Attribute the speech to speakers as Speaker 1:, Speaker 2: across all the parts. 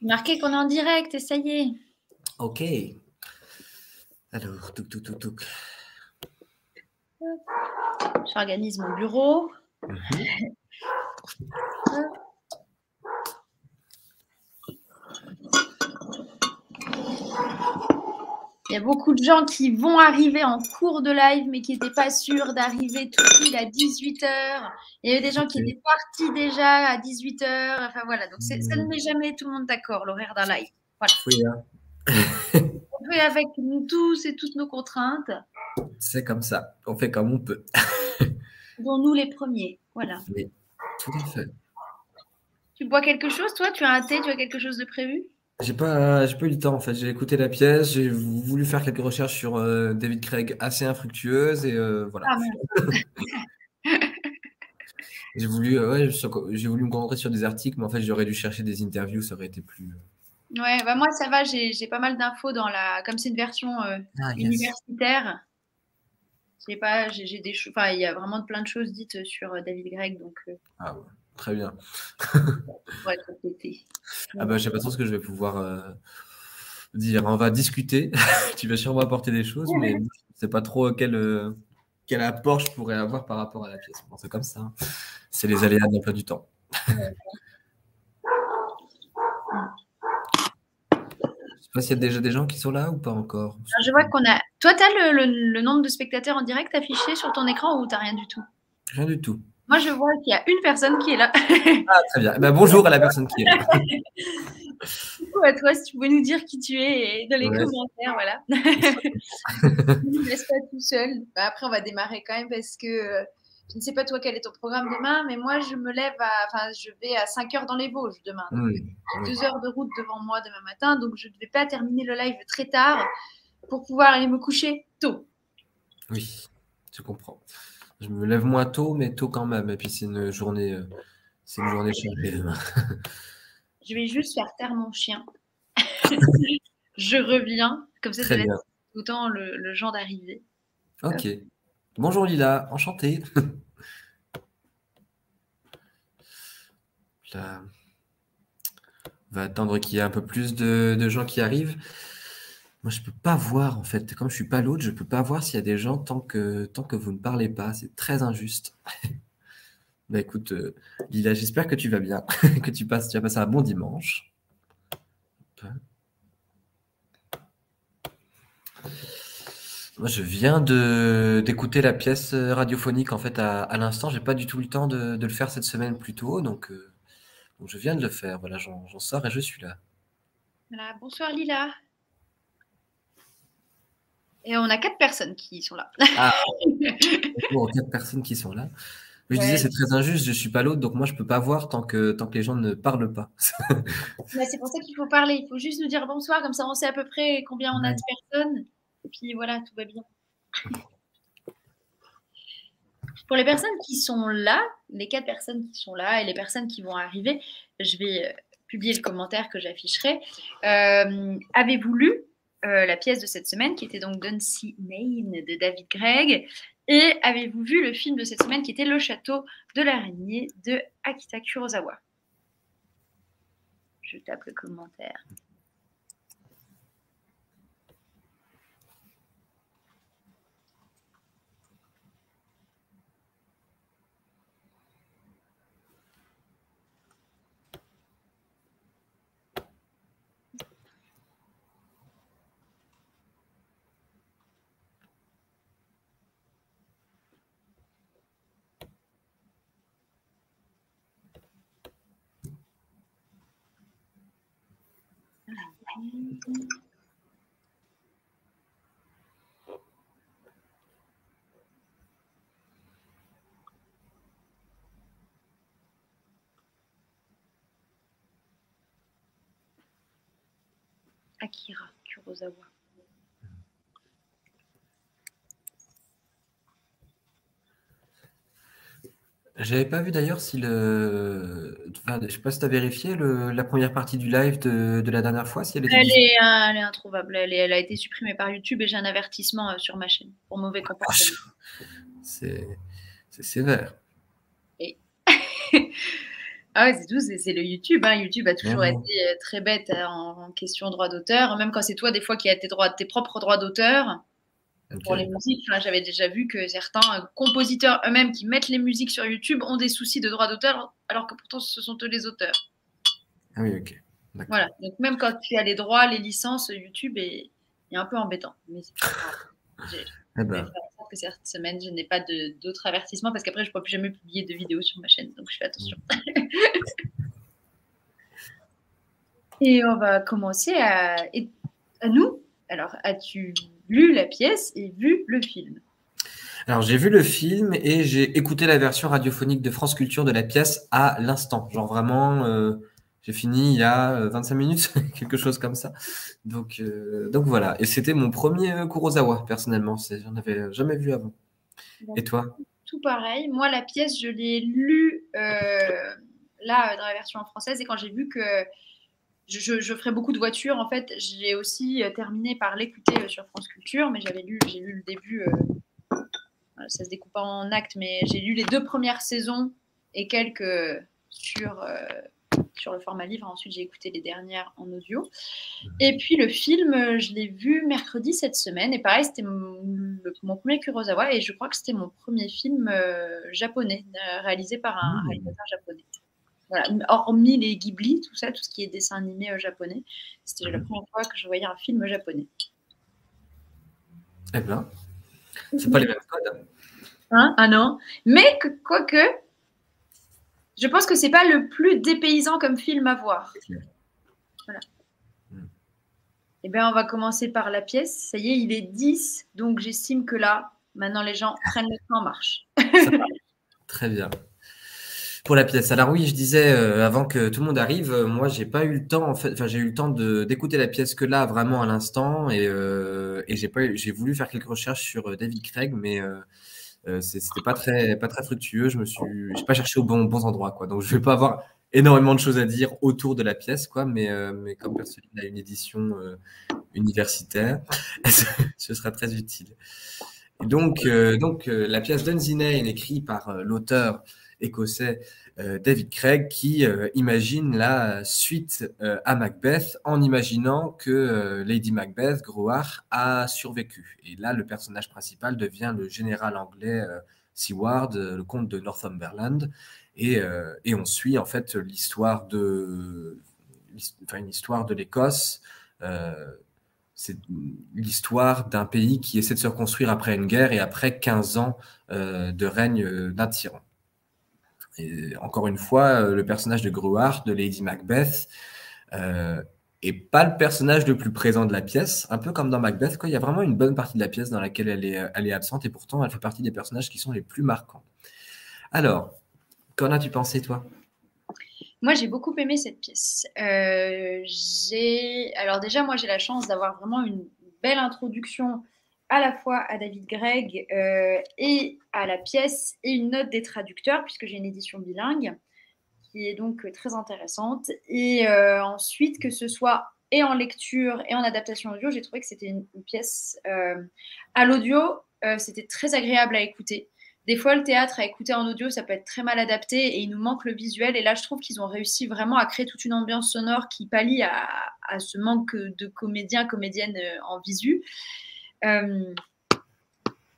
Speaker 1: Marqué qu'on est en direct et ça y est.
Speaker 2: Ok. Alors, touk, touk, touk, touk.
Speaker 1: J'organise mon bureau.
Speaker 2: Mhm.
Speaker 1: Il y a beaucoup de gens qui vont arriver en cours de live, mais qui n'étaient pas sûrs d'arriver tout de suite à 18h. Il y avait des gens qui étaient partis déjà à 18h. Enfin voilà, donc ça ne met jamais tout le monde d'accord, l'horaire d'un live.
Speaker 2: Oui, hein.
Speaker 1: On fait avec nous tous et toutes nos contraintes,
Speaker 2: C'est comme ça. On fait comme on peut.
Speaker 1: dont nous les premiers. Voilà.
Speaker 2: Oui, tout à fait.
Speaker 1: Tu bois quelque chose, toi? Tu as un thé? Tu as quelque chose de prévu?
Speaker 2: J'ai pas, j'ai pas eu le temps en fait. J'ai écouté la pièce, j'ai voulu faire quelques recherches sur euh, David Craig assez infructueuses et euh, voilà.
Speaker 1: Ah.
Speaker 2: J'ai voulu, euh, ouais, j'ai voulu me concentrer sur des articles, mais en fait j'aurais dû chercher des interviews, ça aurait été plus.
Speaker 1: Ouais, bah moi ça va, j'ai pas mal d'infos dans la. Comme c'est une version
Speaker 2: Ah,
Speaker 1: universitaire, j'ai pas, j'ai des. Enfin, il y a vraiment plein de choses dites sur David Gregg, donc
Speaker 2: Ah ouais, très bien.
Speaker 1: pour être complété.
Speaker 2: Ah bah, je sais pas trop ce que je vais pouvoir euh, dire. On va discuter. tu vas sûrement apporter des choses, mais je sais pas trop quel, euh, quel apport je pourrais avoir par rapport à la pièce. Bon, c'est comme ça. hein. C'est les aléas d'emploi du temps. Je sais pas s'il y a déjà des gens qui sont là ou pas encore.
Speaker 1: Alors, je vois qu'on a. Toi, tu as le, le- le nombre de spectateurs en direct affiché sur ton écran ou t'as rien du tout?
Speaker 2: Rien du tout.
Speaker 1: Moi, je vois qu'il y a une personne qui est là.
Speaker 2: Ah, très bien. Ben, bonjour à la personne qui est là.
Speaker 1: Du coup, à toi, si tu pouvais nous dire qui tu es et dans les
Speaker 2: Ouais.
Speaker 1: commentaires, voilà. Ne nous laisse pas tout seul. Bah, après, on va démarrer quand même parce que euh, je ne sais pas toi quel est ton programme demain, mais moi, je me lève à. Enfin, je vais à 5 heures dans les Vosges demain.
Speaker 2: Hmm,
Speaker 1: J'ai
Speaker 2: oui.
Speaker 1: deux heures de route devant moi demain matin, donc je ne vais pas terminer le live très tard pour pouvoir aller me coucher tôt.
Speaker 2: Oui, je comprends. Je me lève moins tôt, mais tôt quand même. Et puis c'est une journée, euh, c'est une journée chargée demain.
Speaker 1: Je vais juste faire taire mon chien. je reviens, comme ça, ça va être tout le temps le, genre d'arriver.
Speaker 2: Ok. Bonjour Lila, enchanté. Là. On va attendre qu'il y ait un peu plus de, de gens qui arrivent. Moi, je peux pas voir en fait. Comme je suis pas l'autre, je peux pas voir s'il y a des gens tant que tant que vous ne parlez pas. C'est très injuste. Bah écoute, euh, Lila, j'espère que tu vas bien, que tu passes, tu as passé un bon dimanche. Moi, je viens de d'écouter la pièce euh, radiophonique en fait à, à l'instant. J'ai pas du tout le temps de, le faire cette semaine plus tôt, donc, euh, donc je viens de le faire. Voilà, j'en j'en sors et je suis là.
Speaker 1: Voilà, bonsoir Lila. Et on a quatre personnes qui sont là.
Speaker 2: Bon, quatre personnes qui sont là. Mais je
Speaker 1: Ouais.
Speaker 2: disais, c'est très injuste. Je suis pas l'autre, donc moi je peux pas voir tant que tant que les gens ne parlent pas.
Speaker 1: C'est pour ça qu'il faut parler. Il faut juste nous dire bonsoir, comme ça on sait à peu près combien on a
Speaker 2: Ouais.
Speaker 1: de personnes. Et puis voilà, tout va bien. Pour les personnes qui sont là, les quatre personnes qui sont là et les personnes qui vont arriver, je vais euh, publier le commentaire que j'afficherai. Euh, Avez-vous lu euh, la pièce de cette semaine qui était donc Don't See de David Gregg Et avez-vous vu le film de cette semaine qui était Le Château de l'araignée de Akita Kurosawa? Je tape le commentaire. Akira Kurosawa.
Speaker 2: J'avais pas vu d'ailleurs si le. Enfin, je sais pas si tu as vérifié le- la première partie du live de, de la dernière fois, si elle était
Speaker 1: Elle est, euh, elle est introuvable. Elle, est- elle a été supprimée par YouTube et j'ai un avertissement euh, sur ma chaîne pour mauvais comportement.
Speaker 2: C'est c'est sévère.
Speaker 1: Ah ouais, c'est tout, c'est le YouTube. Hein. YouTube a toujours été euh, très bête hein, en, question droit d'auteur. Même quand c'est toi, des fois, qui as tes, droits, tes propres droits d'auteur pour les musiques. J'avais déjà vu que certains compositeurs eux-mêmes qui mettent les musiques sur YouTube ont des soucis de droits d'auteur, alors que pourtant ce sont eux les auteurs.
Speaker 2: Ah oui, ok.
Speaker 1: Voilà, donc même quand tu as les droits, les licences, YouTube est, est un peu embêtant. Mais grave. Eh ben. que cette semaine, je n'ai pas d'autres avertissements parce qu'après, je ne pourrai plus jamais publier de vidéos sur ma chaîne. Donc, je fais attention. et on va commencer à, à nous. Alors, as-tu lu la pièce et vu le film?
Speaker 2: Alors j'ai vu le film et j'ai écouté la version radiophonique de France Culture de la pièce à l'instant. Genre vraiment, euh, j'ai fini il y a 25 euh, minutes, quelque chose comme ça. Donc, euh, donc voilà. Et c'était mon premier Kurosawa, personnellement. J'en avais jamais vu avant. Et toi?
Speaker 1: Tout pareil. Moi, la pièce, je l'ai lue là, dans la version française. Et quand j'ai vu que je, je, ferais beaucoup de voitures, en fait, j'ai aussi terminé par l'écouter sur France Culture. Mais j'avais lu, j'ai lu le début. ça se découpe en actes, mais j'ai lu les deux premières saisons et quelques sur sur le format livre. Ensuite, j'ai écouté les dernières en audio. Et puis le film, euh, je l'ai vu mercredi cette semaine. Et pareil, c'était mon, premier Kurosawa. Et je crois que c'était mon premier film euh, japonais, euh, réalisé par un mmh. réalisateur japonais. Voilà. Hormis les Ghibli, tout ça, tout ce qui est dessin animé japonais. C'était la mhm. première fois que je voyais un film japonais.
Speaker 2: Eh bien, c'est pas les mêmes codes.
Speaker 1: Hein? Ah non. Mais quoique, je pense que c'est pas le plus dépaysant comme film à voir. Voilà. Hmm. Eh bien, on va commencer par la pièce. Ça y est, il est 10, donc j'estime que là, maintenant les gens prennent le temps en marche.
Speaker 2: Très bien. Pour la pièce. Alors oui, je disais euh, avant que tout le monde arrive, euh, moi j'ai pas eu le temps en fait, enfin j'ai eu le temps d'écouter la pièce que là vraiment à l'instant et, euh, j'ai pas j'ai voulu faire quelques recherches sur David Craig, mais euh, c'était pas très, pas très fructueux. Je me suis, j'ai pas cherché aux bons, bons endroits, quoi. Donc, je vais pas avoir énormément de choses à dire autour de la pièce, quoi. Mais, euh, mais comme personne a une édition euh, universitaire, ce sera très utile. Donc, donc la pièce d'Unzinane, écrite par l'auteur écossais euh, David Craig qui euh, imagine la suite euh, à Macbeth en imaginant que Lady Macbeth, Groar, a survécu. Et là, le personnage principal devient le général anglais Seward, le comte de Northumberland. Et, on suit en fait l'histoire de, enfin, une histoire de l'Écosse. c'est l'histoire d'un pays qui essaie de se reconstruire après une guerre et après 15 ans de règne d'un tyran. Encore une fois, euh, le personnage de Gruart, de Lady Macbeth, euh, est pas le personnage le plus présent de la pièce, un peu comme dans Macbeth. Quoi. Il y a vraiment une bonne partie de la pièce dans laquelle elle est, elle est absente et pourtant elle fait partie des personnages qui sont les plus marquants. Alors, qu'en as-tu pensé, toi?
Speaker 1: Moi, j'ai beaucoup aimé cette pièce. Euh, j'ai, alors déjà, moi, j'ai la chance d'avoir vraiment une belle introduction à la fois à David Gregg euh, et à la pièce et une note des traducteurs, puisque j'ai une édition bilingue qui est donc très intéressante. Et euh, ensuite, que ce soit et en lecture et en adaptation audio, j'ai trouvé que c'était une, pièce euh, à l'audio, c'était très agréable à écouter. Des fois, le théâtre à écouter en audio, ça peut être très mal adapté et il nous manque le visuel. Et là, je trouve qu'ils ont réussi vraiment à créer toute une ambiance sonore qui pallie à, à ce manque de comédiens, comédiennes en visu. Euh,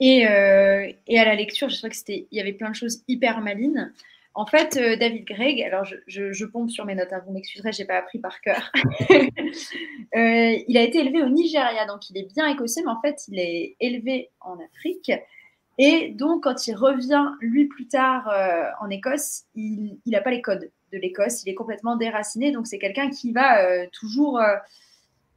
Speaker 1: et, euh, et, à la lecture, je trouvais que c'était, il y avait plein de choses hyper malines. En fait, euh, David Gregg, alors je, je, pompe sur mes notes, hein, vous m'excuserez, j'ai pas appris par cœur. il a été élevé au Nigeria, donc il est bien écossais, mais en fait, il est élevé en Afrique. Et donc, quand il revient, lui, plus tard en Écosse, il n'a pas les codes de l'Écosse, il est complètement déraciné. Donc, c'est quelqu'un qui va toujours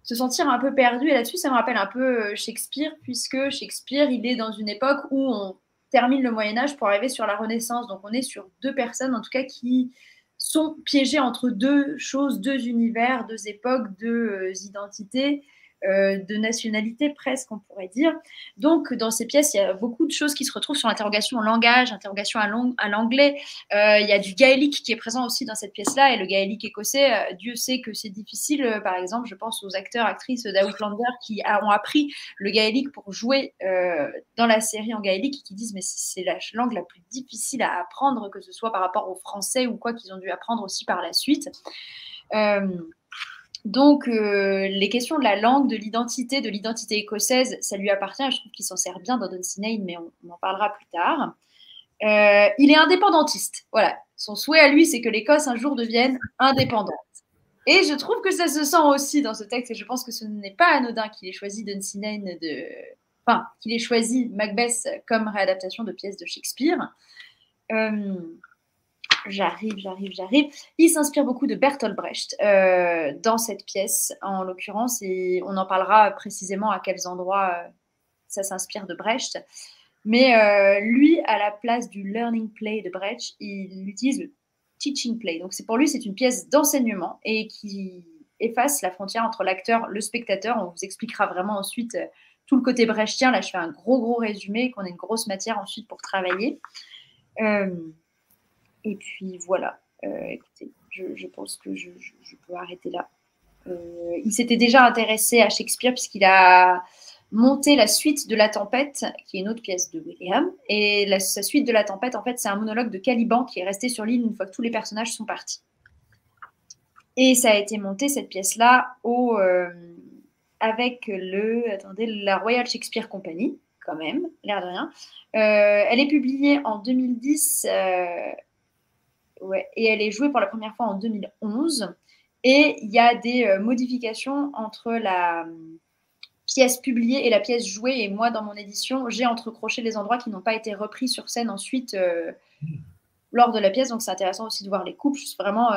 Speaker 1: se sentir un peu perdu. Et là-dessus, ça me rappelle un peu euh, Shakespeare, puisque Shakespeare, il est dans une époque où on termine le Moyen Âge pour arriver sur la Renaissance. Donc on est sur deux personnes, en tout cas, qui sont piégées entre deux choses, deux univers, deux époques, deux euh, identités. Euh, de nationalité presque, on pourrait dire. Donc, dans ces pièces, il y a beaucoup de choses qui se retrouvent sur l'interrogation en langage, interrogation à l'anglais. Euh, il y a du gaélique qui est présent aussi dans cette pièce-là, et le gaélique écossais, euh, Dieu sait que c'est difficile. par exemple, je pense aux acteurs, actrices d'Outlander qui ont appris le gaélique pour jouer dans la série en gaélique, qui disent mais c'est la langue la plus difficile à apprendre, que ce soit par rapport au français ou quoi qu'ils ont dû apprendre aussi par la suite. Donc, euh, les questions de la langue, de l'identité, de l'identité écossaise, ça lui appartient. Je trouve qu'il s'en sert bien dans Dunsinane, mais on, en parlera plus tard. Euh, il est indépendantiste. Voilà. Son souhait à lui, c'est que l'Écosse un jour devienne indépendante. Et je trouve que ça se sent aussi dans ce texte, et je pense que ce n'est pas anodin qu'il ait choisi Dunsinane de. Enfin, qu'il ait choisi Macbeth comme réadaptation de pièces de Shakespeare. Euh, J'arrive, j'arrive, j'arrive. Il s'inspire beaucoup de Bertolt Brecht euh, dans cette pièce, en l'occurrence, et on en parlera précisément à quels endroits euh, ça s'inspire de Brecht. Mais euh, lui, à la place du learning play de Brecht, il utilise le teaching play. Donc c'est pour lui, c'est une pièce d'enseignement et qui efface la frontière entre l'acteur, le spectateur. On vous expliquera vraiment ensuite tout le côté brechtien. Là, je fais un gros, gros résumé, qu'on a une grosse matière ensuite pour travailler. Et puis voilà, euh, écoutez, je, pense que je, peux arrêter là. Euh, il s'était déjà intéressé à Shakespeare puisqu'il a monté la suite de La Tempête, qui est une autre pièce de William. Et sa suite de La Tempête, en fait, c'est un monologue de Caliban qui est resté sur l'île une fois que tous les personnages sont partis. Et ça a été monté, cette pièce-là, euh, avec le, attendez, la Royal Shakespeare Company, quand même, l'air de rien. elle est publiée en 2010 et elle est jouée pour la première fois en 2011. Et il y a des euh, modifications entre la euh, pièce publiée et la pièce jouée. Et moi, dans mon édition, j'ai entrecroché les endroits qui n'ont pas été repris sur scène ensuite euh, lors de la pièce. Donc, c'est intéressant aussi de voir les coupes. Vraiment,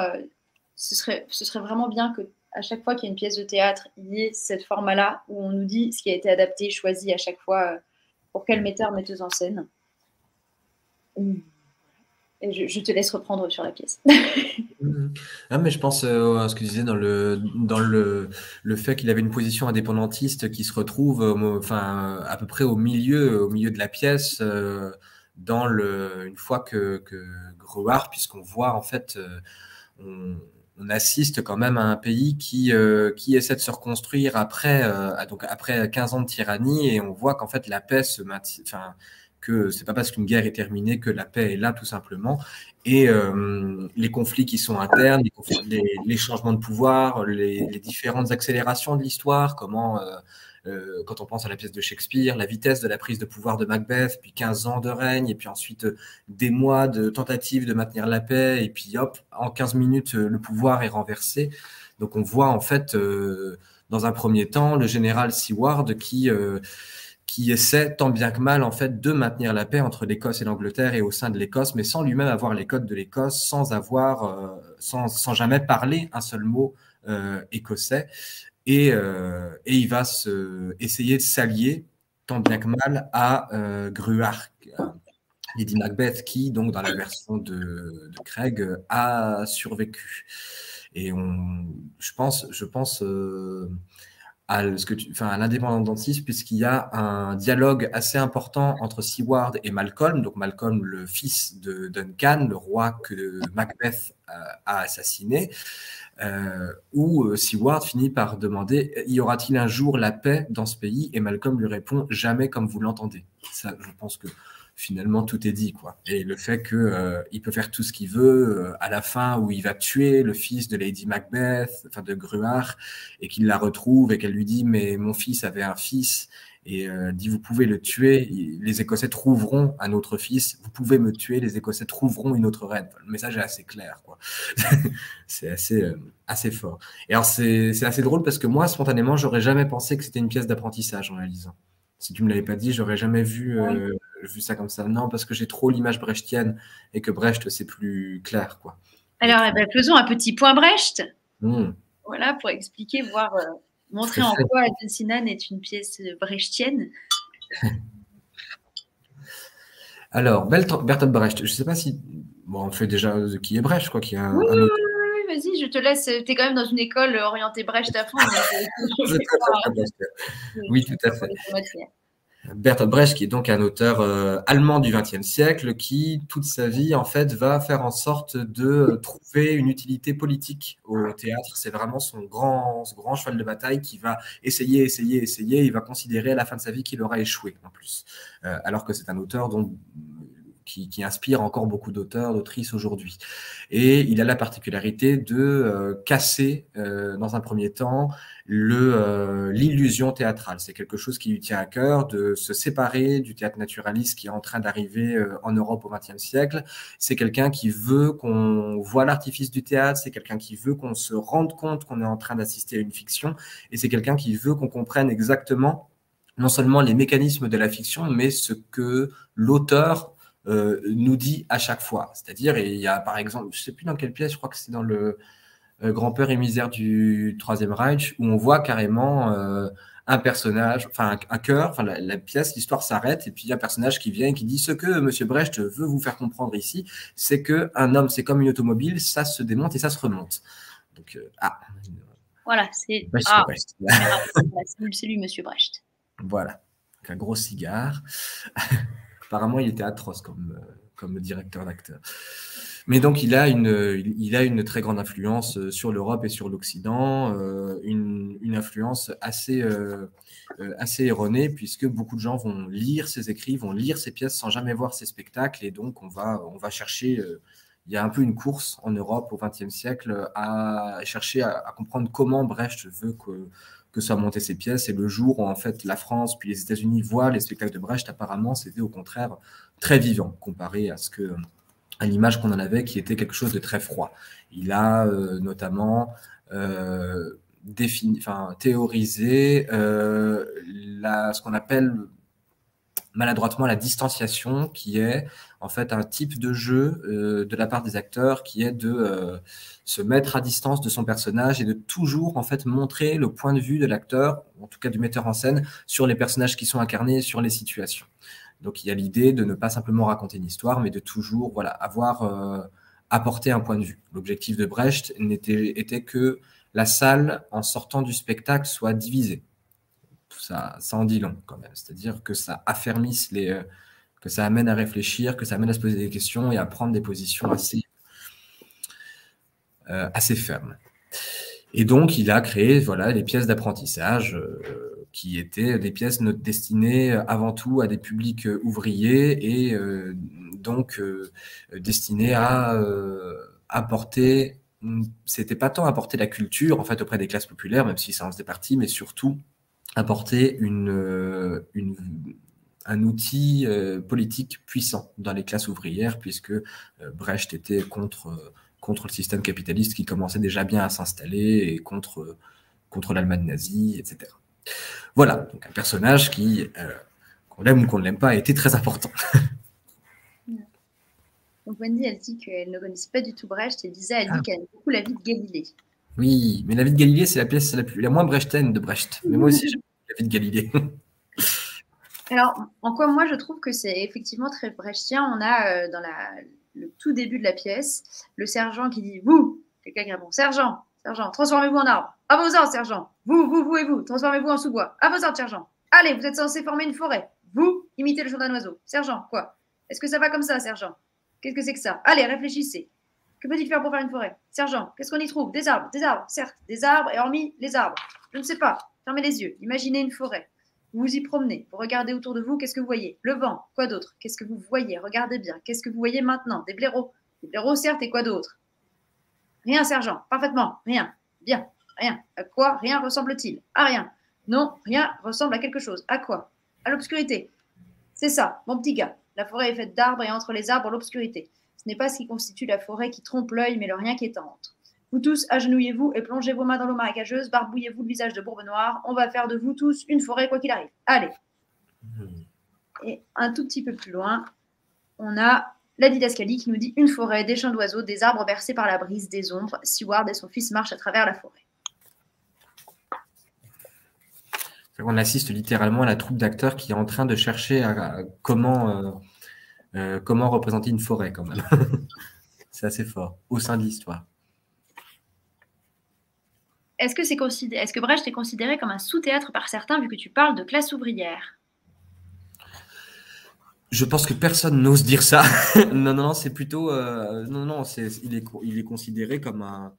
Speaker 1: ce, serait, ce serait vraiment bien que à chaque fois qu'il y a une pièce de théâtre, il y ait cette format-là où on nous dit ce qui a été adapté, choisi à chaque fois pour quel metteur, metteuse en scène. Mmh je, te laisse reprendre sur la pièce.
Speaker 2: Mhm. ah, mais je pense euh, à ce que tu disais dans le, dans le, le fait qu'il avait une position indépendantiste qui se retrouve enfin, à peu près au milieu, au milieu de la pièce, euh, dans le, une fois que, que Gruard, puisqu'on voit en fait, euh, on, on, assiste quand même à un pays qui, qui essaie de se reconstruire après, donc après 15 ans de tyrannie et on voit qu'en fait la paix se maintient. Que c'est pas parce qu'une guerre est terminée que la paix est là tout simplement. Et euh, les conflits qui sont internes, les, changements de pouvoir, les, différentes accélérations de l'histoire, comment, euh, euh, quand on pense à la pièce de Shakespeare, la vitesse de la prise de pouvoir de Macbeth, puis 15 ans de règne, et puis ensuite des mois de tentatives de maintenir la paix, et puis hop, en 15 minutes, le pouvoir est renversé. Donc on voit en fait, dans un premier temps, le général Seward qui qui essaie tant bien que mal en fait de maintenir la paix entre l'Écosse et l'Angleterre et au sein de l'Écosse, mais sans lui-même avoir les codes de l'Écosse, sans avoir, euh, sans, sans, jamais parler un seul mot euh, écossais, et, euh, et, il va se, essayer de s'allier tant bien que mal à euh, Gruach, Lady Macbeth, qui donc dans la version de, de Craig a survécu. Et on, je pense, je pense à l'indépendantisme puisqu'il y a un dialogue assez important entre Seward et Malcolm, donc Malcolm le fils de Duncan, le roi que Macbeth a, assassiné, euh, où euh, Seward finit par demander y aura-t-il un jour la paix dans ce pays? Et Malcolm lui répond jamais comme vous l'entendez. Ça, je pense que finalement tout est dit quoi. Et le fait que euh, il peut faire tout ce qu'il veut euh, à la fin où il va tuer le fils de Lady Macbeth, enfin de Gruard, et qu'il la retrouve et qu'elle lui dit mais mon fils avait un fils et euh, dit vous pouvez le tuer, les Écossais trouveront un autre fils, vous pouvez me tuer, les Écossais trouveront une autre reine. le message est assez clair quoi. c'est assez euh, assez fort. Et alors c'est assez drôle parce que moi spontanément j'aurais jamais pensé que c'était une pièce d'apprentissage en la lisant. Si tu me l'avais pas dit, j'aurais jamais vu, euh, vu ça comme ça. Non, parce que j'ai trop l'image brechtienne et que Brecht, c'est plus clair. quoi.
Speaker 1: Alors, eh ben, faisons un petit point Brecht. Hmm. Voilà, pour expliquer, voir, euh, montrer en quoi Sinan est une pièce brechtienne.
Speaker 2: Alors, Bertolt Brecht, je ne sais pas si. Bon, on fait déjà qui est Brecht, quoi, qui a
Speaker 1: oui, oui, vas-y, je te laisse. Tu es quand même dans une école orientée Brecht à fond.
Speaker 2: oui, tout à fait. Bertolt Brecht, qui est donc un auteur euh, allemand du XXe siècle, qui toute sa vie en fait va faire en sorte de trouver une utilité politique au théâtre. C'est vraiment son grand, grand cheval de bataille qui va essayer, essayer, essayer. Il va considérer à la fin de sa vie qu'il aura échoué en plus, euh, alors que c'est un auteur dont qui, inspire encore beaucoup d'auteurs, d'autrices aujourd'hui. Et il a la particularité de euh, casser, euh, dans un premier temps, euh, l'illusion théâtrale. C'est quelque chose qui lui tient à cœur de se séparer du théâtre naturaliste qui est en train d'arriver en Europe au XXe siècle. C'est quelqu'un qui veut qu'on voit l'artifice du théâtre, c'est quelqu'un qui veut qu'on se rende compte qu'on est en train d'assister à une fiction, et c'est quelqu'un qui veut qu'on comprenne exactement non seulement les mécanismes de la fiction, mais ce que l'auteur euh, nous dit à chaque fois. C'est-à-dire, il y a par exemple, je ne sais plus dans quelle pièce, je crois que c'est dans le euh, Grand-père et misère du Troisième Reich, où on voit carrément euh, un personnage, enfin un, cœur, enfin la, pièce, l'histoire s'arrête, et puis il y a un personnage qui vient et qui dit ce que M. Brecht veut vous faire comprendre ici, c'est que un homme, c'est comme une automobile, ça se démonte et ça se remonte. Donc, ah.
Speaker 1: Voilà, c'est ah, c'est lui, M. Brecht.
Speaker 2: Voilà, un gros cigare. Apparemment, il était atroce comme, euh, comme directeur d'acteur. Mais donc, il a, une, il a une très grande influence euh, sur l'Europe et sur l'Occident, euh, une, une, influence assez, assez erronée, puisque beaucoup de gens vont lire ses écrits, vont lire ses pièces sans jamais voir ses spectacles, et donc on va, on va chercher. il y a un peu une course en Europe au XXe siècle à chercher à, à comprendre comment Brecht veut que, que soit monter ses pièces. Et le jour où en fait la France puis les États-Unis voient les spectacles de Brecht, apparemment c'était au contraire très vivant comparé à ce que à l'image qu'on en avait qui était quelque chose de très froid. Il a euh, notamment euh, défini, enfin, théorisé euh, la, ce qu'on appelle maladroitement la distanciation, qui est en fait un type de jeu euh, de la part des acteurs qui est de euh, se mettre à distance de son personnage et de toujours en fait montrer le point de vue de l'acteur, en tout cas du metteur en scène, sur les personnages qui sont incarnés, sur les situations. Donc il y a l'idée de ne pas simplement raconter une histoire, mais de toujours avoir euh, apporté un point de vue. L'objectif de Brecht était que la salle, en sortant du spectacle, soit divisée ça, ça en dit long quand même. C'est-à-dire que ça affermisse les, euh, que ça amène à réfléchir, que ça amène à se poser des questions et à prendre des positions assez, euh, assez fermes. Et donc, il a créé voilà, les pièces d'apprentissage euh, qui étaient des pièces destinées avant tout à des publics ouvriers et donc destinées à apporter, c'était pas tant apporter la culture en fait auprès des classes populaires, même si ça en faisait partie, mais surtout apporter une, euh, une, un outil euh, politique puissant dans les classes ouvrières, puisque euh, Brecht était contre, contre le système capitaliste qui commençait déjà bien à s'installer et contre, contre l'Allemagne nazie, etc. Voilà, donc un personnage qui, qu'on l'aime ou qu'on ne l'aime pas, a été très important.
Speaker 1: Donc Wendy, elle dit qu'elle ne connaissait pas du tout Brecht et Lisa, elle dit ah. qu'elle aime beaucoup la vie de Galilée.
Speaker 2: Oui, mais la vie de Galilée, c'est la pièce la, plus, la moins brechtaine de Brecht. Mais moi aussi, j'aime la vie de Galilée.
Speaker 1: Alors, en quoi moi je trouve que c'est effectivement très brechtien, on a euh, dans la, le tout début de la pièce le sergent qui dit Vous, quelqu'un qui répond Sergent, sergent, transformez-vous en arbre. À vos ordres, sergent. Vous, vous, vous et vous, transformez-vous en sous-bois. À vos ordres, sergent. Allez, vous êtes censé former une forêt. Vous, imitez le chant d'un oiseau. Sergent, quoi? Est-ce que ça va comme ça, sergent? Qu'est-ce que c'est que ça? Allez, réfléchissez. Que peut-il faire pour faire une forêt? Sergent, qu'est-ce qu'on y trouve? Des arbres, des arbres, certes, des arbres, et hormis les arbres. Je ne sais pas. Fermez les yeux. Imaginez une forêt. Vous vous y promenez. Vous regardez autour de vous. Qu'est-ce que vous voyez? Le vent. Quoi d'autre? Qu'est-ce que vous voyez? Regardez bien. Qu'est-ce que vous voyez maintenant? Des blaireaux. Des blaireaux, certes, et quoi d'autre? Rien, sergent. Parfaitement. Rien. Bien. Rien. À quoi Rien ressemble-t-il? À rien. Non, rien ressemble à quelque chose. À quoi? À l'obscurité. C'est ça, mon petit gars. La forêt est faite d'arbres et entre les arbres, l'obscurité. N'est pas ce qui constitue la forêt qui trompe l'œil, mais le rien qui est entre. Vous tous, agenouillez-vous et plongez vos mains dans l'eau marécageuse, barbouillez-vous le visage de bourbe noire. On va faire de vous tous une forêt, quoi qu'il arrive. Allez. Et un tout petit peu plus loin, on a la didascalie qui nous dit une forêt, des champs d'oiseaux, des arbres bercés par la brise, des ombres. Seward et son fils marchent à travers la forêt.
Speaker 2: On assiste littéralement à la troupe d'acteurs qui est en train de chercher comment, euh, comment représenter une forêt quand même. C'est assez fort au sein de l'histoire.
Speaker 1: est-ce que, c'est considéré, est-ce que Brecht est considéré comme un sous-théâtre par certains, vu que tu parles de classe ouvrière?
Speaker 2: Je pense que personne n'ose dire ça. non, non, c'est plutôt. Euh, non, non, c'est, il, est, il est considéré comme un,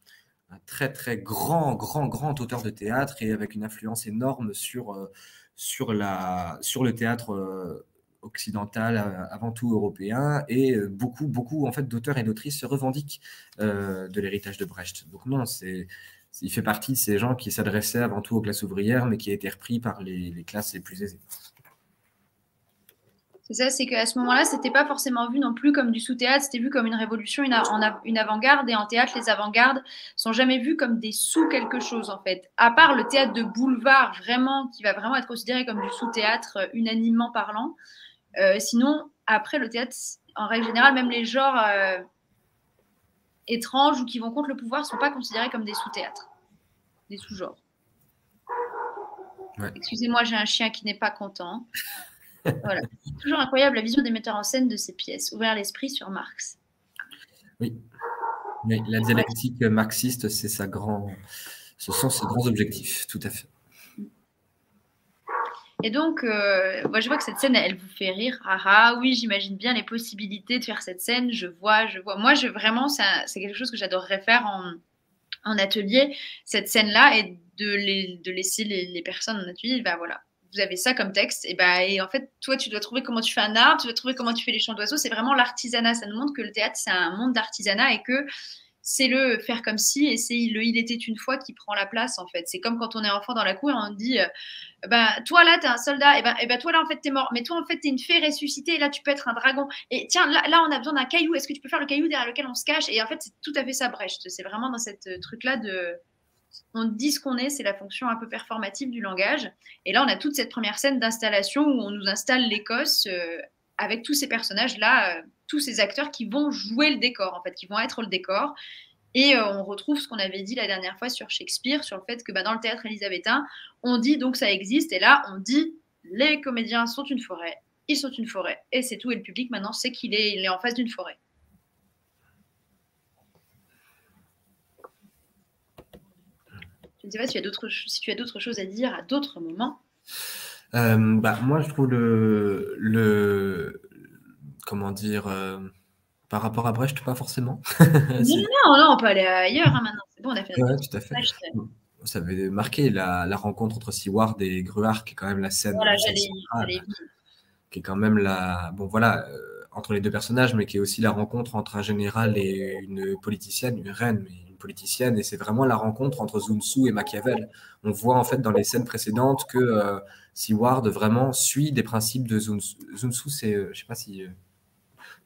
Speaker 2: très, très grand, grand, grand auteur de théâtre et avec une influence énorme sur, euh, sur, la, sur le théâtre euh, occidental, avant tout européen. Et beaucoup, beaucoup, en fait, d'auteurs et d'autrices se revendiquent de l'héritage de Brecht. Donc, non. Il fait partie de ces gens qui s'adressaient avant tout aux classes ouvrières, mais qui a été repris par les, classes les plus aisées.
Speaker 1: C'est ça, c'est qu'à ce moment-là, c'était pas forcément vu non plus comme du sous-théâtre, c'était vu comme une révolution, une, une avant-garde. Et en théâtre, les avant-gardes sont jamais vus comme des sous quelque chose, en fait. À part le théâtre de boulevard, vraiment, qui va vraiment être considéré comme du sous-théâtre, euh, unanimement parlant. Euh, sinon, après, le théâtre, en règle générale, même les genres euh, étranges ou qui vont contre le pouvoir sont pas considérés comme des sous-théâtres, des sous-genres. Excusez-moi, j'ai un chien qui n'est pas content. Voilà. Toujours incroyable la vision des metteurs en scène de ces pièces, ouvrir l'esprit sur Marx.
Speaker 2: Oui, mais la dialectique marxiste, c'est sa grand... ce sont ses grands objectifs, tout à fait.
Speaker 1: Et donc, euh, moi, je vois que cette scène, elle vous fait rire. Ah, ah oui, j'imagine bien les possibilités de faire cette scène. Je vois, je vois. Moi, je vraiment, c'est quelque chose que j'adorerais faire en, atelier, cette scène-là, et de, laisser les, personnes en atelier. Ben voilà, vous avez ça comme texte, et, bah, et en fait, toi, tu dois trouver comment tu fais un art, tu dois trouver comment tu fais les chants d'oiseaux. C'est vraiment l'artisanat. Ça nous montre que le théâtre, c'est un monde d'artisanat et que c'est le faire comme si, et c'est le il était une fois qui prend la place, en fait. C'est comme quand on est enfant dans la cour et on dit, euh, bah, toi là, t'es un soldat, et ben, toi là, en fait, t'es mort, mais toi, en fait, t'es une fée ressuscitée, et là, tu peux être un dragon. Et tiens, là, là on a besoin d'un caillou, est-ce que tu peux faire le caillou derrière lequel on se cache? Et en fait, c'est tout à fait ça, Brecht. C'est vraiment dans cette euh, truc-là de on dit ce qu'on est, c'est la fonction un peu performative du langage. Et là, on a toute cette première scène d'installation où on nous installe l'Écosse euh, avec tous ces personnages-là, euh, tous ces acteurs qui vont jouer le décor, en fait, qui vont être le décor. Et euh, on retrouve ce qu'on avait dit la dernière fois sur Shakespeare, sur le fait que bah, dans le théâtre élisabétain, on dit donc ça existe, et là, on dit les comédiens sont une forêt, ils sont une forêt, et c'est tout, et le public maintenant sait qu'il est en face d'une forêt. Je ne sais pas si tu as d'autres, si choses à dire à d'autres moments.
Speaker 2: Euh, bah, moi, je trouve le, le comment dire, euh, par rapport à Brecht, pas forcément.
Speaker 1: non, non, on peut aller ailleurs hein, maintenant. C'est bon, on a fait.
Speaker 2: tout à fait. Ça avait marqué la, la, rencontre entre Seward et Gruard, qui est quand même la scène. Voilà, j'allais, qui est quand même la. Bon, voilà. Euh, entre les deux personnages, mais qui est aussi la rencontre entre un général et une politicienne, une reine, mais politicienne, et c'est vraiment la rencontre entre Sun Tzu et Machiavel. On voit en fait dans les scènes précédentes que euh, Seward vraiment suit des principes de Sun Tzu. Sun Tzu, c'est, euh, je sais pas si,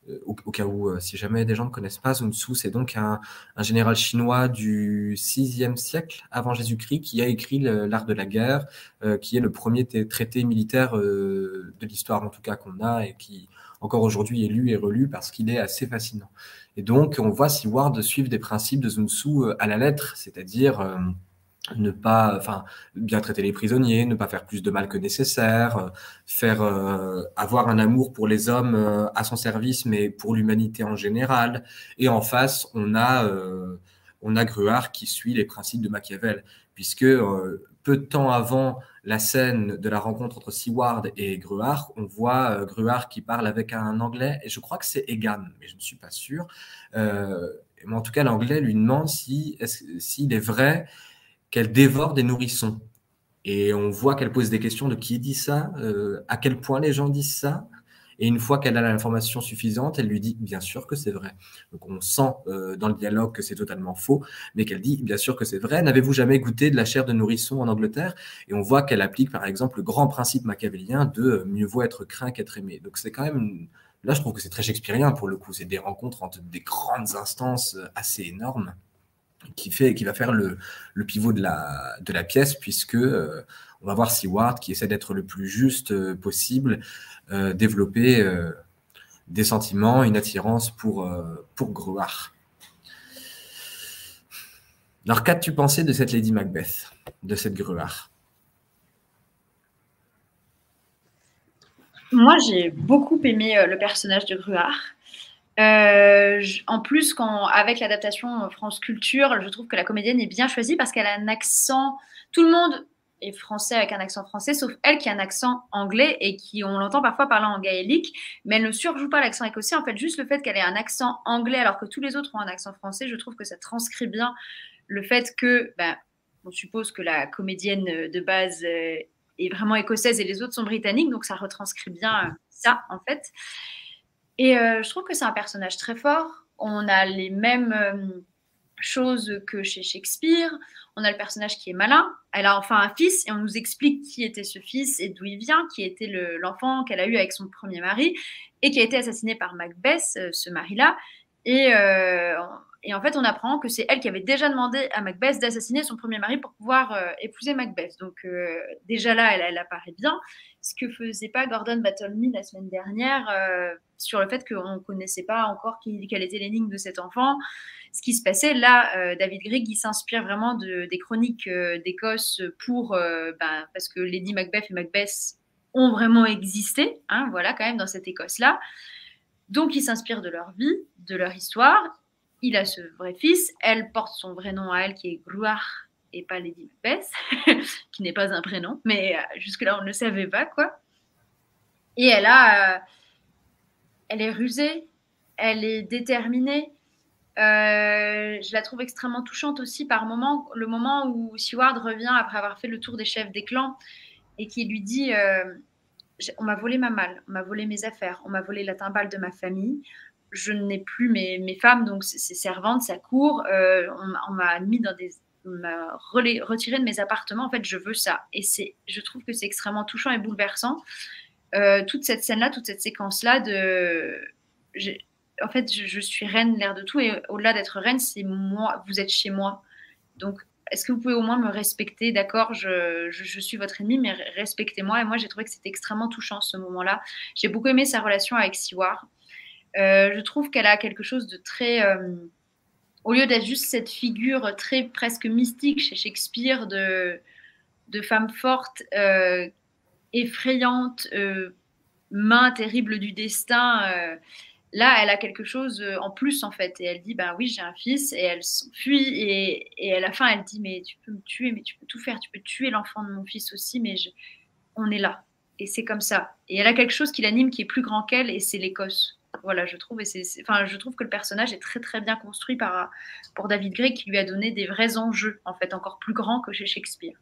Speaker 2: euh, au, cas où, si jamais des gens ne connaissent pas, Sun Tzu, c'est donc un, général chinois du 6e siècle avant Jésus-Christ qui a écrit l'art de la guerre, qui est le premier traité militaire de l'histoire en tout cas qu'on a et qui encore aujourd'hui est lu et relu parce qu'il est assez fascinant. Et donc, on voit Seward suivre des principes de Sun Tzu euh, à la lettre, c'est-à-dire euh, ne pas, enfin, bien traiter les prisonniers, ne pas faire plus de mal que nécessaire, euh, faire avoir un amour pour les hommes à son service, mais pour l'humanité en général. Et en face, on a on a Gruard qui suit les principes de Machiavel, puisque peu de temps avant la scène de la rencontre entre Seward et Gruard, on voit euh, Gruard qui parle avec un anglais, et je crois que c'est Egan, mais je ne suis pas sûr. Euh, mais en tout cas, l'anglais lui demande s'il si, est, est vrai qu'elle dévore des nourrissons. Et on voit qu'elle pose des questions de qui dit ça, euh, à quel point les gens disent ça, et une fois qu'elle a l'information suffisante, elle lui dit bien sûr que c'est vrai. Donc on sent euh, dans le dialogue que c'est totalement faux, mais qu'elle dit bien sûr que c'est vrai. N'avez-vous jamais goûté de la chair de nourrisson en Angleterre? Et on voit qu'elle applique par exemple le grand principe machiavélien de euh, mieux vaut être craint qu'être aimé. Donc c'est quand même Là, je trouve que c'est très shakespearien pour le coup. C'est des rencontres entre des grandes instances assez énormes qui, va faire le, pivot de la, pièce, puisque on va voir Seward qui essaie d'être le plus juste possible, euh, développer euh, des sentiments, une attirance pour, euh, pour. Alors, qu'as-tu pensé de cette Lady Macbeth, de cette Gruard
Speaker 1: Moi, j'ai beaucoup aimé le personnage de Gruard. En plus, avec l'adaptation France Culture, je trouve que la comédienne est bien choisie parce qu'elle a un accent. Tout le monde est français avec un accent français, sauf elle qui a un accent anglais et qui, on l'entend parfois parler en gaélique, mais elle ne surjoue pas l'accent écossais. En fait, juste le fait qu'elle ait un accent anglais alors que tous les autres ont un accent français, je trouve que ça transcrit bien le fait que, ben, on suppose que la comédienne de base euh, est vraiment écossaise et les autres sont britanniques, donc ça retranscrit bien euh, ça, en fait. Et euh, je trouve que c'est un personnage très fort. On a les mêmes choses que chez Shakespeare. On a le personnage qui est malin. Elle a enfin un fils et on nous explique qui était ce fils et d'où il vient, qui était l'enfant qu'elle a eu avec son premier mari et qui a été assassiné par Macbeth, ce mari-là. Et en fait, on apprend que c'est elle qui avait déjà demandé à Macbeth d'assassiner son premier mari pour pouvoir euh, épouser Macbeth. Donc euh, déjà là, elle, apparaît bien. Ce que faisait pas Gordon Battlemy la semaine dernière euh, sur le fait qu'on ne connaissait pas encore quelle était l'énigme de cet enfant. Ce qui se passait là, David Grigg, il s'inspire vraiment de, des chroniques d'Écosse pour, ben, parce que Lady Macbeth et Macbeth ont vraiment existé, hein, voilà, quand même, dans cette Écosse-là. Donc, il s'inspire de leur vie, de leur histoire, il a ce vrai fils. Elle porte son vrai nom à elle, qui est Gruach et pas Lady Macbeth, n'est pas un prénom, mais euh, jusque-là, on ne savait pas, quoi. Et elle a. Euh, elle est rusée, elle est déterminée. Euh, je la trouve extrêmement touchante aussi par moment, le moment où Seward revient après avoir fait le tour des chefs des clans et qui lui dit On m'a volé ma malle, on m'a volé mes affaires, on m'a volé la timbale de ma famille, je n'ai plus mes, mes, femmes, donc ces servantes, sa cour. On, m'a mis dans des. On m'a retiré de mes appartements. En fait, je veux ça. Et je trouve que c'est extrêmement touchant et bouleversant. Euh, toute cette scène-là, toute cette séquence-là de. En fait, je, suis reine, l'air de tout. Et au-delà d'être reine, c'est moi. Vous êtes chez moi. Donc, est-ce que vous pouvez au moins me respecter? D'accord, je, je, suis votre ennemi, mais respectez-moi. Et moi, j'ai trouvé que c'était extrêmement touchant ce moment-là. J'ai beaucoup aimé sa relation avec Siwar. Euh, je trouve qu'elle a quelque chose de très. Euh, au lieu d'être juste cette figure très presque mystique chez Shakespeare de, femme forte, euh, effrayante, main terrible du destin, là, elle a quelque chose en plus, en fait. Et elle dit, ben oui, j'ai un fils. Et elle s'enfuit. Et, à la fin, elle dit, mais tu peux me tuer, mais tu peux tout faire. Tu peux tuer l'enfant de mon fils aussi, mais on est là. Et c'est comme ça. Et elle a quelque chose qui l'anime, qui est plus grand qu'elle, et c'est l'Écosse. Voilà, je trouve, et c'est, enfin, je trouve que le personnage est très très bien construit par, pour David Gray, qui lui a donné des vrais enjeux, en fait, encore plus grands que chez Shakespeare.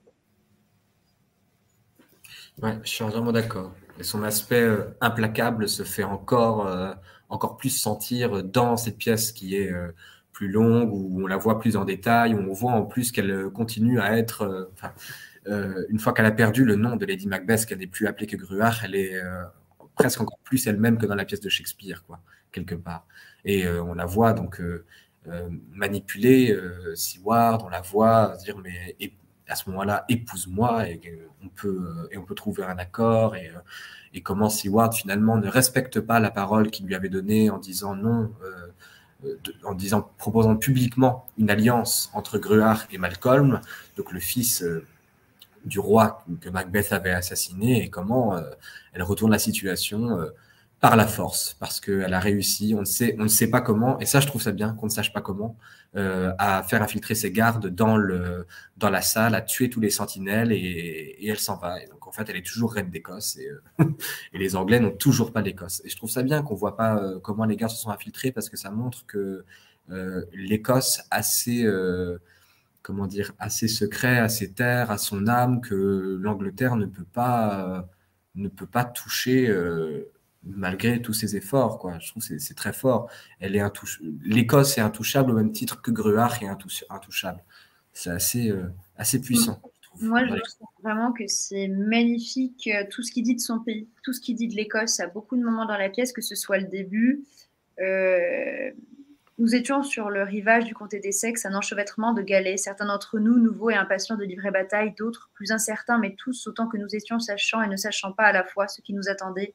Speaker 2: Ouais, je suis vraiment d'accord. Et son aspect euh, implacable se fait encore, euh, encore plus sentir dans cette pièce qui est euh, plus longue, où on la voit plus en détail, où on voit en plus qu'elle continue à être. une fois qu'elle a perdu le nom de Lady Macbeth, qu'elle n'est plus appelée que Gruach, elle est presque encore plus elle-même que dans la pièce de Shakespeare, quoi, quelque part. Et euh, on la voit donc euh, euh, manipuler Seward, on la voit dire mais à ce moment-là épouse-moi et on peut et on peut trouver un accord et, et comment Seward finalement ne respecte pas la parole qu'il lui avait donnée en disant non. en disant, proposant publiquement une alliance entre Gruach et Malcolm, donc le fils du roi que Macbeth avait assassiné et comment euh, elle retourne la situation euh, par la force parce qu'elle a réussi, on ne, sait, on ne sait pas comment, et ça je trouve ça bien qu'on ne sache pas comment, euh, à faire infiltrer ses gardes dans, le, dans la salle, à tuer tous les sentinelles et, elle s'en va. Et donc en fait elle est toujours reine d'Écosse et, et, les Anglais n'ont toujours pas l'Écosse. Et je trouve ça bien qu'on voit pas comment les gardes se sont infiltrés parce que ça montre que l'Écosse assez comment dire, assez secret, assez terre, à son âme que l'Angleterre ne peut pas, ne peut pas toucher euh, malgré tous ses efforts. Quoi. Je trouve que c'est très fort. Elle est L'Écosse est intouchable au même titre que Gruach est intouchable. C'est assez, euh, assez puissant.
Speaker 1: Moi, je trouve vraiment que c'est magnifique euh, tout ce qu'il dit de son pays, tout ce qu'il dit de l'Écosse. à beaucoup de moments dans la pièce, que ce soit le début. Nous étions sur le rivage du comté des Sexes, un enchevêtrement de galets, certains d'entre nous nouveaux et impatients de livrer bataille, d'autres plus incertains, mais tous autant que nous étions sachant et ne sachant pas à la fois ce qui nous attendait,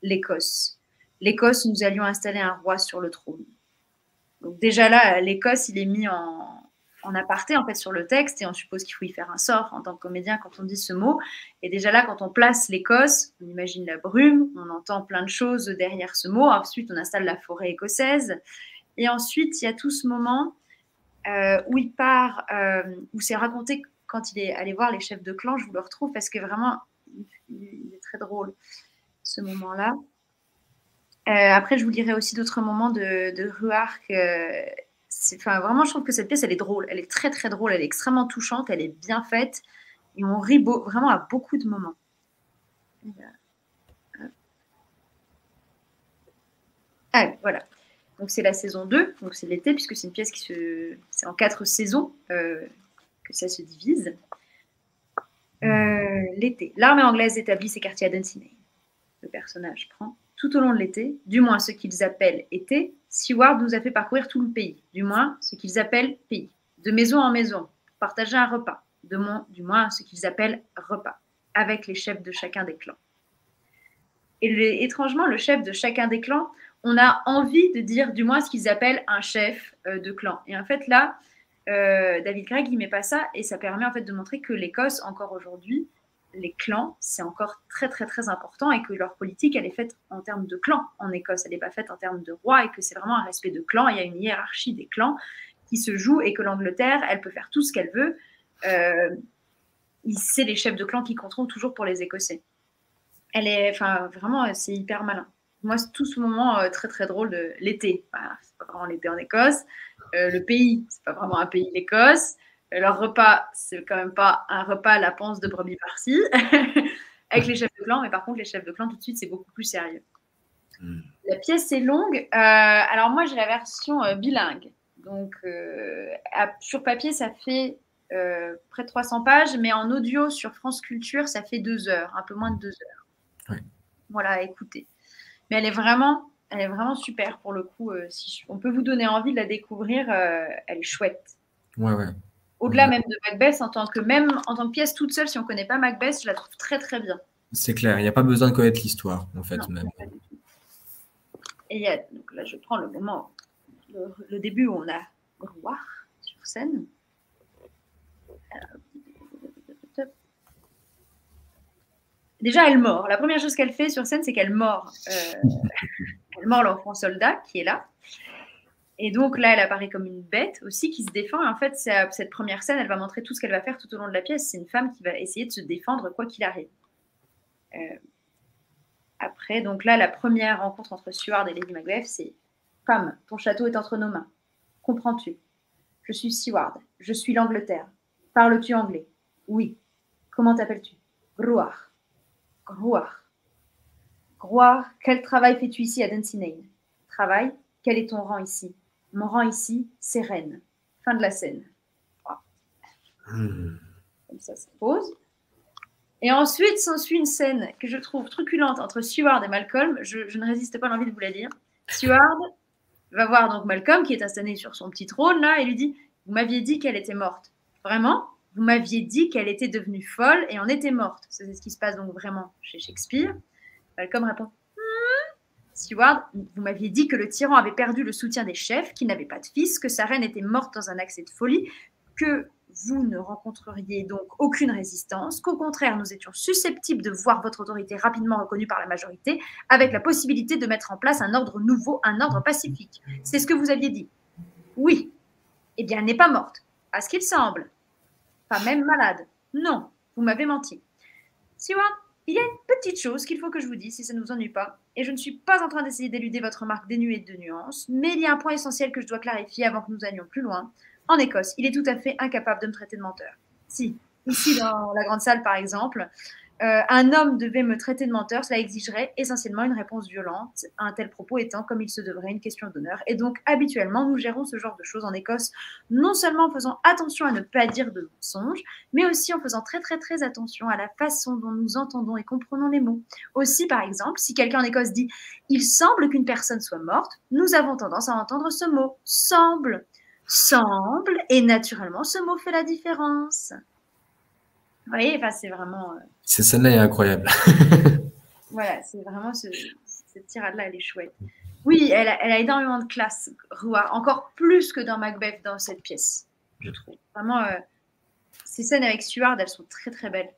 Speaker 1: l'Écosse. L'Écosse, nous allions installer un roi sur le trône. Déjà là, l'Écosse, il est mis en, en aparté en fait sur le texte et on suppose qu'il faut y faire un sort en tant que comédien quand on dit ce mot. Et déjà là, quand on place l'Écosse, on imagine la brume, on entend plein de choses derrière ce mot. Ensuite, on installe la forêt écossaise. Et ensuite, il y a tout ce moment euh, où il part, euh, où c'est raconté quand il est allé voir les chefs de clan. Je vous le retrouve parce que vraiment, il est très drôle ce moment-là. Euh, après, je vous lirai aussi d'autres moments de, de Ruark enfin, vraiment, je trouve que cette pièce, elle est drôle. Elle est très, très drôle. Elle est extrêmement touchante. Elle est bien faite. Et on rit vraiment à beaucoup de moments. Ah, voilà. Donc, c'est la saison 2. Donc, c'est l'été, puisque c'est une pièce qui se. C'est en quatre saisons euh, que ça se divise. Euh, l'été. L'armée anglaise établit ses quartiers à Dunsinane. Le personnage prend tout au long de l'été, du moins ce qu'ils appellent été, Seward nous a fait parcourir tout le pays, du moins ce qu'ils appellent pays, de maison en maison, partager un repas, du moins ce qu'ils appellent repas, avec les chefs de chacun des clans. Et étrangement, le chef de chacun des clans, on a envie de dire du moins ce qu'ils appellent un chef euh, de clan. Et en fait, là, euh, David Gregg, il met pas ça, et ça permet en fait de montrer que l'Écosse, encore aujourd'hui, les clans, c'est encore très très très important et que leur politique, elle est faite en termes de clans en Écosse, elle n'est pas faite en termes de roi et que c'est vraiment un respect de clans, il y a une hiérarchie des clans qui se joue et que l'Angleterre, elle peut faire tout ce qu'elle veut. Euh, c'est les chefs de clans qui contrôlent toujours pour les Écossais. Elle est, enfin, vraiment, c'est hyper malin. Moi, c'est tout ce moment euh, très très drôle de l'été. c'est pas vraiment l'été en Écosse. Euh, le pays, c'est pas vraiment un pays l'Écosse. Leur repas, c'est quand même pas un repas à la panse de brebis farcie avec les chefs de clan, mais par contre, les chefs de clan, tout de suite, c'est beaucoup plus sérieux. Hmm. La pièce est longue. Euh, alors, moi, j'ai la version euh, bilingue. Donc, euh, sur papier, ça fait près de 300 pages, mais en audio sur France Culture, ça fait deux heures, un peu moins de deux heures. Voilà, écoutez. Mais elle est vraiment, elle est vraiment super pour le coup. si on peut vous donner envie de la découvrir, elle est chouette.
Speaker 2: Ouais, ouais.
Speaker 1: Au-delà même de Macbeth, en tant que même en tant que pièce toute seule, si on ne connaît pas Macbeth, je la trouve très très bien.
Speaker 2: C'est clair, il n'y a pas besoin de connaître l'histoire, en fait. même.
Speaker 1: Et donc là, je prends le moment, le, début où on a roi sur scène. Déjà, elle mord. La première chose qu'elle fait sur scène, c'est qu'elle mord. Euh, elle mord l'enfant soldat qui est là. Et donc là, elle apparaît comme une bête aussi qui se défend. Et en fait, cette première scène, elle va montrer tout ce qu'elle va faire tout au long de la pièce. C'est une femme qui va essayer de se défendre quoi qu'il arrive. Euh, après, donc là, la première rencontre entre Seward et Lady Macbeth, c'est Femme, ton château est entre nos mains. Comprends-tu? Je suis Seward. Je suis l'Angleterre. Parles-tu anglais? Oui. Comment t'appelles-tu? Groar. Groar. Groar, quel travail fais-tu ici à Dunsinane? Travail Quel est ton rang ici? Mon rang ici, c'est reine. Fin de la scène. Hmm. Comme ça, ça pose. Et ensuite s'ensuit une scène que je trouve truculente entre Seward et Malcolm. Je, ne résiste pas à l'envie de vous la dire. Seward va voir donc Malcolm qui est installé sur son petit trône là et lui dit Vous m'aviez dit qu'elle était morte. Vraiment? Vous m'aviez dit qu'elle était devenue folle et en était morte. C'est ce qui se passe donc vraiment chez Shakespeare. Malcolm répond Steward, vous m'aviez dit que le tyran avait perdu le soutien des chefs, qu'il n'avait pas de fils, que sa reine était morte dans un accès de folie, que vous ne rencontreriez donc aucune résistance, qu'au contraire, nous étions susceptibles de voir votre autorité rapidement reconnue par la majorité, avec la possibilité de mettre en place un ordre nouveau, un ordre pacifique. C'est ce que vous aviez dit. Oui. Eh bien, elle n'est pas morte, à ce qu'il semble. Pas même malade. Non, vous m'avez menti. Steward, il y a une petite chose qu'il faut que je vous dise si ça ne vous ennuie pas, et je ne suis pas en train d'essayer d'éluder votre remarque dénuée de nuances, mais il y a un point essentiel que je dois clarifier avant que nous allions plus loin. En Écosse, il est tout à fait incapable de me traiter de menteur. Si, ici dans la grande salle par exemple, euh, un homme devait me traiter de menteur, cela exigerait essentiellement une réponse violente, un tel propos étant, comme il se devrait, une question d'honneur. Et donc, habituellement, nous gérons ce genre de choses en Écosse, non seulement en faisant attention à ne pas dire de mensonges, mais aussi en faisant très très très attention à la façon dont nous entendons et comprenons les mots. Aussi, par exemple, si quelqu'un en Écosse dit « il semble qu'une personne soit morte », nous avons tendance à entendre ce mot « semble ». Semble, et naturellement, ce mot fait la différence. Oui, enfin, c'est vraiment. Euh,
Speaker 2: Cette scène-là est incroyable.
Speaker 1: voilà, c'est vraiment ce, cette tirade-là, elle est chouette. Oui, elle a, elle a énormément de classe, Roua, encore plus que dans Macbeth dans cette pièce. je trouve. Vraiment, euh, ces scènes avec Stuart, elles sont très très belles.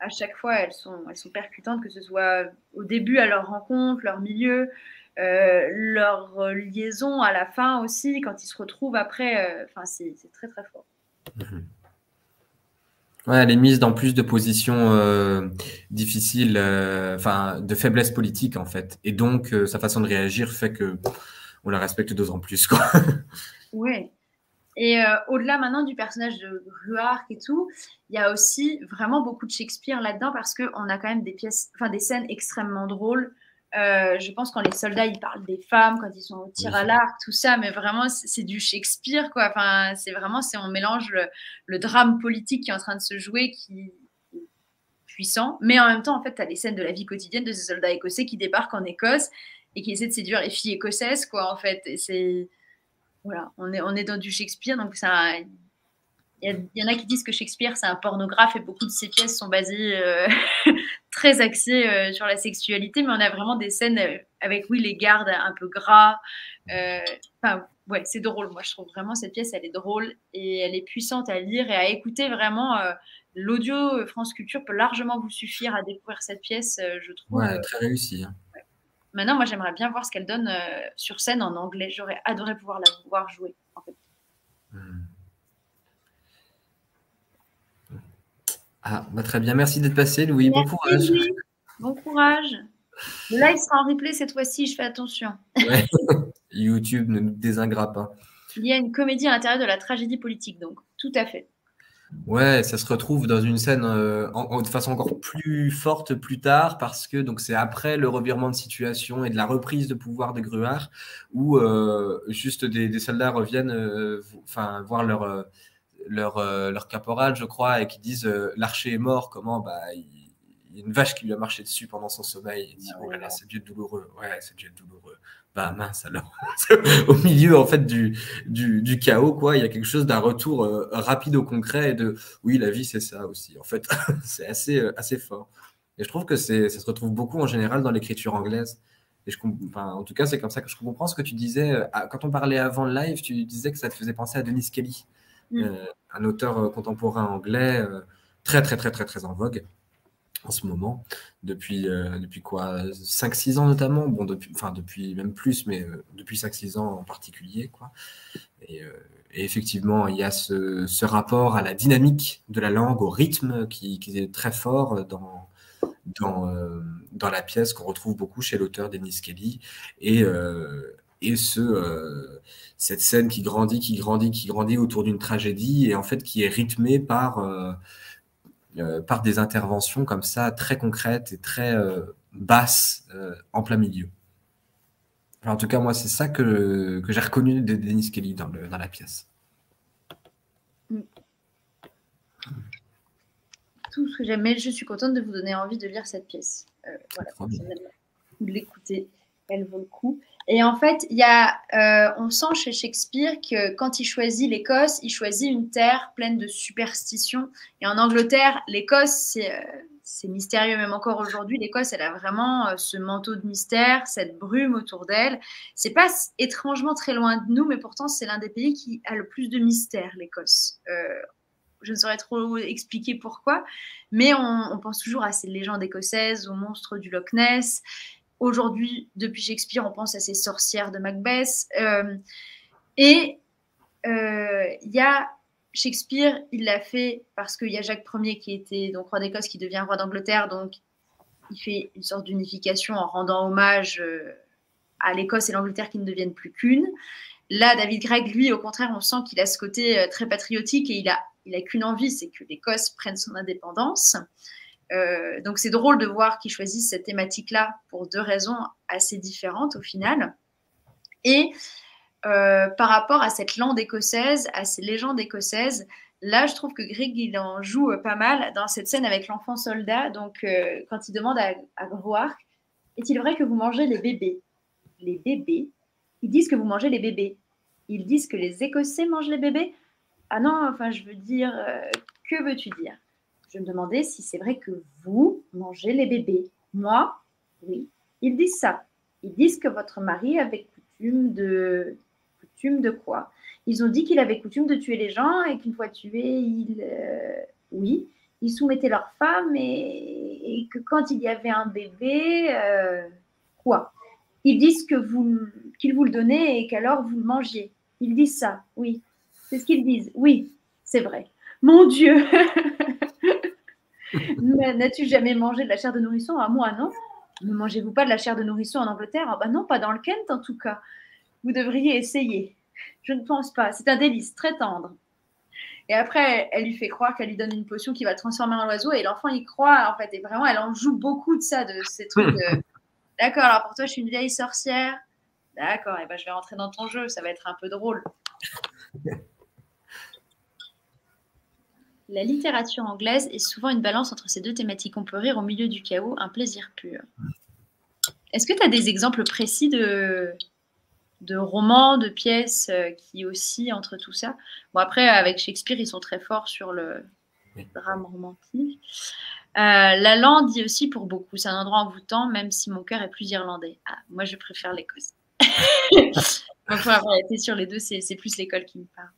Speaker 1: À chaque fois, elles sont, elles sont percutantes, que ce soit au début à leur rencontre, leur milieu, euh, leur liaison à la fin aussi, quand ils se retrouvent après. Enfin, c'est très très fort. Mhm.
Speaker 2: Elle est mise dans plus de positions euh, difficiles, euh, enfin de faiblesse politique en fait, et donc euh, sa façon de réagir fait que on la respecte d'autant plus quoi.
Speaker 1: Ouais. Et au-delà maintenant du personnage de Ruark et tout, il y a aussi vraiment beaucoup de Shakespeare là-dedans parce qu'on a quand même des pièces, enfin des scènes extrêmement drôles. Euh, je pense quand les soldats ils parlent des femmes, quand ils sont au tir à l'arc, tout ça, mais vraiment c'est du Shakespeare quoi. Enfin, c'est vraiment c'est on mélange le, drame politique qui est en train de se jouer qui est puissant, mais en même temps en fait tu as les scènes de la vie quotidienne de ces soldats écossais qui débarquent en Écosse et qui essaient de séduire les filles écossaises quoi en fait. C'est voilà, on est on est dans du Shakespeare donc ça il y, en a qui disent que Shakespeare, c'est un pornographe et beaucoup de ses pièces sont basées euh, très axées euh, sur la sexualité, mais on a vraiment des scènes euh, avec, oui, les gardes un peu gras. Enfin, ouais, c'est drôle. Moi, je trouve vraiment cette pièce, elle est drôle et elle est puissante à lire et à écouter. Vraiment, l'audio France Culture peut largement vous suffire à découvrir cette pièce, je trouve.
Speaker 2: Ouais, très réussi. Hein.
Speaker 1: Maintenant, moi, j'aimerais bien voir ce qu'elle donne sur scène en anglais. J'aurais adoré pouvoir la voir jouer, en fait. Hmm.
Speaker 2: Ah, bah, très bien. Merci d'être passé, Louis. bon courage.
Speaker 1: Bon courage. Le live sera en replay cette fois-ci, je fais attention.
Speaker 2: YouTube ne nous désingra pas.
Speaker 1: Il y a une comédie à l'intérieur de la tragédie politique, donc tout à fait.
Speaker 2: Ouais, ça se retrouve dans une scène euh, de façon encore plus forte plus tard, parce que donc c'est après le revirement de situation et de la reprise de pouvoir de Gruard, où euh, juste des, soldats reviennent euh, voir leur leur, euh, leur caporal, je crois, et qui disent euh, l'archer est mort, comment bah, il, y a une vache qui lui a marché dessus pendant son sommeil. Il dit oh là là, douloureux. Ouais, c'est dû être douloureux. Bah mince alors. au milieu en fait du, du, du, chaos, quoi, il y a quelque chose d'un retour euh, rapide au concret et de oui, la vie c'est ça aussi. En fait, c'est assez, assez fort. Et je trouve que ça se retrouve beaucoup en général dans l'écriture anglaise. Et je, enfin, en tout cas, c'est comme ça que je comprends ce que tu disais. Quand on parlait avant le live, tu disais que ça te faisait penser à Denis Kelly. Mm. Euh, un auteur euh, contemporain anglais euh, très, très, très, très, très en vogue en ce moment, depuis, depuis quoi 5-6 ans notamment, bon, depuis, enfin depuis même plus, mais depuis 5-6 ans en particulier. Quoi. Et, effectivement, il y a ce, ce, rapport à la dynamique de la langue, au rythme qui, qui est très fort dans, dans, dans la pièce qu'on retrouve beaucoup chez l'auteur Dennis Kelly. Et, et ce, euh, cette scène qui grandit, qui grandit, qui grandit autour d'une tragédie et en fait qui est rythmée par, euh, euh, par des interventions comme ça très concrètes et très basses en plein milieu. en tout cas, moi, c'est ça que, que j'ai reconnu de Denis Kelly dans, le, dans la pièce. Mm.
Speaker 1: Tout ce que j'aime, mais je suis contente de vous donner envie de lire cette pièce. voilà, de l'écouter, elle vaut le coup. Et en fait, il y a, euh, on sent chez Shakespeare que quand il choisit l'Écosse, il choisit une terre pleine de superstitions. Et en Angleterre, l'Écosse, c'est euh, mystérieux, même encore aujourd'hui. L'Écosse, elle a vraiment euh, ce manteau de mystère, cette brume autour d'elle. C'est pas étrangement très loin de nous, mais pourtant, c'est l'un des pays qui a le plus de mystère, l'Écosse. je ne saurais trop expliquer pourquoi, mais on, on, pense toujours à ces légendes écossaises, aux monstres du Loch Ness. Aujourd'hui, depuis Shakespeare, on pense à ces sorcières de Macbeth. Euh, et euh, il y a Shakespeare, il l'a fait parce qu'il y a Jacques Ier qui était donc roi d'Écosse qui devient roi d'Angleterre, donc il fait une sorte d'unification en rendant hommage euh, à l'Écosse et l'Angleterre qui ne deviennent plus qu'une. Là, David Gregg, lui, au contraire, on sent qu'il a ce côté très patriotique et il a, il a qu'une envie, c'est que l'Écosse prenne son indépendance. Euh, donc c'est drôle de voir qu'ils choisissent cette thématique-là pour deux raisons assez différentes au final. Et euh, par rapport à cette lande écossaise, à ces légendes écossaises, là je trouve que Greg il en joue pas mal dans cette scène avec l'enfant soldat. Donc euh, quand il demande à, à Groark, est-il vrai que vous mangez les bébés? Les bébés? Ils disent que vous mangez les bébés. Ils disent que les Écossais mangent les bébés? Ah non, enfin je veux dire, que veux-tu dire? Je me demandais si c'est vrai que vous mangez les bébés. Moi, oui. Ils disent ça. Ils disent que votre mari avait coutume de, coutume de quoi? Ils ont dit qu'il avait coutume de tuer les gens et qu'une fois tué, il. euh, oui, ils soumettaient leurs femmes et, que quand il y avait un bébé, euh, quoi? Ils disent que vous, qu'ils vous le donnaient et qu'alors vous le mangiez. Ils disent ça, oui. C'est ce qu'ils disent. Oui, c'est vrai. Mon Dieu N'as-tu jamais mangé de la chair de nourrisson? Ah, moi, non. Ne mangez-vous pas de la chair de nourrisson en Angleterre? Ah, bah non, pas dans le Kent en tout cas. Vous devriez essayer. Je ne pense pas. C'est un délice très tendre. Et après, elle lui fait croire qu'elle lui donne une potion qui va le transformer en oiseau et l'enfant y croit en fait. Et vraiment, elle en joue beaucoup de ça, de ces trucs. de, D'accord, alors pour toi, je suis une vieille sorcière. D'accord, et ben je vais rentrer dans ton jeu, ça va être un peu drôle. La littérature anglaise est souvent une balance entre ces deux thématiques. On peut rire au milieu du chaos, un plaisir pur. Est-ce que tu as des exemples précis de, de romans, de pièces euh, qui oscillent entre tout ça? Bon, après, avec Shakespeare, ils sont très forts sur le drame romantique. Euh, la Lande dit aussi pour beaucoup, c'est un endroit envoûtant, même si mon cœur est plus irlandais. Ah, moi, je préfère l'Écosse. Pour avoir été sur les deux, c'est c'est plus l'école qui me parle.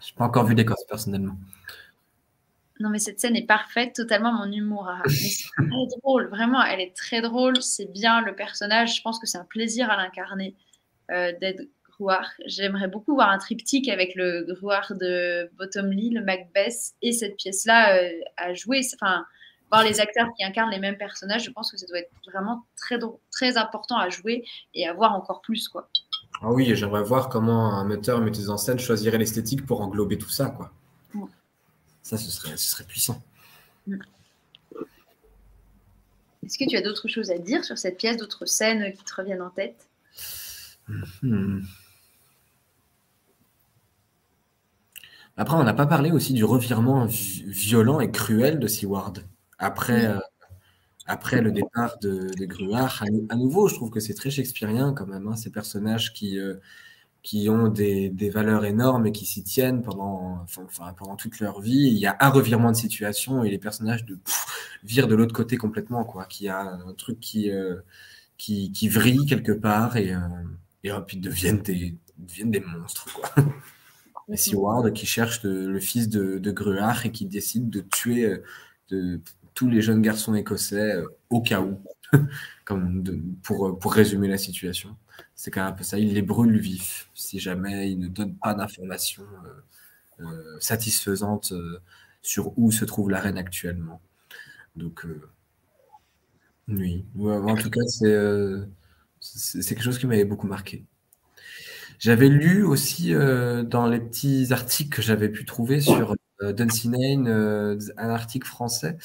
Speaker 2: Je n'ai pas encore vu l'Écosse personnellement.
Speaker 1: Non, mais cette scène est parfaite, totalement mon humour. ah. Mais c'est très drôle, vraiment, elle est très drôle. C'est bien le personnage. Je pense que c'est un plaisir à l'incarner euh, d'être. J'aimerais beaucoup voir un triptyque avec le Gruard de Bottomley, le Macbeth et cette pièce-là euh, à jouer. Enfin, voir les acteurs qui incarnent les mêmes personnages, je pense que ça doit être vraiment très, très important à jouer et à voir encore plus, quoi.
Speaker 2: Ah oui, j'aimerais voir comment un metteur, metteuse en scène choisirait l'esthétique pour englober tout ça, quoi. Ça, ce serait, ce serait puissant.
Speaker 1: Est-ce que tu as d'autres choses à dire sur cette pièce, d'autres scènes qui te reviennent en tête?
Speaker 2: Hmm. Après, on n'a pas parlé aussi du revirement vi- violent et cruel de Seward. Après, euh, après le départ de, de Gruard, à nouveau, je trouve que c'est très shakespearien quand même, hein, ces personnages qui, euh, qui ont des, des valeurs énormes et qui s'y tiennent pendant, enfin, pendant toute leur vie. Il y a un revirement de situation et les personnages de, pff, virent de l'autre côté complètement, quoi. Qu'il y a un truc qui, euh, qui, qui vrille quelque part et, euh, et hop, ils deviennent des, deviennent des monstres, quoi. Et Seward qui cherche le, le fils de, de Gruard et qui décide de tuer euh, de, tous les jeunes garçons écossais euh, au cas où, comme pour, euh, pour résumer la situation. C'est quand même un peu ça. Il les brûle vifs si jamais ils ne donnent pas d'informations euh, satisfaisantes sur où se trouve la reine actuellement. Donc, oui. En tout cas, c'est quelque chose qui m'avait beaucoup marqué. J'avais lu aussi dans les petits articles que j'avais pu trouver sur Dunsinane, euh, un article français,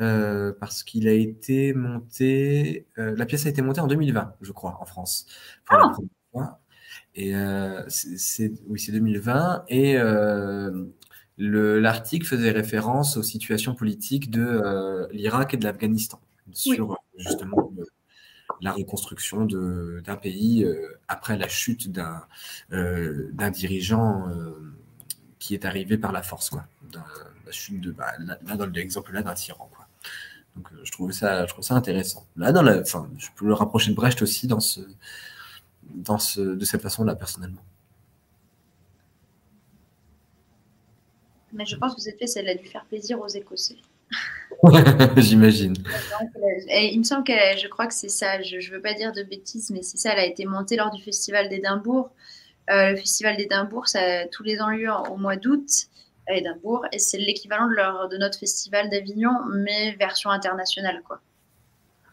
Speaker 2: euh, parce qu'il a été monté, euh, la pièce a été montée en 2020, je crois, en France, pour la première fois. Et euh, c'est, oui, c'est 2020. Et euh, le, l'article faisait référence aux situations politiques de euh, l'Irak et de l'Afghanistan, sur euh, justement la reconstruction de, d'un pays euh, après la chute d'un, euh, d'un dirigeant euh, qui est arrivé par la force, quoi. La chute de, bah, là, dans l'exemple là d'un tyran, quoi. Donc euh, je trouvais ça, je trouve ça intéressant. Là, dans la, enfin, je peux le rapprocher de Brecht aussi dans ce, dans ce, de cette façon-là, personnellement.
Speaker 1: Mais je pense que cette pièce, elle a dû faire plaisir aux Écossais.
Speaker 2: J'imagine.
Speaker 1: Il me semble que je crois que c'est ça, je ne veux pas dire de bêtises, mais c'est ça, elle a été montée lors du Festival d'Édimbourg. Euh, le Festival d'Édimbourg, ça a tous les ans lieu au mois d'août à Édimbourg, et c'est l'équivalent de, leur- de notre Festival d'Avignon, mais version internationale. quoi.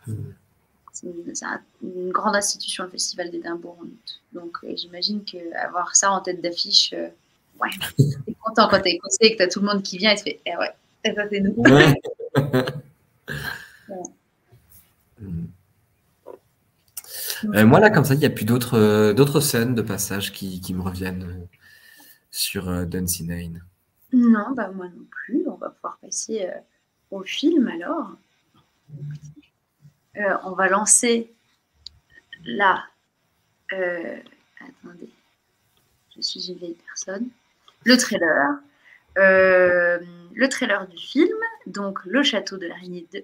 Speaker 2: Mhm.
Speaker 1: C'est une, grande institution, le Festival d'Édimbourg. Donc euh, j'imagine qu'avoir ça en tête d'affiche, euh, ouais, t'es content quand t'es écossais et que t'as tout le monde qui vient et te fait, eh ouais, ça c'est nous.
Speaker 2: Ouais. Mm. Euh, moi, là, comme ça, il n'y a plus d'autres euh, d'autres scènes de passage qui, qui me reviennent euh, sur euh, Dunsinane.
Speaker 1: Non, bah moi non plus. On va pouvoir passer euh, au film alors. On va lancer là. attendez, je suis une vieille personne. Le trailer. Le trailer du film, donc Le château de l'araignée de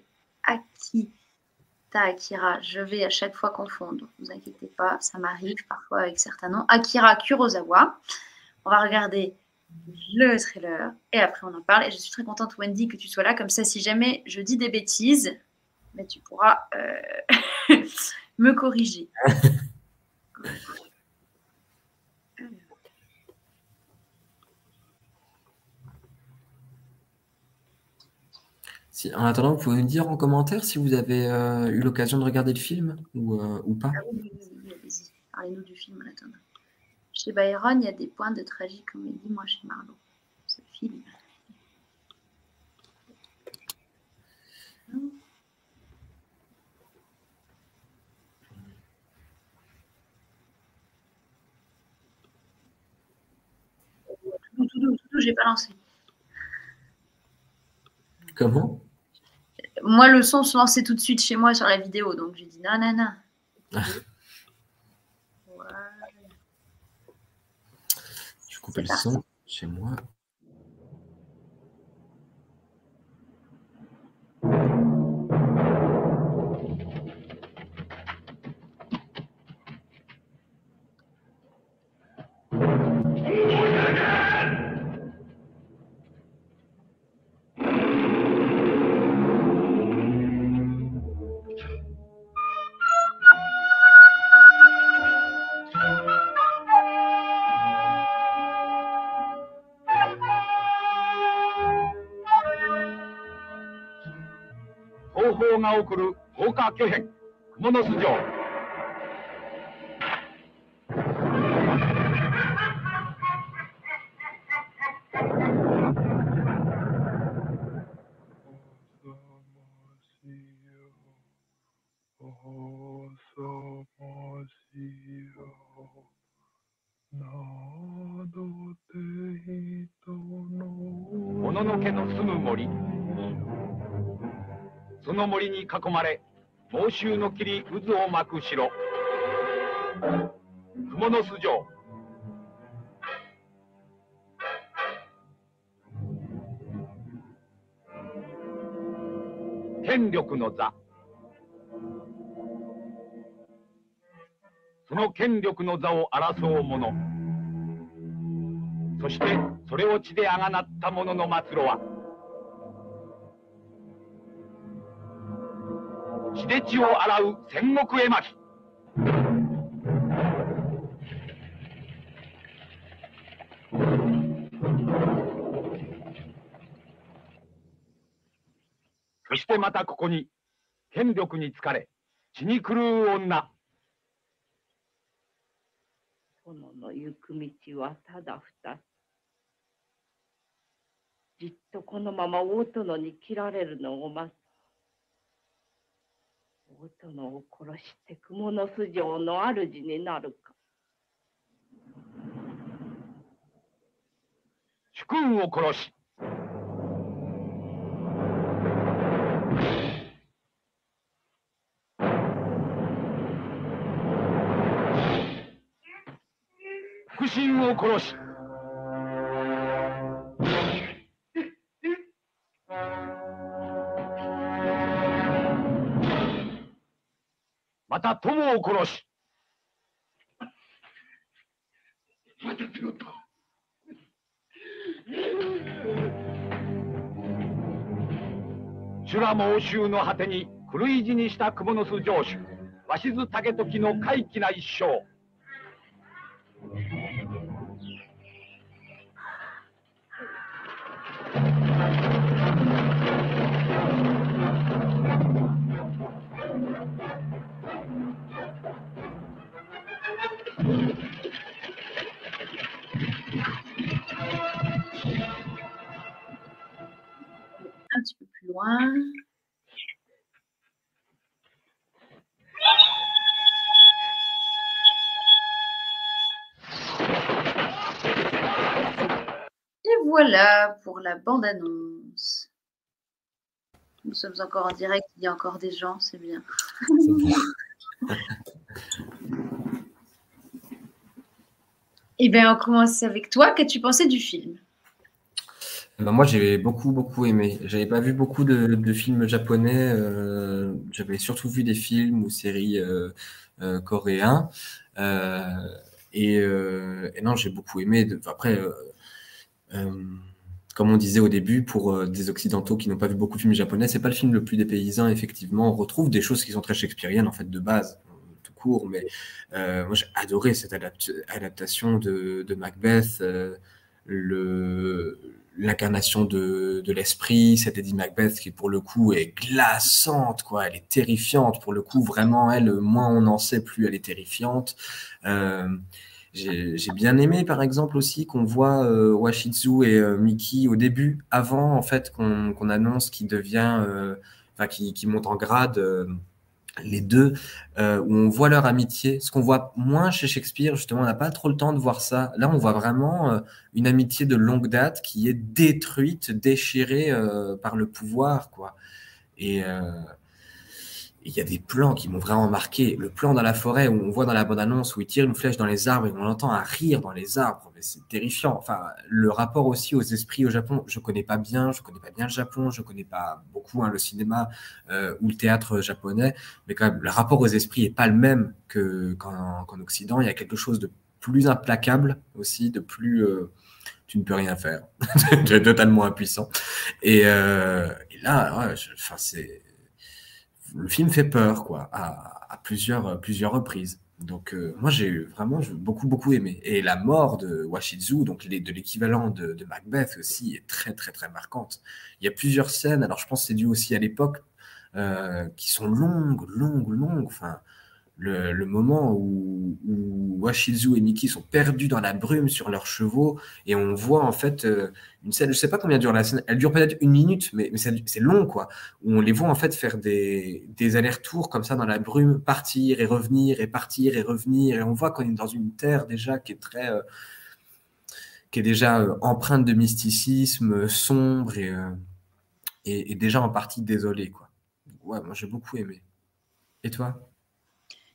Speaker 1: Akira, je vais à chaque fois confondre. Ne vous inquiétez pas, ça m'arrive parfois avec certains noms. Akira Kurosawa. On va regarder le trailer et après on en parle. Et je suis très contente, Wendy, que tu sois là. Comme ça, si jamais je dis des bêtises, mais tu pourras euh, me corriger.
Speaker 2: en attendant, vous pouvez me dire en commentaire si vous avez euh, eu l'occasion de regarder le film ou, euh, ou pas.
Speaker 1: Ah oui, allez-y. Parlez-nous du film en attendant. Chez Byron, il y a des points de tragicomédie, moi chez Marlowe. Ce film. Tout, tout, tout, tout, j'ai pas lancé.
Speaker 2: Comment?
Speaker 1: Moi, le son se lançait tout de suite chez moi sur la vidéo, donc j'ai dit non, non, non.
Speaker 2: Je coupe le son chez moi.
Speaker 3: 送る放火巨編蜘蛛の巣城に囲まれ猛襲の霧渦を巻く城。蜘蛛の巣城。権力の座。その権力の座を争う者。そしてそれを血であがなった者の末路は血で血を洗う戦国絵巻。そしてまたここに権力に疲れ血に狂う女。
Speaker 4: 殿の行く道はただ二つ。じっとこのまま大殿に切られるのを待つ。大殿を殺して蜘蛛の巣城の主になるか。
Speaker 3: 主君を殺し。腹心を殺し。た友を殺し。また手を修羅猛襲の果てに狂い死にした蜘蛛の巣城主鷲津武時の怪奇な一生。
Speaker 1: Et voilà pour la bande-annonce. Nous sommes encore en direct, il y a encore des gens, c'est bien. Eh bien, on commence avec toi. Qu'as-tu pensé du film?
Speaker 2: Bah, moi, j'ai beaucoup, beaucoup aimé. J'avais pas vu beaucoup de, de films japonais. euh, j'avais surtout vu des films ou séries euh, euh, coréens. Euh, et, non, j'ai beaucoup aimé. Après, comme on disait au début, pour des Occidentaux qui n'ont pas vu beaucoup de films japonais, c'est pas le film le plus dépaysant, effectivement. On retrouve des choses qui sont très shakespeariennes, en fait, de base, tout court. Mais moi, j'ai adoré cette adapt- adaptation de, Macbeth, le, l'incarnation de, de l'esprit, cette Eddie Macbeth qui, pour le coup, est glaçante, quoi. Elle est terrifiante. Pour le coup, vraiment, elle, moins on en sait, plus elle est terrifiante. Euh, j'ai bien aimé, par exemple, aussi qu'on voit euh, Washizu et euh, Miki au début, avant, en fait, qu'on annonce qu'il devient, euh, enfin, qu'il monte en grade, les deux, euh, où on voit leur amitié. Ce qu'on voit moins chez Shakespeare, justement, on n'a pas trop le temps de voir ça. Là, on voit vraiment euh, une amitié de longue date qui est détruite, déchirée euh, par le pouvoir, quoi. Et il y a des plans qui m'ont vraiment marqué. Le plan dans la forêt où on voit dans la bande-annonce où il tire une flèche dans les arbres et on l'entend à rire dans les arbres. Mais c'est terrifiant. Enfin, le rapport aussi aux esprits au Japon, je connais pas bien, je connais pas bien le Japon, je connais pas beaucoup hein, le cinéma euh, ou le théâtre japonais, mais quand même, le rapport aux esprits est pas le même que qu'en Occident. Il y a quelque chose de plus implacable aussi, de plus euh, tu ne peux rien faire. tu es totalement impuissant. Et, euh, et là, ouais, enfin, c'est le film fait peur, quoi, à, à plusieurs, à plusieurs reprises. Donc, euh, moi, j'ai vraiment beaucoup, beaucoup aimé. Et la mort de Washizu, donc de l'équivalent de, de Macbeth aussi, est très, très, très marquante. Il y a plusieurs scènes, alors je pense que c'est dû aussi à l'époque, euh, qui sont longues, longues, longues. Enfin, le, moment où, Washizu et Miki sont perdus dans la brume sur leurs chevaux, et on voit en fait euh, une scène, je sais pas combien dure la scène, elle dure peut-être une minute, mais, c'est long, quoi où on les voit en fait faire des, des allers-retours comme ça dans la brume, partir et revenir et partir et revenir. Et on voit qu'on est dans une terre déjà qui est très, euh, qui est déjà euh, empreinte de mysticisme, euh, sombre et, et, et déjà en partie désolée, quoi. Ouais, moi j'ai beaucoup aimé. Et toi?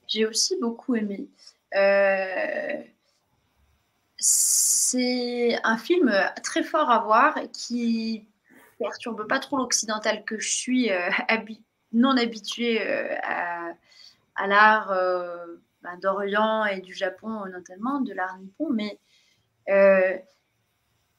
Speaker 1: J'ai aussi beaucoup aimé. Euh, c'est un film très fort à voir qui perturbe pas trop l'occidental que je suis, euh, non habituée euh, à, l'art ben, d'Orient et du Japon notamment, de l'art nippon, mais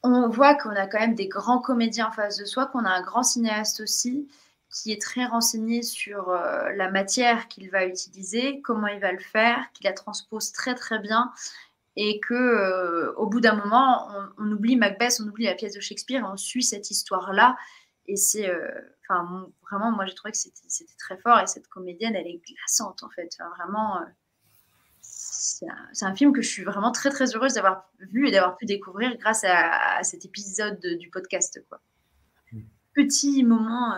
Speaker 1: on voit qu'on a quand même des grands comédiens en face de soi, qu'on a un grand cinéaste aussi qui est très renseigné sur euh, la matière qu'il va utiliser, comment il va le faire, qu'il la transpose très très bien et que euh, au bout d'un moment on, on oublie Macbeth, on oublie la pièce de Shakespeare, et on suit cette histoire là et c'est euh, enfin vraiment moi j'ai trouvé que c'était très fort et cette comédienne elle est glaçante en fait Enfin, vraiment c'est un, film que je suis vraiment très très heureuse d'avoir vu et d'avoir pu découvrir grâce à, à cet épisode de- du podcast quoi. Petit moment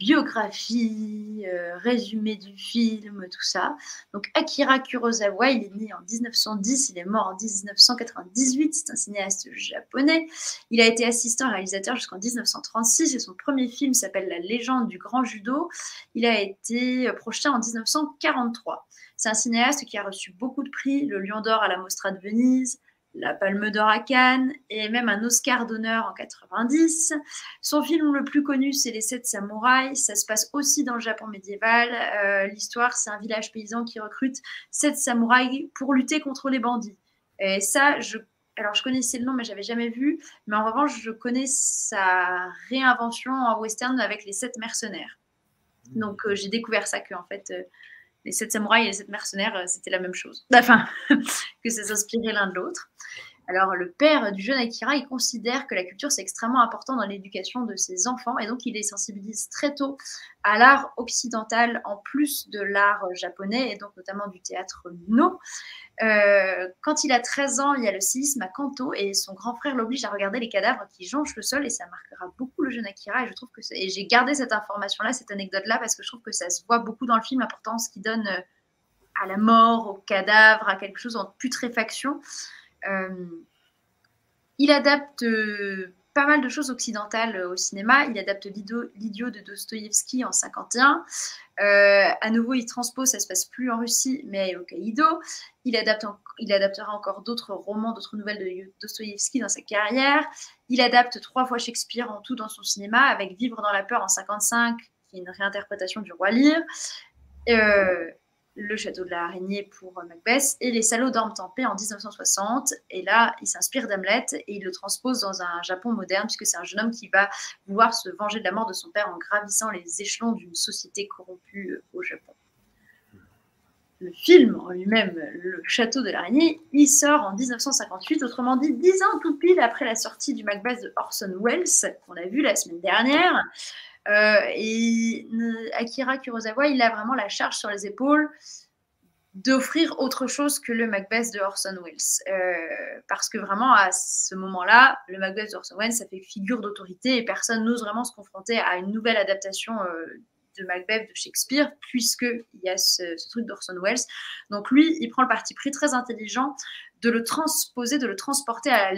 Speaker 1: biographie, euh, résumé du film, tout ça. Donc Akira Kurosawa, il est né en 1910, il est mort en 1998, c'est un cinéaste japonais. Il a été assistant réalisateur jusqu'en 1936 et son premier film s'appelle La légende du grand judo. Il a été projeté en 1943. C'est un cinéaste qui a reçu beaucoup de prix, le Lion d'or à la Mostra de Venise, la Palme d'or à Cannes et même un Oscar d'honneur en 90. Son film le plus connu, c'est Les Sept Samouraïs. Ça se passe aussi dans le Japon médiéval. Euh, L'histoire, c'est un village paysan qui recrute sept samouraïs pour lutter contre les bandits. Et ça, je, alors je connaissais le nom, mais j'avais jamais vu. Mais en revanche, je connais sa réinvention en western avec les sept mercenaires. Donc euh, j'ai découvert ça que en fait. euh, les sept samouraïs et les sept mercenaires, euh, c'était la même chose. Enfin, que ça s'inspirait l'un de l'autre. Alors, le père du jeune Akira, il considère que la culture, c'est extrêmement important dans l'éducation de ses enfants, et donc il les sensibilise très tôt à l'art occidental, en plus de l'art japonais, et donc notamment du théâtre no. Euh, quand il a 13 ans, il y a le séisme à Kanto, et son grand frère l'oblige à regarder les cadavres qui jonchent le sol, et ça marquera beaucoup le jeune Akira, et je trouve que et j'ai gardé cette information-là, cette anecdote-là, parce que je trouve que ça se voit beaucoup dans le film, l'importance qu'il donne euh, à la mort, au cadavre, à quelque chose en putréfaction. Euh, il adapte euh, pas mal de choses occidentales euh, au cinéma. Il adapte L'idiot de Dostoïevski en 51. Euh, à nouveau, il transpose, ça se passe plus en Russie, mais au Hokkaido. Il, adapte il adaptera encore d'autres romans, d'autres nouvelles de Dostoïevski dans sa carrière. Il adapte trois fois Shakespeare en tout dans son cinéma, avec Vivre dans la peur en 55, qui est une réinterprétation du Roi Lear. Le château de l'araignée pour Macbeth et Les salauds dorment en paix en 1960. Et là, il s'inspire d'Hamlet et il le transpose dans un Japon moderne, puisque c'est un jeune homme qui va vouloir se venger de la mort de son père en gravissant les échelons d'une société corrompue euh, au Japon. Le film en lui-même, Le château de l'araignée, il sort en 1958, autrement dit dix ans tout pile après la sortie du Macbeth de Orson Welles, qu'on a vu la semaine dernière. Euh, et Akira Kurosawa, il a vraiment la charge sur les épaules d'offrir autre chose que le Macbeth de Orson Welles. Euh, parce que vraiment, à ce moment-là, le Macbeth de Orson Welles, ça fait figure d'autorité et personne n'ose vraiment se confronter à une nouvelle adaptation euh, de Macbeth de Shakespeare, puisqu'il y a ce, truc d'Orson Welles. Donc lui, il prend le parti pris très intelligent de le transposer, de le transporter à,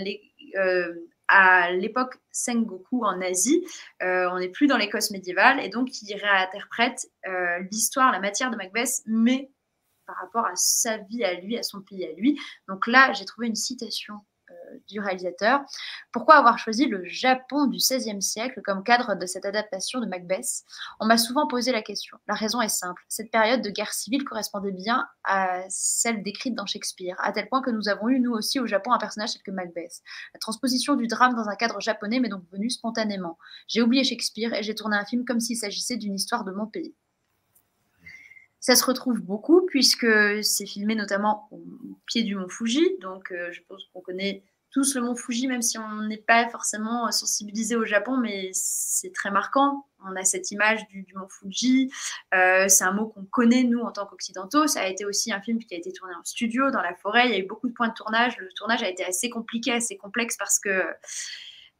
Speaker 1: à l'époque Sengoku en Asie. Euh, on n'est plus dans l'Écosse médiévale et donc il réinterprète euh, l'histoire, la matière de Macbeth, mais par rapport à sa vie à lui, à son pays à lui. Donc là, j'ai trouvé une citation du réalisateur. Pourquoi avoir choisi le Japon du XVIe siècle comme cadre de cette adaptation de Macbeth? On m'a souvent posé la question. La raison est simple. Cette période de guerre civile correspondait bien à celle décrite dans Shakespeare, à tel point que nous avons eu, nous aussi, au Japon, un personnage tel que Macbeth. La transposition du drame dans un cadre japonais m'est donc venue spontanément. J'ai oublié Shakespeare et j'ai tourné un film comme s'il s'agissait d'une histoire de mon pays. Ça se retrouve beaucoup puisque c'est filmé notamment au pied du mont Fuji. Donc, euh, je pense qu'on connaît tous le mont Fuji, même si on n'est pas forcément sensibilisé au Japon, mais c'est très marquant. On a cette image du, mont Fuji. Euh, c'est un mot qu'on connaît, nous, en tant qu'occidentaux. Ça a été aussi un film qui a été tourné en studio, dans la forêt. Il y a eu beaucoup de points de tournage. Le tournage a été assez compliqué, assez complexe parce que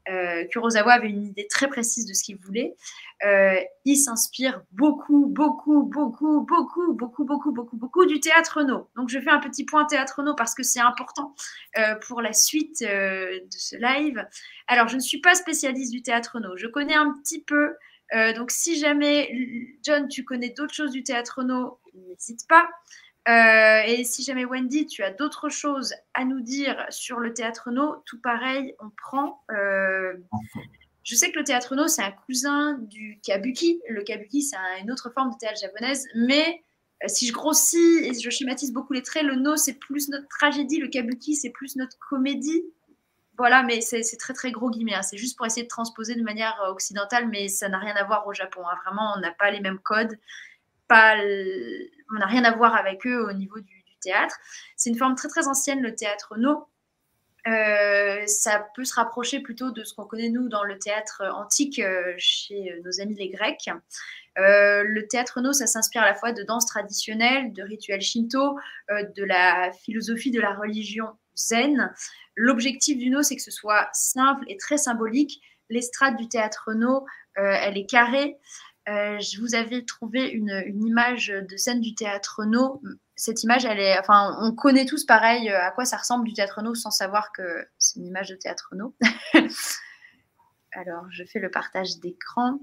Speaker 1: euh, Kurosawa avait une idée très précise de ce qu'il voulait. Euh, il s'inspire beaucoup, beaucoup, beaucoup, beaucoup, beaucoup, beaucoup, beaucoup, beaucoup du théâtre no. Donc je fais un petit point théâtre no parce que c'est important euh, pour la suite de ce live. Alors je ne suis pas spécialiste du théâtre no. Je connais un petit peu. donc si jamais John, tu connais d'autres choses du théâtre no, n'hésite pas. Euh, et si jamais Wendy, tu as d'autres choses à nous dire sur le théâtre no, tout pareil, on prend. Euh, je sais que le théâtre no, c'est un cousin du kabuki. Le kabuki, c'est une autre forme de théâtre japonaise, mais euh, si je grossis et je schématise beaucoup les traits, le no, c'est plus notre tragédie, le kabuki, c'est plus notre comédie. Voilà, mais c'est très très gros guillemets. Hein. C'est juste pour essayer de transposer de manière occidentale, mais ça n'a rien à voir au Japon. Hein. Vraiment, on n'a pas les mêmes codes on n'a rien à voir avec eux au niveau du, théâtre. C'est une forme très très ancienne, le théâtre no. Euh, ça peut se rapprocher plutôt de ce qu'on connaît nous dans le théâtre antique euh, chez nos amis les Grecs. Euh, le théâtre no, ça s'inspire à la fois de danses traditionnelles, de rituels shinto, de la philosophie de la religion zen. L'objectif du no, c'est que ce soit simple et très symbolique. L'estrade du théâtre no, elle est carrée. Euh, je vous avais trouvé une, image de scène du théâtre No. Cette image, elle est, enfin, on connaît tous pareil euh, à quoi ça ressemble du théâtre No sans savoir que c'est une image de théâtre No. Alors, je fais le partage d'écran.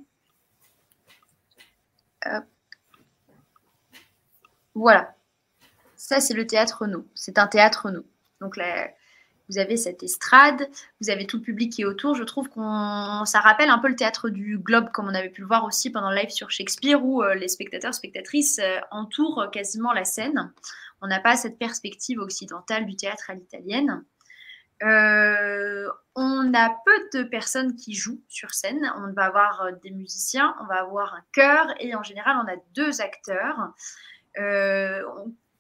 Speaker 1: Voilà. Ça, c'est le théâtre No. C'est un théâtre No. Donc, la, vous avez cette estrade, vous avez tout le public qui est autour. Je trouve qu'on ça rappelle un peu le théâtre du Globe, comme on avait pu le voir aussi pendant le live sur Shakespeare, où euh, les spectateurs, spectatrices euh, entourent quasiment la scène. On n'a pas cette perspective occidentale du théâtre à l'italienne. Euh, on a peu de personnes qui jouent sur scène. On va avoir des musiciens, on va avoir un chœur et en général, on a deux acteurs.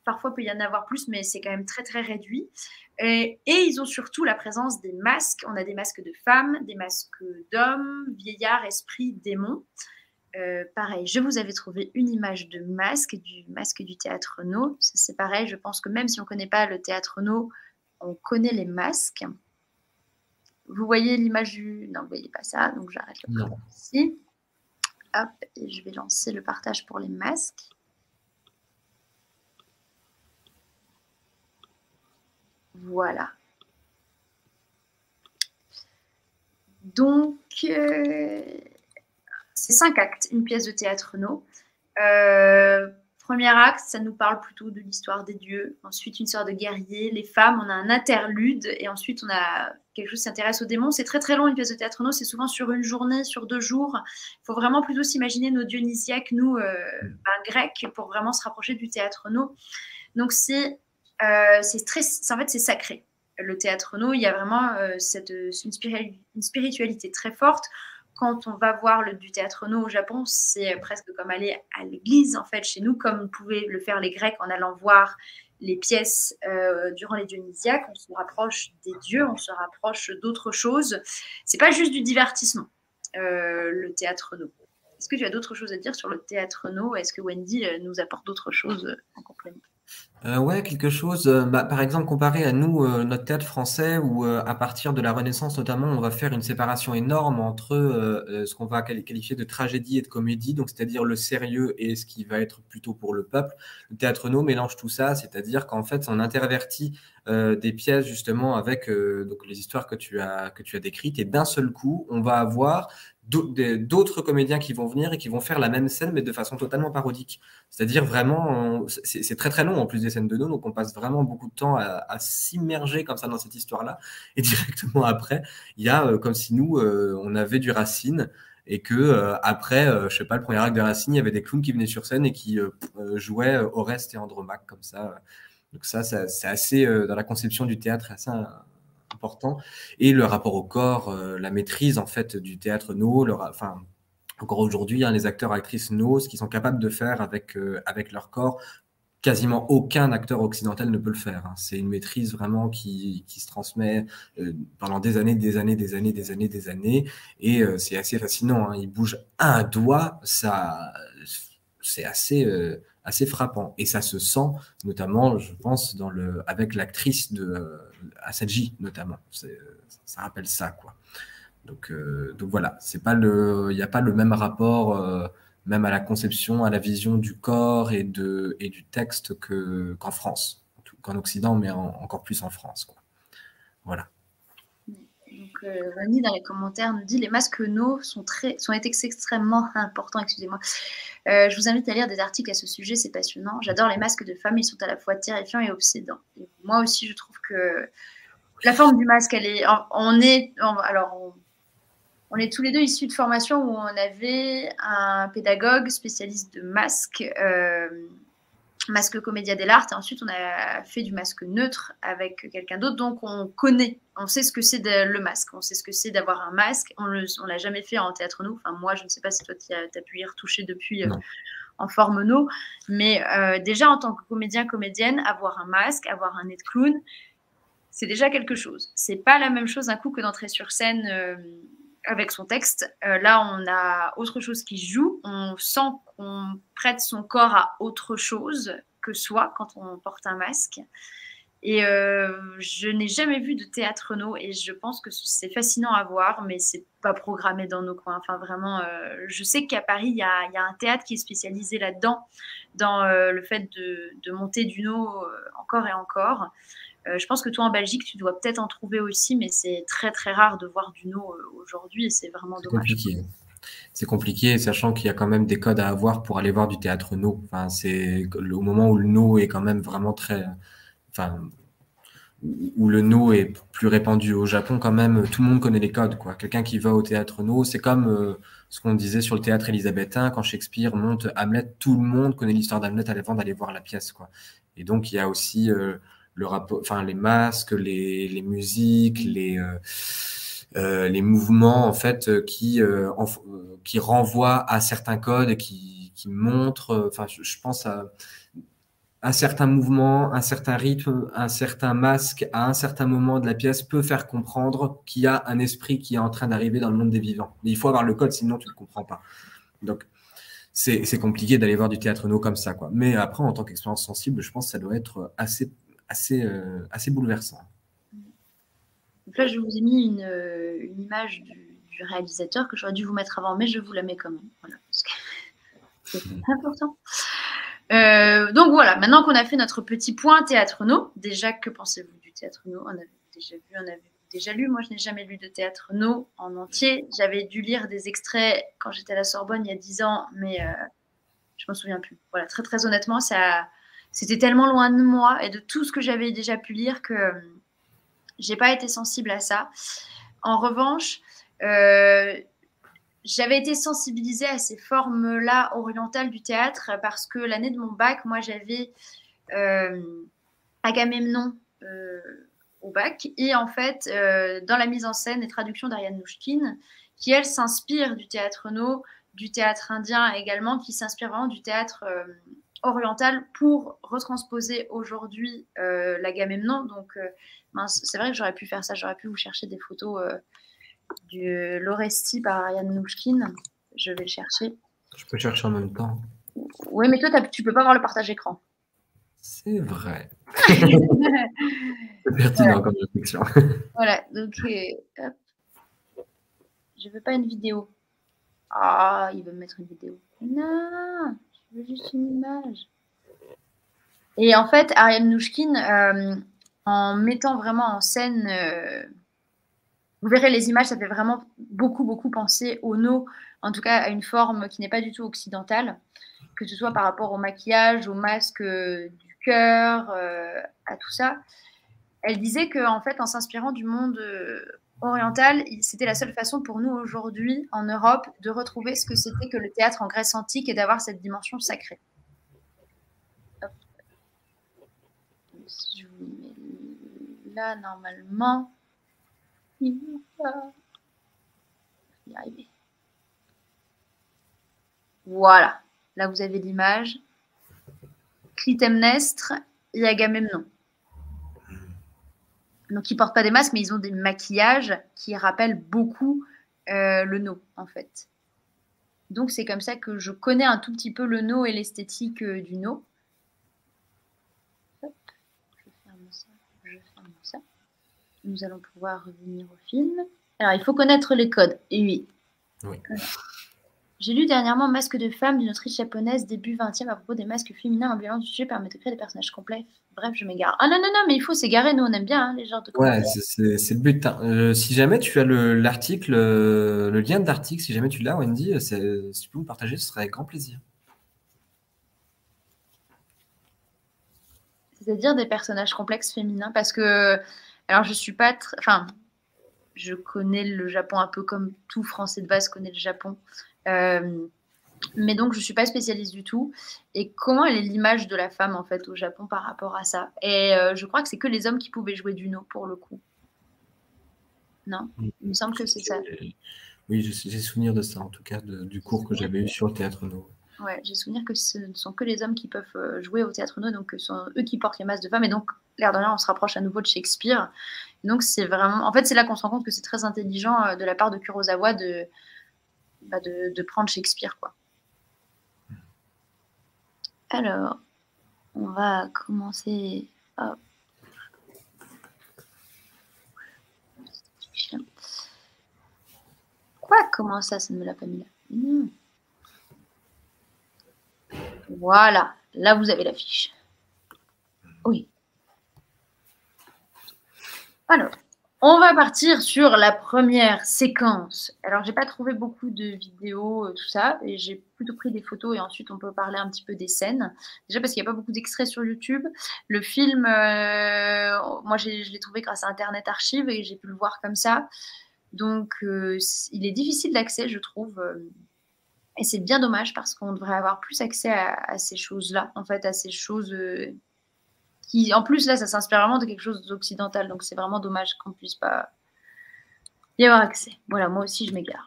Speaker 1: Parfois, il peut y en avoir plus, mais c'est quand même très, très réduit. Et, ils ont surtout la présence des masques. On a des masques de femmes, des masques d'hommes, vieillards, esprits, démons. Euh, pareil, je vous avais trouvé une image de masque, du masque du théâtre No. C'est pareil, je pense que même si on ne connaît pas le théâtre No, on connaît les masques. Vous voyez l'image du... Non, vous ne voyez pas ça, donc j'arrête le partage ici. Hop, et je vais lancer le partage pour les masques. Voilà. donc, euh, c'est cinq actes, une pièce de théâtre no. Euh, premier acte, ça nous parle plutôt de l'histoire des dieux. Ensuite, une sorte de guerrier. Les femmes, on a un interlude. Et ensuite, on a quelque chose qui s'intéresse aux démons. C'est très très long, une pièce de théâtre no. C'est souvent sur une journée, sur deux jours. Il faut vraiment plutôt s'imaginer nos dionysiaques, nous, euh, ben, grecs, pour vraiment se rapprocher du théâtre no. Donc, c'est c'est très, en fait, c'est sacré le théâtre no, il y a vraiment euh, cette, une, spiritualité très forte. Quand on va voir le, du théâtre no au Japon, c'est presque comme aller à l'église, en fait, chez nous, comme pouvaient le faire les Grecs en allant voir les pièces euh, durant les Dionysiaques. On se rapproche des dieux, on se rapproche d'autres choses. C'est pas juste du divertissement, euh, le théâtre no. Est-ce que tu as d'autres choses à dire sur le théâtre no Est-ce que Wendy nous apporte d'autres choses en complément?
Speaker 2: Euh, ouais, quelque chose, euh, bah, par exemple, comparé à nous, euh, notre théâtre français, où à partir de la Renaissance notamment, on va faire une séparation énorme entre ce qu'on va qualifier de tragédie et de comédie, donc c'est-à-dire le sérieux et ce qui va être plutôt pour le peuple. Le théâtre no mélange tout ça, c'est-à-dire qu'en fait, on intervertit des pièces justement avec donc les histoires que tu as que tu as décrites, et d'un seul coup, on va avoir d'autres comédiens qui vont venir et qui vont faire la même scène, mais de façon totalement parodique. C'est-à-dire vraiment, c'est très très long en plus des scènes de nous, donc on passe vraiment beaucoup de temps à, s'immerger comme ça dans cette histoire-là. Et directement après, il y a euh, comme si nous, euh, on avait du Racine et que euh, après, je sais pas, le premier acte de Racine, il y avait des clowns qui venaient sur scène et qui jouaient Oreste et Andromaque comme ça. Donc ça, c'est assez, dans la conception du théâtre, assez Et le rapport au corps, euh, la maîtrise en fait du théâtre no, enfin, encore aujourd'hui, hein, les acteurs, actrices no, ce qu'ils sont capables de faire avec, euh, avec leur corps, quasiment aucun acteur occidental ne peut le faire. Hein. C'est une maîtrise vraiment qui, qui se transmet euh, pendant des années, des années, des années, des années, des années. Et c'est assez fascinant. Hein. Il bouge un doigt, ça, c'est assez, assez frappant. Et ça se sent, notamment, je pense, avec l'actrice de Asaji, notamment. Ça rappelle ça, quoi. Donc, euh, donc voilà, c'est pas le, il n'y a pas le même rapport, euh, même à la conception, à la vision du corps et, de, et du texte que, qu'en France, qu'en Occident, mais encore plus en France. Quoi. Voilà.
Speaker 1: Donc, euh, dans les commentaires nous dit les masques no sont, très, sont extrêmement importants. Excusez-moi. Euh, je vous invite à lire des articles à ce sujet, c'est passionnant. J'adore les masques de femmes, ils sont à la fois terrifiants et obsédants. moi aussi, je trouve que la forme du masque, elle est. On est. alors, on, est tous les deux issus de formations où on avait un pédagogue spécialiste de masques. Euh, masque comédia dell'arte et ensuite on a fait du masque neutre avec quelqu'un d'autre. Donc on connaît on sait ce que c'est le masque. On sait ce que c'est d'avoir un masque. On ne l'a jamais fait en théâtre nous enfin moi je ne sais pas si toi tu as, pu y retoucher depuis euh, en forme no. Mais euh, déjà en tant que comédien comédienne avoir un masque avoir un nez de clown c'est déjà quelque chose. C'est pas la même chose un coup que d'entrer sur scène euh, avec son texte. là, on a autre chose qui joue. On sent qu'on prête son corps à autre chose que soi quand on porte un masque. Et euh, je n'ai jamais vu de théâtre no et je pense que c'est fascinant à voir, mais c'est pas programmé dans nos coins. Enfin, vraiment, euh, je sais qu'à Paris, il y, a, un théâtre qui est spécialisé là-dedans, dans euh, le fait de, monter du no encore et encore. Je pense que toi, en Belgique, tu dois peut-être en trouver aussi, mais c'est très très rare de voir du no aujourd'hui et c'est vraiment dommage.
Speaker 2: Compliqué c'est compliqué, sachant qu'il y a quand même des codes à avoir pour aller voir du théâtre no. Enfin, c'est au moment où le no est quand même vraiment très, enfin, où le no est plus répandu au Japon, quand même, tout le monde connaît les codes, quoi. Quelqu'un qui va au théâtre no, c'est comme euh, ce qu'on disait sur le théâtre élisabétain quand Shakespeare monte Hamlet, tout le monde connaît l'histoire d'Hamlet avant d'aller voir la pièce, quoi. Et donc il y a aussi euh, le rapport, enfin les masques, les, les musiques, les euh, euh, les mouvements en fait euh, qui euh, qui renvoient à certains codes qui, qui montrent. Enfin, je, pense à un certain mouvement, un certain rythme, un certain masque à un certain moment de la pièce peut faire comprendre qu'il y a un esprit qui est en train d'arriver dans le monde des vivants. Il faut avoir le code, sinon tu ne le comprends pas. Donc, c'est compliqué d'aller voir du théâtre no comme ça. Quoi. Mais après, en tant qu'expérience sensible, je pense que ça doit être assez, assez, assez bouleversant.
Speaker 1: Donc là, je vous ai mis une, euh, image du, réalisateur que j'aurais dû vous mettre avant, mais je vous la mets quand même. Voilà, parce que c'est important. Euh, donc voilà, maintenant qu'on a fait notre petit point théâtre no, déjà que pensez-vous du théâtre no? On avait déjà vu, on avait déjà lu. Moi, je n'ai jamais lu de théâtre no en entier. J'avais dû lire des extraits quand j'étais à la Sorbonne il y a dix ans, mais euh, je m'en souviens plus. Voilà, très très honnêtement, ça, c'était tellement loin de moi et de tout ce que j'avais déjà pu lire que euh, j'ai pas été sensible à ça. En revanche, euh, j'avais été sensibilisée à ces formes-là orientales du théâtre parce que l'année de mon bac, moi, j'avais euh, Agamemnon au bac et en fait, dans la mise en scène et traduction d'Ariane Nouchkine, qui elle s'inspire du théâtre no, du théâtre indien également, qui s'inspire vraiment du théâtre euh, oriental pour retransposer aujourd'hui euh, l'Agamemnon. Donc, euh, c'est vrai que j'aurais pu faire ça, j'aurais pu vous chercher des photos euh, du L'Oresti par Ariane Nouchkine. Je vais le chercher.
Speaker 2: Je peux chercher en même temps.
Speaker 1: Oui, mais toi, tu peux pas voir le partage écran.
Speaker 2: C'est vrai. C'est pertinent comme réflexion.
Speaker 1: Voilà, donc euh, hop. je veux pas une vidéo. Ah, il veut me mettre une vidéo. Non, juste une image. Et en fait, Ariane Nouchkine, euh, en mettant vraiment en scène, euh, vous verrez les images, ça fait vraiment beaucoup, beaucoup penser au no, en tout cas à une forme qui n'est pas du tout occidentale, que ce soit par rapport au maquillage, au masque euh, du cœur, à tout ça elle disait que en fait, en s'inspirant du monde oriental, il- c'était la seule façon pour nous aujourd'hui en Europe de retrouver ce que c'était que le théâtre en Grèce antique et d'avoir cette dimension sacrée. Là, normalement, il y arriver. Voilà, là vous avez l'image. Clytemnestre et Agamemnon. Donc, ils portent pas des masques, mais ils ont des maquillages qui rappellent beaucoup euh, le no, en fait. Donc, c'est comme ça que je connais un tout petit peu le no et l'esthétique euh, du no. Hop, je ferme ça, je ferme ça. Nous allons pouvoir revenir au film. Alors, il faut connaître les codes. Et oui.
Speaker 2: Oui.
Speaker 1: J'ai lu dernièrement Masque de femme d'une autrice japonaise début 20e à propos des masques féminins ambivalents du sujet permettent de créer des personnages complets. Bref, je m'égare. Ah non, non, non, mais il faut s'égarer, nous on aime bien hein, les genres de
Speaker 2: Ouais, c'est- le but. hein. Euh, si jamais tu as le- l'article, euh, le lien de l'article, si jamais tu l'as, Wendy, euh, si tu peux me partager, ce serait avec grand plaisir.
Speaker 1: C'est-à-dire des personnages complexes féminins parce que, alors je suis pas, enfin, je connais le Japon un peu comme tout Français de base connaît le Japon, mais donc je suis pas spécialiste du tout. Et comment elle est l'image de la femme en fait au Japon par rapport à ça? Et euh, je crois que c'est que les hommes qui pouvaient jouer du no pour le coup. Non, il me semble que c'est ça.
Speaker 2: Oui, j'ai souvenir de ça, en tout cas, de- du cours que j'avais eu sur le théâtre no.
Speaker 1: Ouais, j'ai souvenir que ce ne sont que les hommes qui peuvent euh, jouer au théâtre no, donc ce sont eux qui portent les masques de femmes, et donc l'air de rien, on se rapproche à nouveau de Shakespeare. Donc c'est vraiment, en fait, c'est là qu'on se rend compte que c'est très intelligent euh, de la part de Kurosawa de, bah, de, de prendre Shakespeare, quoi. Alors, on va commencer. Hop. Quoi Comment ça, ça ne me l'a pas mis là? Voilà, là vous avez l'affiche. Oui. Alors, on va partir sur la première séquence. Alors, j'ai pas trouvé beaucoup de vidéos, euh, tout ça, et j'ai plutôt pris des photos et ensuite on peut parler un petit peu des scènes. Déjà parce qu'il n'y a pas beaucoup d'extraits sur YouTube. Le film, euh, moi je l'ai trouvé grâce à Internet Archive et j'ai pu le voir comme ça. Donc, euh, il est difficile d'accès, je trouve. euh, et c'est bien dommage parce qu'on devrait avoir plus accès à, à ces choses-là, en fait, à ces choses euh, qui, en plus, là, ça s'inspire vraiment de quelque chose d'occidental. Donc, c'est vraiment dommage qu'on ne puisse pas y avoir accès. Voilà, moi aussi, je m'égare.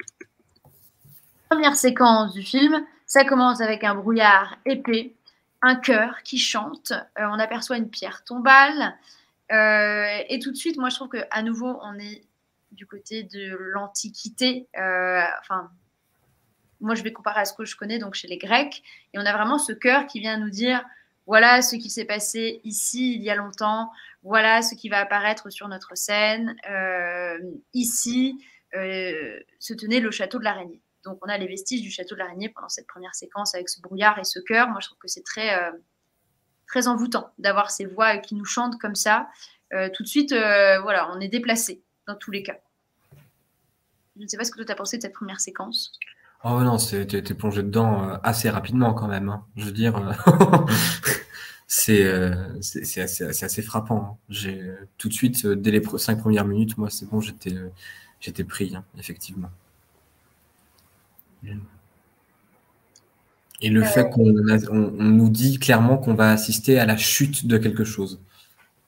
Speaker 1: Première séquence du film, ça commence avec un brouillard épais, un chœur qui chante, euh, on aperçoit une pierre tombale, euh, et tout de suite, moi, je trouve qu'à nouveau, on est du côté de l'Antiquité, euh, enfin, moi je vais comparer à ce que je connais, donc chez les Grecs, et on a vraiment ce cœur qui vient nous dire voilà ce qui s'est passé ici il y a longtemps, voilà ce qui va apparaître sur notre scène, euh, ici euh, se tenait le château de l'araignée. Donc on a les vestiges du château de l'araignée pendant cette première séquence avec ce brouillard et ce cœur. Moi je trouve que c'est très, euh, envoûtant d'avoir ces voix qui nous chantent comme ça. Tout de suite, voilà, on est déplacé. dans tous les cas. Je ne sais pas ce que tu as pensé de cette première séquence.
Speaker 2: Oh non, tu es plongé dedans euh, assez rapidement quand même. Hein. Je veux dire, euh, c'est euh, c'est assez, assez, frappant. Hein. J'ai tout de suite, dès les cinq premières minutes, moi c'est bon, j'étais j'étais pris, hein, effectivement. Et le fait qu'on on, nous dit clairement qu'on va assister à la chute de quelque chose.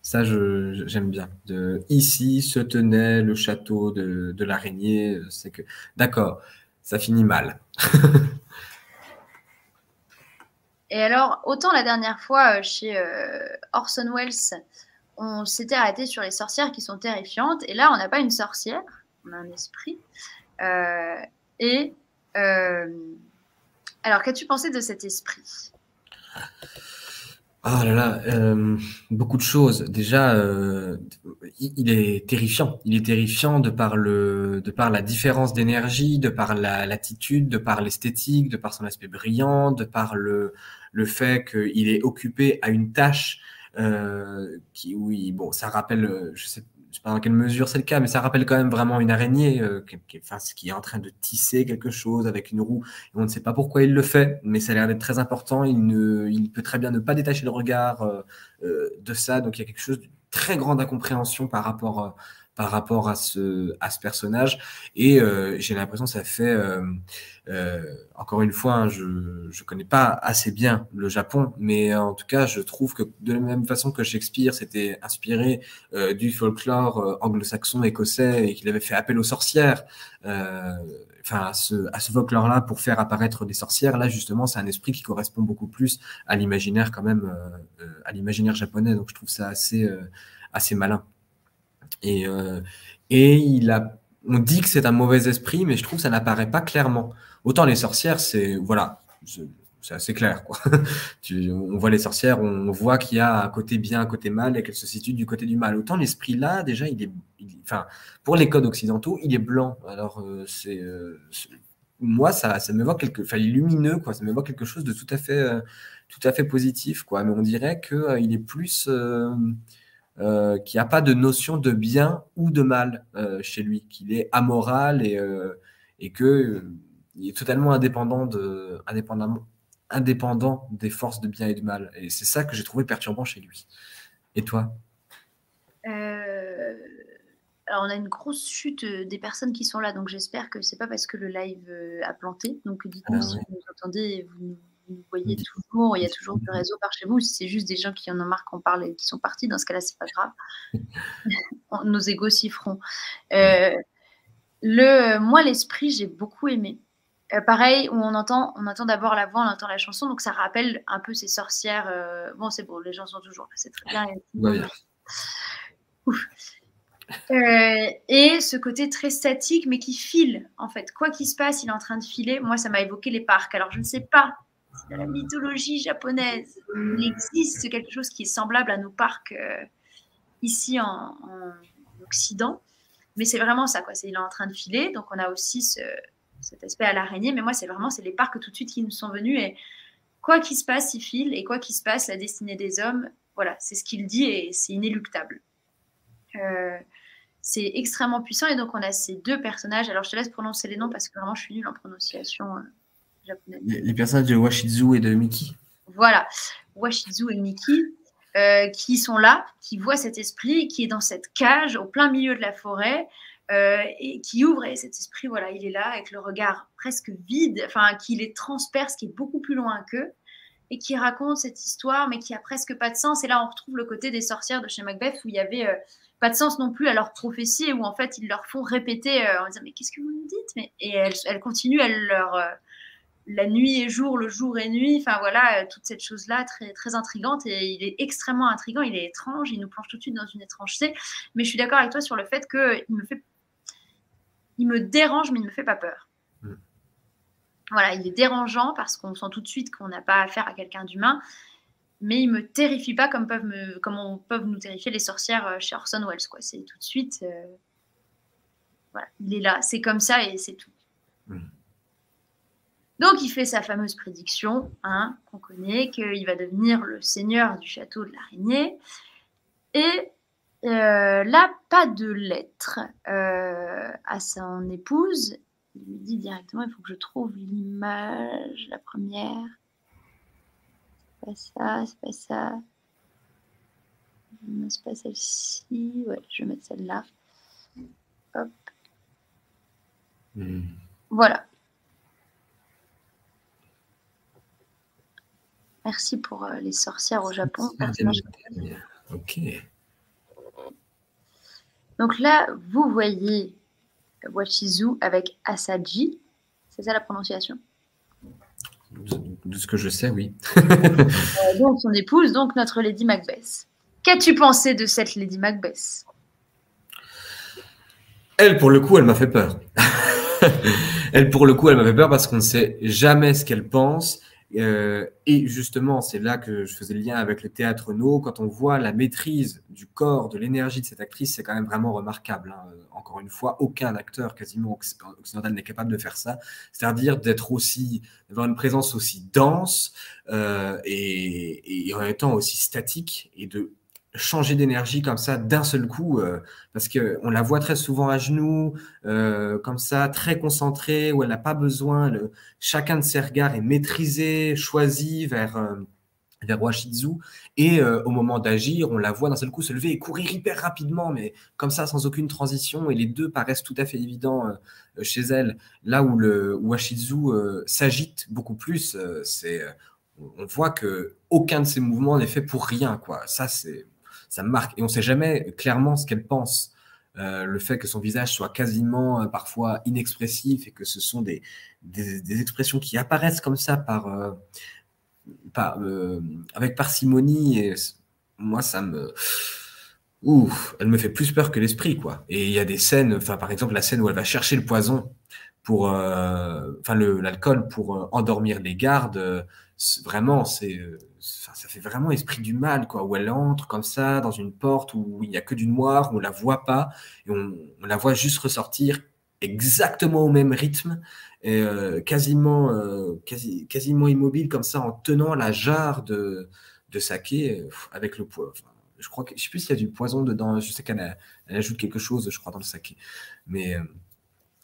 Speaker 2: Ça, j'aime bien. De, ici se tenait le château de, de l'araignée. C'est que, d'accord, ça finit mal.
Speaker 1: Et alors, autant la dernière fois euh, chez euh, Orson Welles, on s'était arrêté sur les sorcières qui sont terrifiantes, et là, on n'a pas une sorcière, on a un esprit. Euh, et alors, qu'as-tu pensé de cet esprit?
Speaker 2: Ah là là, euh, beaucoup de choses. Déjà, euh, il est terrifiant. Il est terrifiant de par le, de par la différence d'énergie, de par la l'attitude, de par l'esthétique, de par son aspect brillant, de par le le fait qu'il est occupé à une tâche euh, qui, oui, bon, ça rappelle, je sais je sais pas dans quelle mesure c'est le cas, mais ça rappelle quand même vraiment une araignée euh, qui, qui, est en train de tisser quelque chose avec une roue. on ne sait pas pourquoi il le fait, mais ça a l'air d'être très important. Il, ne, il peut très bien ne pas détacher le regard euh, euh, de ça. Donc il y a quelque chose de très grande incompréhension par rapport par rapport à ce, à ce personnage. Et euh, j'ai l'impression que ça fait, euh, euh, encore une fois, hein, je ne connais pas assez bien le Japon, mais en tout cas, je trouve que de la même façon que Shakespeare s'était inspiré euh, du folklore euh, anglo-saxon, écossais, et qu'il avait fait appel aux sorcières, enfin à ce, à ce folklore-là pour faire apparaître des sorcières, là justement, c'est un esprit qui correspond beaucoup plus à l'imaginaire quand même, à l'imaginaire japonais. Donc je trouve ça assez, assez malin. Et, euh, et il a, on dit que c'est un mauvais esprit, mais je trouve que ça n'apparaît pas clairement. Autant les sorcières, c'est voilà, c'est assez clair. Quoi. on voit les sorcières, on voit qu'il y a un côté bien, un côté mal, et qu'elles se situent du côté du mal. Autant l'esprit là, déjà, il est, enfin, pour les codes occidentaux, il est blanc. Alors euh, c'est, euh, moi, ça, ça voit quelque, enfin, lumineux, quoi. Ça voit quelque chose de tout à fait, tout à fait positif, quoi. Mais on dirait que il est plus euh, qu'il n'y a pas de notion de bien ou de mal euh, chez lui, qu'il est amoral et, euh, et qu'il euh, est totalement indépendant, de, indépendamment, indépendant des forces de bien et de mal. Et c'est ça que j'ai trouvé perturbant chez lui. Et toi?
Speaker 1: Alors on a une grosse chute des personnes qui sont là, donc j'espère que c'est pas parce que le live a planté. Donc dites-nous ah si vous nous entendez et vous vous voyez toujours, il y a toujours du réseau par chez vous. Si c'est juste des gens qui en ont marre qu'on parle et qui sont partis, dans ce cas-là, c'est pas grave. Nos égos s'y feront. Euh, le, moi, l'esprit, j'ai beaucoup aimé. Euh, pareil, où on entend, on entend d'abord la voix, on entend la chanson, donc ça rappelle un peu ces sorcières. Euh, bon, c'est bon, les gens sont toujours là, c'est très bien. et ce côté très statique, mais qui file, en fait. Quoi qu'il se passe, il est en train de filer. Moi, ça m'a évoqué les parcs. Alors, je ne sais pas dans la mythologie japonaise, il existe quelque chose qui est semblable à nos parcs euh, ici en, Occident. Mais c'est vraiment ça, quoi. C'est il est en train de filer, donc on a aussi cet aspect à l'araignée. Mais moi, c'est vraiment les parcs tout de suite qui nous sont venus et quoi qu'il se passe, il file et quoi qu'il se passe, la destinée des hommes, voilà, c'est ce qu'il dit et c'est inéluctable. Euh, c'est extrêmement puissant et donc on a ces deux personnages. Alors je te laisse prononcer les noms parce que vraiment je suis nulle en prononciation.
Speaker 2: Les, personnages de Washizu et de Miki.
Speaker 1: Voilà, Washizu et Miki, euh, qui sont là, qui voient cet esprit, qui est dans cette cage au plein milieu de la forêt, euh, et qui ouvre, et cet esprit, voilà, il est là avec le regard presque vide, enfin, qui les transperce, qui est beaucoup plus loin qu'eux, et qui raconte cette histoire, mais qui a presque pas de sens. Et là, on retrouve le côté des sorcières de chez Macbeth, où il y avait euh, pas de sens non plus à leur prophétie, où en fait, ils leur font répéter en disant, mais qu'est-ce que vous nous dites? Mais, Et elles, elles continuent, elles leur la nuit et jour, le jour et nuit, enfin voilà, euh, toute cette chose-là très, très intrigante et il est extrêmement intrigant, il est étrange, il nous plonge tout de suite dans une étrangeté, mais je suis d'accord avec toi sur le fait qu'il me fait, il me dérange mais il ne me fait pas peur. Mm. Voilà, il est dérangeant parce qu'on sent tout de suite qu'on n'a pas affaire à quelqu'un d'humain, mais il me terrifie pas comme peuvent, me, comme on, peuvent nous terrifier les sorcières euh, chez Orson Welles, quoi. C'est tout de suite, euh, voilà, il est là, c'est comme ça et c'est tout. Mm. Donc il fait sa fameuse prédiction, hein, qu'on connaît, qu'il va devenir le seigneur du château de l'araignée. Et Euh, là, pas de lettre euh, à son épouse. Il lui dit directement, il faut que je trouve l'image, la première. C'est pas ça, c'est pas ça. Non, c'est pas celle-ci. Ouais, je vais mettre celle-là. Hop.
Speaker 2: Hmm.
Speaker 1: Voilà. Merci pour euh, les sorcières au Japon.
Speaker 2: Ok.
Speaker 1: Donc là, vous voyez Washizu avec Asaji. C'est ça la prononciation?
Speaker 2: De, de ce que je sais, oui.
Speaker 1: Euh, Donc son épouse, donc notre Lady Macbeth. Qu'as-tu pensé de cette Lady Macbeth?
Speaker 2: Elle, pour le coup, elle m'a fait peur. elle, pour le coup, elle m'a fait peur parce qu'on ne sait jamais ce qu'elle pense. Euh, et justement, c'est là que je faisais le lien avec le théâtre No. Quand on voit la maîtrise du corps, de l'énergie de cette actrice, c'est quand même vraiment remarquable. hein. Encore une fois, aucun acteur quasiment occ- occidental n'est capable de faire ça. C'est-à-dire d'être aussi, d'avoir une présence aussi dense euh, et, et en même temps aussi statique et de changer d'énergie comme ça d'un seul coup, euh, parce que on la voit très souvent à genoux, euh, comme ça, très concentrée, où elle n'a pas besoin. Le, chacun de ses regards est maîtrisé, choisi vers, euh, vers Washizu. Et euh, au moment d'agir, on la voit d'un seul coup se lever et courir hyper rapidement, mais comme ça, sans aucune transition. Et les deux paraissent tout à fait évidents euh, chez elle. Là où le Washizu euh, s'agite beaucoup plus, c'est on voit que aucun de ses mouvements n'est fait pour rien. Quoi. Ça, c'est ça me marque. Et on ne sait jamais clairement ce qu'elle pense. Euh, le fait que son visage soit quasiment euh, parfois inexpressif et que ce sont des, des, expressions qui apparaissent comme ça par, euh, par, euh, avec parcimonie. Et moi, ça me. Ouf, elle me fait plus peur que l'esprit, quoi. Et il y a des scènes, par exemple, la scène où elle va chercher le poison pour, euh, enfin, l'alcool pour euh, endormir les gardes. euh, vraiment, c'est, ça, fait vraiment esprit du mal, quoi. Où elle entre comme ça dans une porte où il n'y a que du noir, où on la voit pas et on, on la voit juste ressortir exactement au même rythme et euh, quasiment, euh, quasi, quasiment immobile comme ça en tenant la jarre de, de saké avec le poids. Je crois que je sais plus s'il y a du poison dedans. Je sais qu'elle elle ajoute quelque chose, je crois, dans le saké. Mais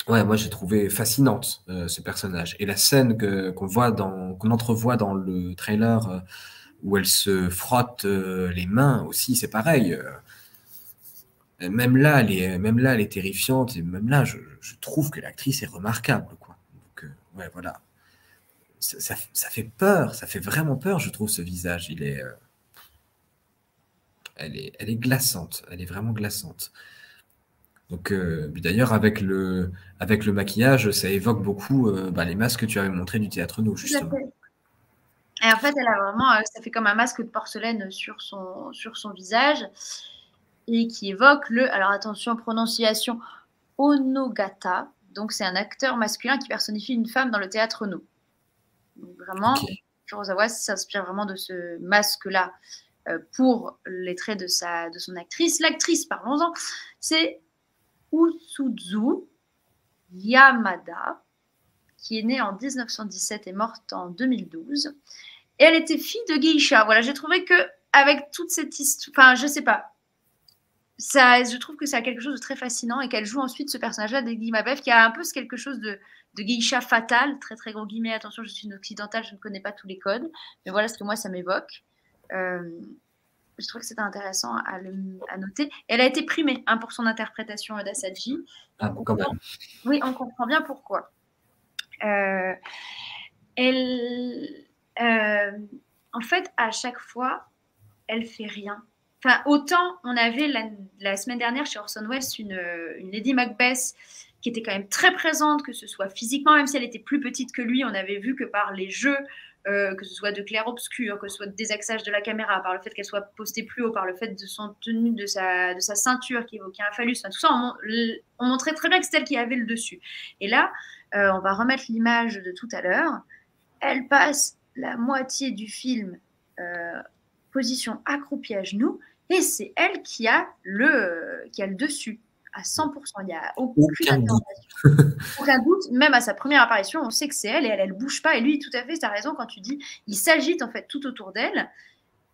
Speaker 2: ouais, moi j'ai trouvé fascinante euh, ce personnage et la scène qu'on voit dans qu'on entrevoit dans le trailer euh, où elle se frotte euh, les mains aussi, c'est pareil. même là, elle est, même là, elle est terrifiante et même là, je, trouve que l'actrice est remarquable, quoi. Ouais, voilà. Ça, ça, ça fait peur, ça fait vraiment peur, je trouve, ce visage. Il est, elle est, elle est glaçante, elle est vraiment glaçante. Donc, euh, d'ailleurs, avec le, avec le maquillage, ça évoque beaucoup euh, bah, les masques que tu avais montrés du théâtre No,
Speaker 1: Tout à
Speaker 2: justement.
Speaker 1: Et en fait, elle a vraiment, euh, ça fait comme un masque de porcelaine sur son, sur son visage et qui évoque le, alors attention, prononciation, Onogata. Donc, c'est un acteur masculin qui personnifie une femme dans le théâtre No. Donc, vraiment,
Speaker 2: Ok.
Speaker 1: Kurosawa s'inspire vraiment de ce masque-là pour les traits de, sa, de son actrice. L'actrice, parlons-en, c'est Usuzu Yamada, qui est née en 1917 et morte en 2012. Et elle était fille de geisha. Voilà, j'ai trouvé que avec toute cette histoire, enfin, je sais pas, ça, je trouve que ça a quelque chose de très fascinant et qu'elle joue ensuite ce personnage-là d'Eggy Macbeth qui a un peu quelque chose de, de geisha fatal, très très gros guillemets. Attention, je suis une occidentale, je ne connais pas tous les codes, mais voilà ce que moi ça m'évoque. Euh, je trouve que c'était intéressant à, le- à noter. Elle a été primée hein, pour son interprétation d'Asaji.
Speaker 2: Ah, quand même.
Speaker 1: Oui, on comprend bien pourquoi. Euh, elle, euh, en fait, à chaque fois, elle fait rien. Enfin, autant on avait la, la semaine dernière chez Orson Welles une, une Lady Macbeth qui était quand même très présente, que ce soit physiquement, même si elle était plus petite que lui, on avait vu que par les jeux, euh, que ce soit de clair-obscur, que ce soit de désaxage de la caméra, par le fait qu'elle soit postée plus haut, par le fait de son tenue, de sa, de sa ceinture qui évoquait un phallus, enfin, tout ça, on, montrait très bien que c'était elle qui avait le dessus. Et là, euh, on va remettre l'image de tout à l'heure. Elle passe la moitié du film euh, position accroupie à genoux et c'est elle qui a le, qui a le dessus à 100%. Il n'y a aucune
Speaker 2: Aucun doute.
Speaker 1: Aucun doute. Même à sa première apparition, on sait que c'est elle et elle, elle bouge pas. Et lui, tout à fait, tu as raison quand tu dis, il s'agite en fait tout autour d'elle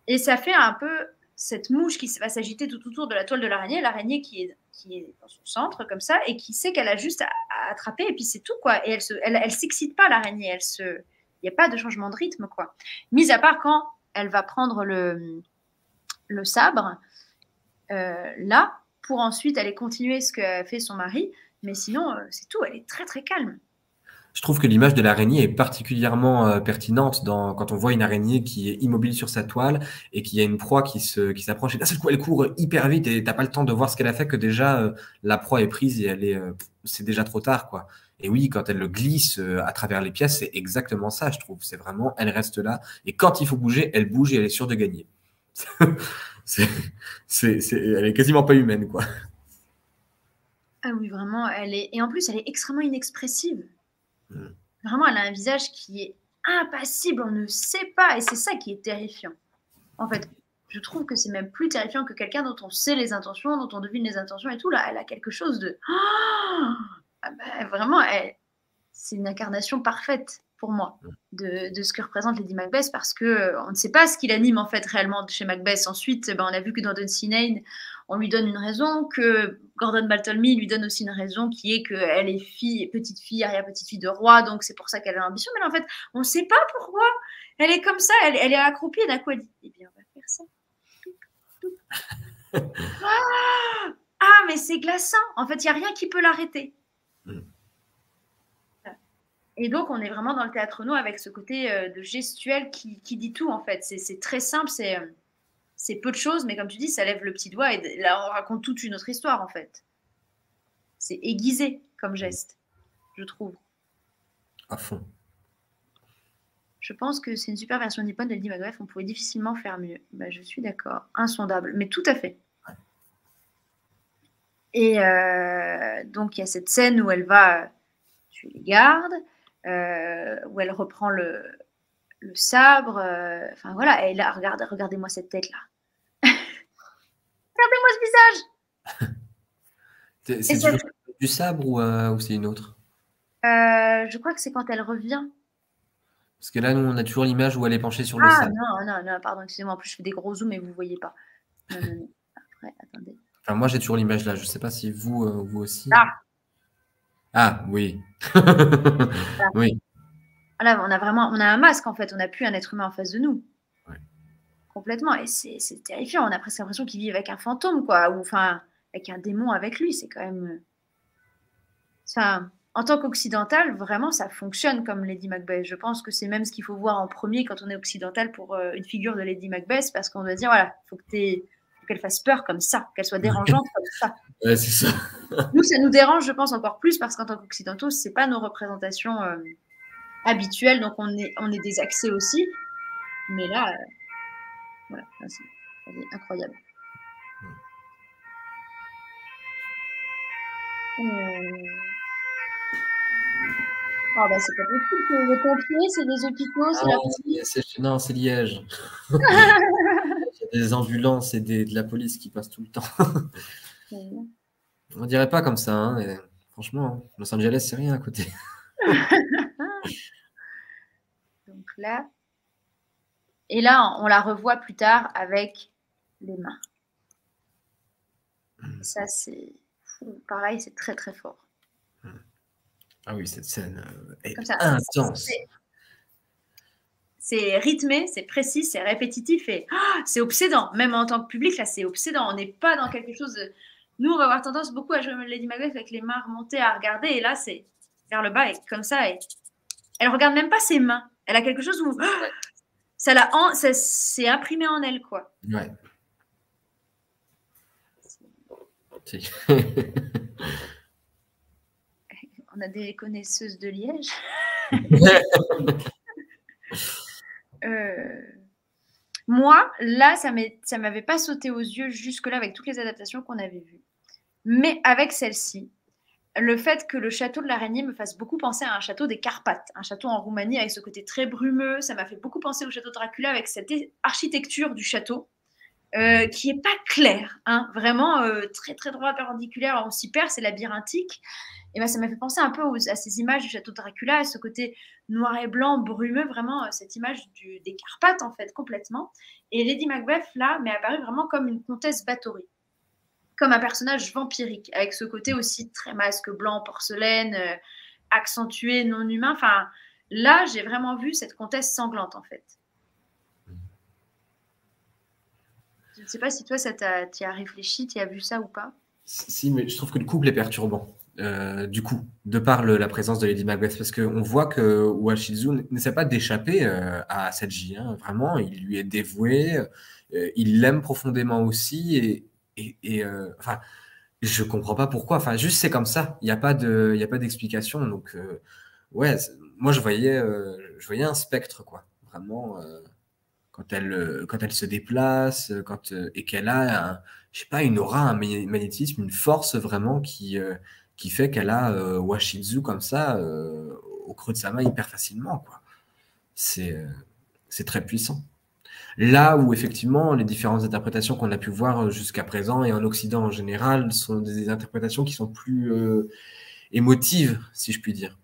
Speaker 1: et ça fait un peu cette mouche qui va s'agiter tout autour de la toile de l'araignée, l'araignée qui est, qui est dans son centre comme ça, et qui sait qu'elle a juste à, attraper, et puis c'est tout, quoi. Et elle se, elle, elle s'excite pas, l'araignée, elle se... Il n'y a pas de changement de rythme, quoi. Mis à part quand elle va prendre le, le sabre, euh, là, pour ensuite aller continuer ce qu'a fait son mari, mais sinon, euh, c'est tout, elle est très très calme.
Speaker 2: Je trouve que l'image de l'araignée est particulièrement euh, pertinente dans, quand on voit une araignée qui est immobile sur sa toile et qu'il y a une proie qui se, qui s'approche et d'un seul coup elle court hyper vite et t'as pas le temps de voir ce qu'elle a fait que déjà euh, la proie est prise et elle est, c'est déjà trop tard quoi. Et oui, quand elle le glisse à travers les pièces, c'est exactement ça, je trouve. C'est vraiment, elle reste là et quand il faut bouger, elle bouge et elle est sûre de gagner. c'est, c'est, c'est, elle est quasiment pas humaine quoi.
Speaker 1: Ah oui, vraiment, elle est et en plus elle est extrêmement inexpressive. Vraiment, elle a un visage qui est impassible, on ne sait pas, et c'est ça qui est terrifiant. En fait, je trouve que c'est même plus terrifiant que quelqu'un dont on sait les intentions, dont on devine les intentions et tout. Là, elle a quelque chose de. Ah ben, vraiment, elle... c'est une incarnation parfaite pour moi de, de, ce que représente Lady Macbeth parce que euh, on ne sait pas ce qui l'anime en fait réellement chez Macbeth. Ensuite, ben, on a vu que dans Dunsinane, on lui donne une raison, que Gordon Baltolmy lui donne aussi une raison qui est qu'elle est fille, petite fille, arrière-petite fille de roi, donc c'est pour ça qu'elle a l'ambition. Mais en fait, on ne sait pas pourquoi. Elle est comme ça, elle, elle est accroupie et d'un coup elle dit Eh bien, on va faire ça. ah, ah, mais c'est glaçant. En fait, il n'y a rien qui peut l'arrêter. Et donc, on est vraiment dans le théâtre no avec ce côté euh, de gestuel qui, qui, dit tout, en fait. C'est très simple, c'est euh, c'est peu de choses, mais comme tu dis, ça lève le petit doigt et là, on raconte toute une autre histoire en fait. C'est aiguisé comme geste, je trouve.
Speaker 2: À fond.
Speaker 1: Je pense que c'est une super version nippone de Lady Macbeth. On pourrait difficilement faire mieux. Bah, je suis d'accord. Insondable, mais tout à fait. Et euh, donc, il y a cette scène où elle va tuer les gardes, où elle reprend le, le sabre. Euh, enfin voilà, et là, regardez, regardez-moi cette tête-là. regardez-moi ce
Speaker 2: visage. c'est du, sabre euh, ou, c'est une autre?
Speaker 1: Euh, Je crois que c'est quand elle revient.
Speaker 2: Parce que là, nous, on a toujours l'image où elle est penchée sur le ah, sabre.
Speaker 1: Non, non, non, pardon, excusez-moi. En plus, je fais des gros zooms et vous ne voyez pas.
Speaker 2: Après, attendez. Enfin, moi, j'ai toujours l'image là. Je ne sais pas si vous, vous aussi. Ah, ah oui.
Speaker 1: oui on a vraiment on a un masque en fait, on n'a plus un être humain en face de nous. Complètement. Et c'est terrifiant. On a presque l'impression qu'il vit avec un fantôme, quoi, ou enfin avec un démon avec lui. C'est quand même. Enfin, en tant qu'occidental, vraiment, ça fonctionne comme Lady Macbeth. Je pense que c'est même ce qu'il faut voir en premier quand on est occidental pour euh, une figure de Lady Macbeth, parce qu'on doit dire voilà, faut que qu'elle fasse peur comme ça, qu'elle soit dérangeante comme ça.
Speaker 2: Ouais, c'est ça.
Speaker 1: nous, ça nous dérange, je pense, encore plus parce qu'en tant qu'occidentaux, c'est pas nos représentations. Euh, habituel, donc on est, on est des accès aussi. Mais là, euh, voilà, c'est incroyable. Euh... Oh bah c'est pas possible que les pompiers, c'est des hôpitaux, c'est
Speaker 2: ah, la Non, c'est Liège. Il y a des ambulances et des, de la police qui passent tout le temps. On dirait pas comme ça, hein, franchement, Los Angeles, c'est rien à côté.
Speaker 1: là. Et là, on la revoit plus tard avec les mains. Hmm. Ça, c'est pareil, c'est très très fort.
Speaker 2: Hmm. Ah oui, cette scène euh, est intense.
Speaker 1: C'est rythmé, c'est précis, c'est répétitif et ah, c'est obsédant. Même en tant que public, là, c'est obsédant. On n'est pas dans quelque chose de... Nous, on va avoir tendance beaucoup à jouer Lady Macbeth avec les mains remontées à regarder. Et là, c'est vers le bas et comme ça. Et... Elle regarde même pas ses mains. Elle a quelque chose où ça l'a ça s'est imprimé en elle, quoi.
Speaker 2: Ouais.
Speaker 1: On a des connaisseuses de Liège. Euh, moi, là, ça ne m'avait pas sauté aux yeux jusque-là avec toutes les adaptations qu'on avait vues. Mais avec celle-ci, le fait que le château de l'araignée me fasse beaucoup penser à un château des Carpates, un château en Roumanie avec ce côté très brumeux. Ça m'a fait beaucoup penser au château de Dracula avec cette architecture du château euh, qui est pas clair, hein, vraiment euh, très très droit perpendiculaire, on s'y perd, c'est labyrinthique. Et ben ça m'a fait penser un peu à ces images du château de Dracula, à ce côté noir et blanc, brumeux, vraiment euh, cette image des Carpates en fait complètement. Et Lady Macbeth là m'est apparue vraiment comme une comtesse Bathory, comme un personnage vampirique, avec ce côté aussi très masque blanc, porcelaine, accentué, non humain. Enfin là j'ai vraiment vu cette comtesse sanglante en fait. Je ne sais pas si toi, ça tu as réfléchi, tu as vu ça ou pas.
Speaker 2: Si, mais je trouve que le couple est perturbant. Euh, du coup, de par la présence de Lady Macbeth, parce qu'on voit que Washizu n'essaie pas d'échapper euh, à Saji. Hein. vraiment, il lui est dévoué, euh, il l'aime profondément aussi, et, et, enfin, je comprends pas pourquoi. Enfin, juste c'est comme ça. Il n'y a pas de, d'explication. Donc, ouais, moi je voyais, je voyais un spectre, quoi. Vraiment quand elle, euh, quand elle se déplace, euh, quand, euh, et qu'elle a, je sais pas, une aura, un magnétisme, une force vraiment qui, qui fait qu'elle a euh, Washizu comme ça au creux de sa main hyper facilement. Quoi. C'est, c'est très puissant. Là où effectivement les différentes interprétations qu'on a pu voir jusqu'à présent et en Occident en général sont des interprétations qui sont plus émotives, si je puis dire.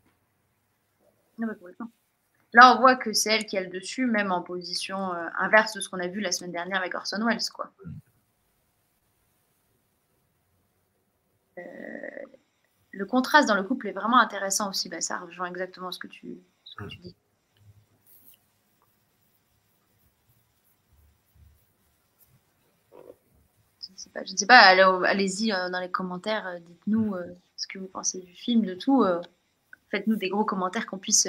Speaker 1: Là, on voit que c'est elle qui a le dessus, même en position euh, inverse de ce qu'on a vu la semaine dernière avec Orson Welles. Quoi. Euh, le contraste dans le couple est vraiment intéressant aussi. Bah, ça rejoint exactement ce que tu, dis. Je ne sais pas, allez-y euh, dans les commentaires, dites-nous ce que vous pensez du film, de tout. Faites-nous des gros commentaires qu'on puisse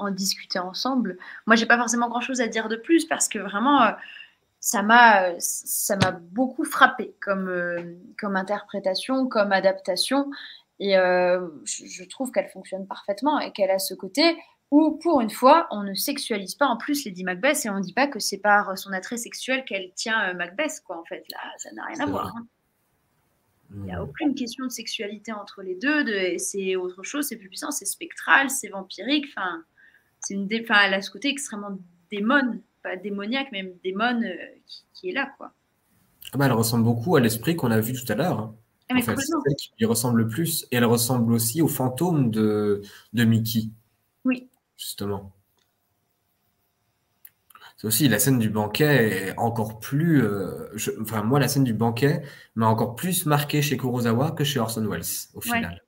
Speaker 1: en discuter ensemble. Moi, j'ai pas forcément grand-chose à dire de plus parce que vraiment, euh, ça m'a, ça m'a beaucoup frappé comme, euh, comme interprétation, comme adaptation. Et euh, je, trouve qu'elle fonctionne parfaitement et qu'elle a ce côté où, pour une fois, on ne sexualise pas en plus Lady Macbeth et on ne dit pas que c'est par son attrait sexuel qu'elle tient Macbeth, quoi, en fait. Là, ça n'a rien à voir. Hein. Il n'y a aucune question de sexualité entre les deux. De, c'est autre chose, c'est plus puissant, c'est spectral, c'est vampirique. Enfin, c'est une dé... elle a ce côté extrêmement démon, pas démoniaque, mais démon euh, qui, est là, quoi.
Speaker 2: Ah bah, elle ressemble beaucoup à l'esprit qu'on a vu tout à l'heure. Ah, c'est celle qui lui ressemble le plus. Et elle ressemble aussi au fantôme de, de Mickey. Justement. C'est aussi la scène du banquet est encore plus. Euh, enfin, moi, la scène du banquet m'a encore plus marqué chez Kurosawa que chez Orson Welles, au final.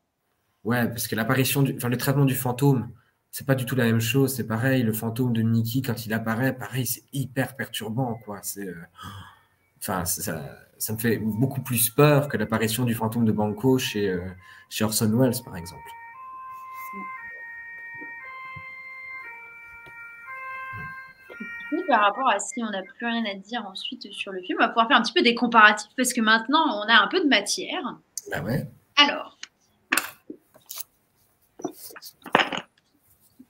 Speaker 2: Ouais, parce que l'apparition, du, enfin, le traitement du fantôme, c'est pas du tout la même chose. C'est pareil, le fantôme de Mickey, quand il apparaît, pareil, c'est hyper perturbant, quoi. C'est, euh, enfin, ça, ça, me fait beaucoup plus peur que l'apparition du fantôme de Banco chez, euh, chez Orson Welles, par exemple.
Speaker 1: Par rapport à si on n'a plus rien à dire ensuite sur le film, on va pouvoir faire un petit peu des comparatifs parce que maintenant on a un peu de matière.
Speaker 2: Bah ouais.
Speaker 1: Alors,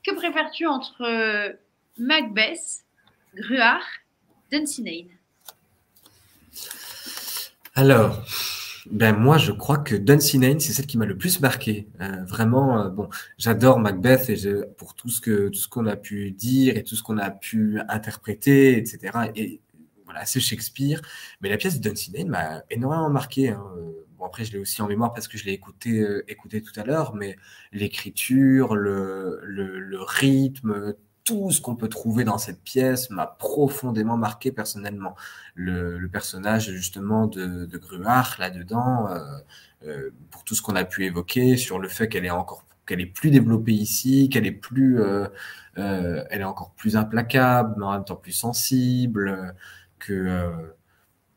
Speaker 1: Que préfères-tu entre euh, Macbeth, Gruard, Dunsinane?
Speaker 2: Alors, ben moi, je crois que Dunsinane, c'est celle qui m'a le plus marqué. Euh, vraiment, euh, bon, j'adore Macbeth et pour tout ce que tout ce qu'on a pu dire et tout ce qu'on a pu interpréter, etc. Et voilà, c'est Shakespeare. Mais la pièce de Dunsinane m'a énormément marqué. Hein après, je l'ai aussi en mémoire parce que je l'ai écouté, euh, écouté tout à l'heure, mais l'écriture, le, le, rythme, tout ce qu'on peut trouver dans cette pièce m'a profondément marqué personnellement. Le, personnage justement de, de Gruach là-dedans, euh, euh, pour tout ce qu'on a pu évoquer sur le fait qu'elle est encore qu'elle est plus développée ici, qu'elle est plus, elle est encore plus implacable, mais en même temps plus sensible, que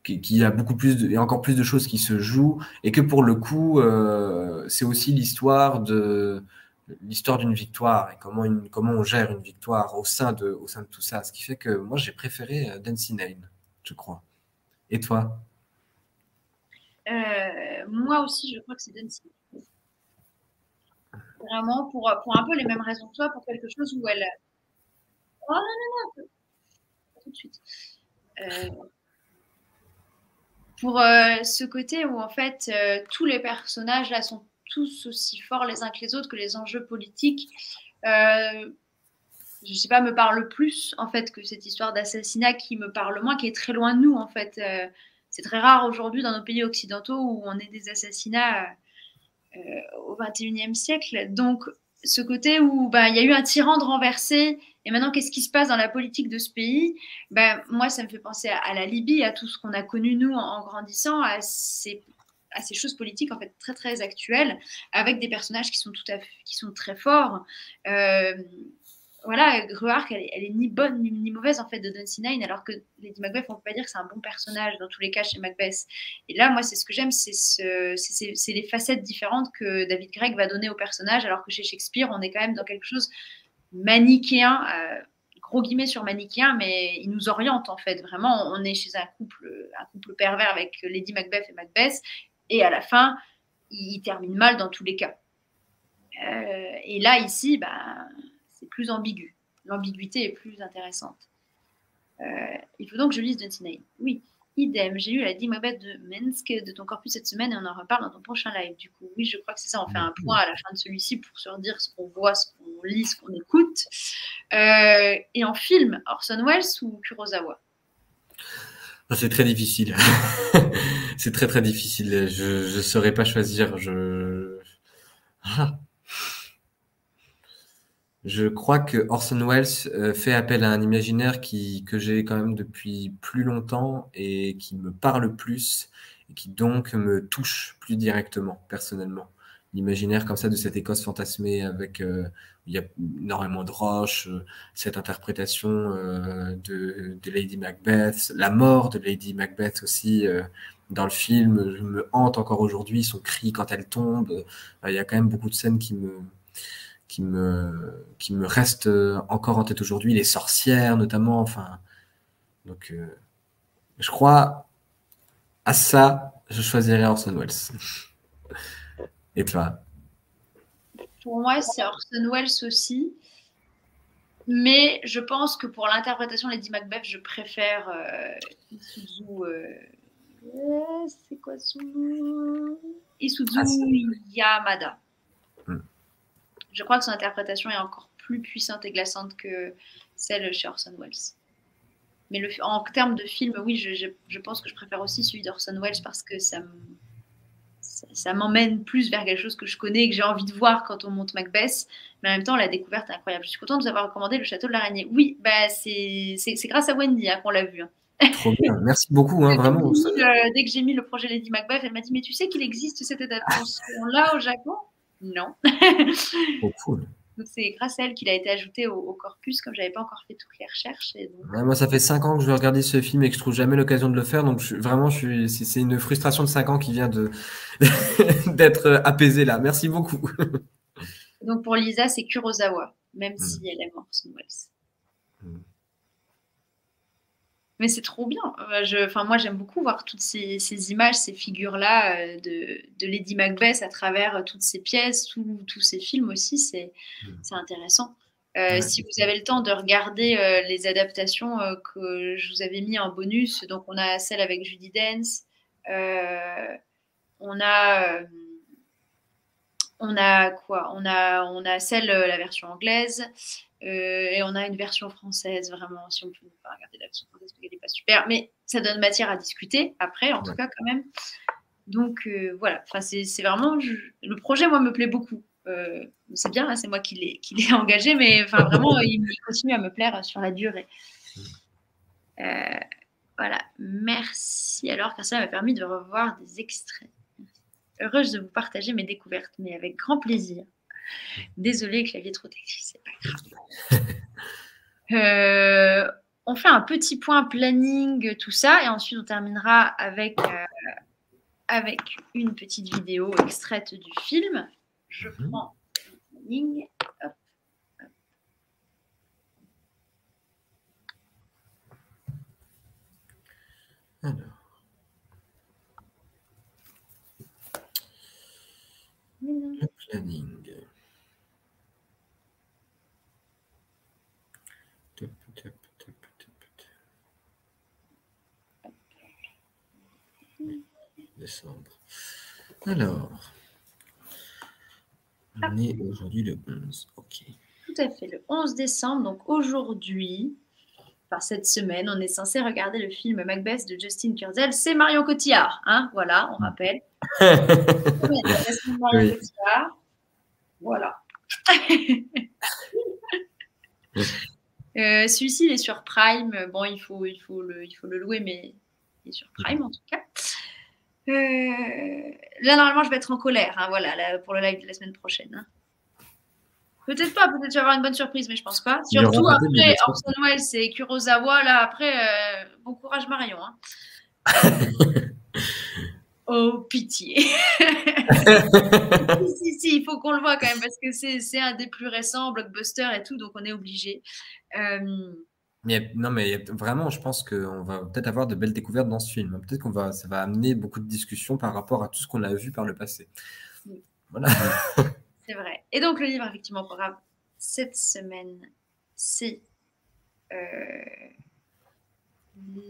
Speaker 2: qu'il y a beaucoup plus de, et encore plus de choses qui se jouent et que pour le coup euh, c'est aussi l'histoire de l'histoire d'une victoire et comment une, comment on gère une victoire au sein de au sein de tout ça. Ce qui fait que moi j'ai préféré euh, Dancing Nine je crois. Et toi?
Speaker 1: Euh, moi aussi je crois que c'est Dancing vraiment pour, pour un peu les mêmes raisons que toi pour quelque chose où elle oh non non non tout de suite. Euh, pour ce côté où en fait tous les personnages là sont tous aussi forts les uns que les autres que les enjeux politiques. Euh, je sais pas, me parle plus en fait que cette histoire d'assassinat qui me parle moins, qui est très loin de nous en fait. Euh, c'est très rare aujourd'hui dans nos pays occidentaux où on ait des assassinats euh, au 21e siècle. Donc ce côté où bah, il y a eu un tyran de renversé et maintenant qu'est-ce qui se passe dans la politique de ce pays? Ben, Moi ça me fait penser à, la Libye, à tout ce qu'on a connu nous en, grandissant, à ces, à ces choses politiques en fait très très actuelles avec des personnages qui sont tout à qui sont très forts. Euh, voilà, Gruark, elle, elle, est ni bonne ni, mauvaise en fait de Dunsinane, alors que Lady Macbeth, on peut pas dire que c'est un bon personnage dans tous les cas chez Macbeth. Et là, moi, c'est ce que j'aime, c'est ce, les facettes différentes que David Gregg va donner au personnage, alors que chez Shakespeare, on est quand même dans quelque chose manichéen, euh, gros guillemets sur manichéen, mais il nous oriente en fait. Vraiment, on est chez un couple, un couple pervers avec Lady Macbeth et Macbeth, et à la fin, il, termine mal dans tous les cas. Euh, et là, ici, bah, plus ambigu. L'ambiguïté est plus intéressante. Euh, il faut donc que je lise Dunsinaï. Oui, idem. J'ai eu la Dimabet de Minsk de ton corpus cette semaine et on en reparle dans ton prochain live. Du coup, oui, je crois que c'est ça. On fait un point à la fin de celui-ci pour se redire ce qu'on voit, ce qu'on lit, ce qu'on écoute. Euh, et en film, Orson Welles ou Kurosawa?
Speaker 2: Ah, c'est très difficile. c'est très très difficile. Je ne saurais pas choisir. Je... Ah. Je crois que Orson Welles euh, fait appel à un imaginaire que j'ai quand même depuis plus longtemps et qui me parle plus et qui donc me touche plus directement, personnellement. L'imaginaire comme ça de cette Écosse fantasmée avec euh, il y a énormément de roches, euh, cette interprétation de, Lady Macbeth, la mort de Lady Macbeth aussi dans le film me hante encore aujourd'hui, son cri quand elle tombe. il y a quand même beaucoup de scènes qui me qui me, qui me reste encore en tête aujourd'hui, les sorcières notamment. Enfin, donc, euh, je crois à ça, je choisirais Orson Welles. Et toi?
Speaker 1: Pour moi, c'est Orson Welles aussi. Mais je pense que pour l'interprétation de Lady Macbeth, je préfère euh, euh c'est quoi son nom? Isuzu ah, Yamada je crois que son interprétation est encore plus puissante et glaçante que celle chez Orson Welles. Mais le, en termes de film, oui, je, pense que je préfère aussi celui d'Orson Welles parce que ça, ça, m'emmène plus vers quelque chose que je connais et que j'ai envie de voir quand on monte Macbeth. Mais en même temps, la découverte est incroyable. Je suis contente de vous avoir recommandé Le Château de l'Araignée. Oui, bah, c'est grâce à Wendy hein, qu'on l'a vu. Hein.
Speaker 2: Trop bien, merci beaucoup, hein, vraiment.
Speaker 1: Euh, dès que j'ai mis le projet Lady Macbeth, elle m'a dit Mais tu sais qu'il existe cette adaptation-là au Japon? Non. c'est grâce à elle qu'il a été ajouté au, corpus, comme j'avais pas encore fait toutes les recherches.
Speaker 2: moi, ça fait 5 ans que je veux regarder ce film et que je trouve jamais l'occasion de le faire. Donc, vraiment, je suis, c'est une frustration de 5 ans qui vient de d'être apaisée là. Merci beaucoup.
Speaker 1: donc, pour Lisa, c'est Kurosawa, même hmm. si elle est morte, son Wells. Mais c'est trop bien. Euh, je, enfin, moi, j'aime beaucoup voir toutes ces, ces images, ces figures-là euh, de, de, Lady Macbeth à travers euh, toutes ces pièces, tous ces films aussi. C'est mmh. intéressant. Si vous avez le temps de regarder les adaptations que je vous avais mis en bonus, donc on a celle avec Judy Dance, on a on a quoi? On a on a celle la version anglaise, et on a une version française, vraiment, si on peut pas regarder la version française, parce qu'elle n'est pas super. Mais ça donne matière à discuter après, en tout cas, quand même. Donc euh, voilà, enfin, c'est vraiment. Le projet, moi, me plaît beaucoup. Euh, c'est bien, hein, c'est moi qui l'ai engagé, mais enfin, vraiment, il, continue à me plaire sur la durée. voilà, merci alors, car ça m'a permis de revoir des extraits. Heureuse de vous partager mes découvertes, mais avec grand plaisir. Désolée, clavier trop tactile, c'est pas grave. Euh, on fait un petit point planning, tout ça, et ensuite on terminera avec, euh, avec une petite vidéo extraite du film. Je mhm. prends le planning. Alors. Le planning.
Speaker 2: Décembre. Alors, on est aujourd'hui le 11. Ok.
Speaker 1: à fait, le 11 décembre, donc aujourd'hui, enfin cette semaine, on est censé regarder le film Macbeth de Justin Kurzel. C'est Marion Cotillard, hein voilà, on rappelle. Marion
Speaker 2: Oui.
Speaker 1: Cotillard. Voilà. Euh, Celui-ci, il est sur Prime. Bon, il faut, il faut, le, il faut le louer, mais il est sur Prime en tout cas. Euh, là, normalement, je vais être en colère, hein, voilà, là, pour le live de la semaine prochaine. hein. Peut-être pas, peut-être je vais avoir une bonne surprise, mais je pense pas. Surtout après, Orson Welles et Kurosawa, là, après, euh, bon courage Marion. hein. oh, pitié. si, si, si, il faut qu'on le voit quand même, parce que c'est c'est un des plus récents, blockbuster et tout, donc on est obligé. Euh,
Speaker 2: Mais non, mais vraiment, je pense qu'on va peut-être avoir de belles découvertes dans ce film. Peut-être qu'on va, ça va amener beaucoup de discussions par rapport à tout ce qu'on a vu par le passé.
Speaker 1: Oui.
Speaker 2: Voilà.
Speaker 1: C'est vrai. Et donc, le livre, effectivement, programme cette semaine, c'est. euh,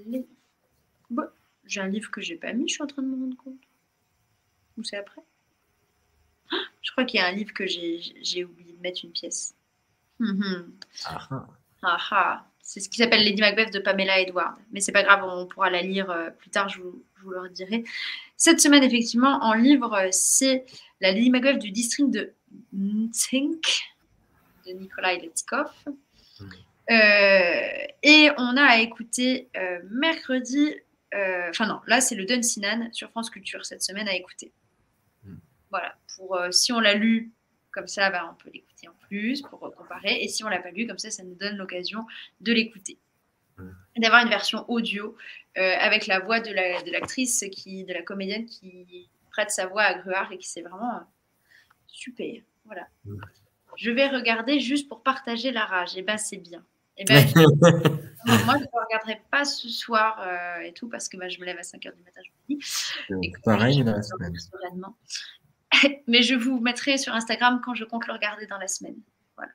Speaker 1: les- Bon, J'ai un livre que j'ai pas mis, je suis en train de me rendre compte. Ou c'est après? Ah, Je crois qu'il y a un livre que j'ai oublié de mettre une pièce. Mhm.
Speaker 2: Ah, ah.
Speaker 1: Ah ah, c'est ce qui s'appelle Lady Macbeth de Pamela Edward. Mais c'est pas grave, on pourra la lire euh, plus tard, je vous, je vous le redirai. Cette semaine, effectivement, en livre, euh, c'est la Lady Macbeth du district de Mtink de Nikolai Letskov.
Speaker 2: Mhm.
Speaker 1: Euh, et on a à écouter euh, mercredi, euh, enfin non, là c'est le Duncinan sur France Culture cette semaine à écouter.
Speaker 2: Mhm.
Speaker 1: Voilà, pour si on l'a lu comme ça, bah, on peut l'écouter en plus pour comparer. Et si on l'a pas lu, comme ça, ça nous donne l'occasion de l'écouter. D'avoir une version audio euh, avec la voix de la- de l'actrice, qui, de la comédienne qui prête sa voix à Gruard et qui c'est vraiment euh, super. Voilà. Je vais regarder juste pour partager la rage. Et ben c'est bien. Et ben, moi, je ne regarderai pas ce soir euh, et tout parce que bah, je me lève à 5h du matin, je vous dis. Et
Speaker 2: Pareil,
Speaker 1: je
Speaker 2: la semaine.
Speaker 1: Mais je vous mettrai sur Instagram quand je compte le regarder dans la semaine. Voilà.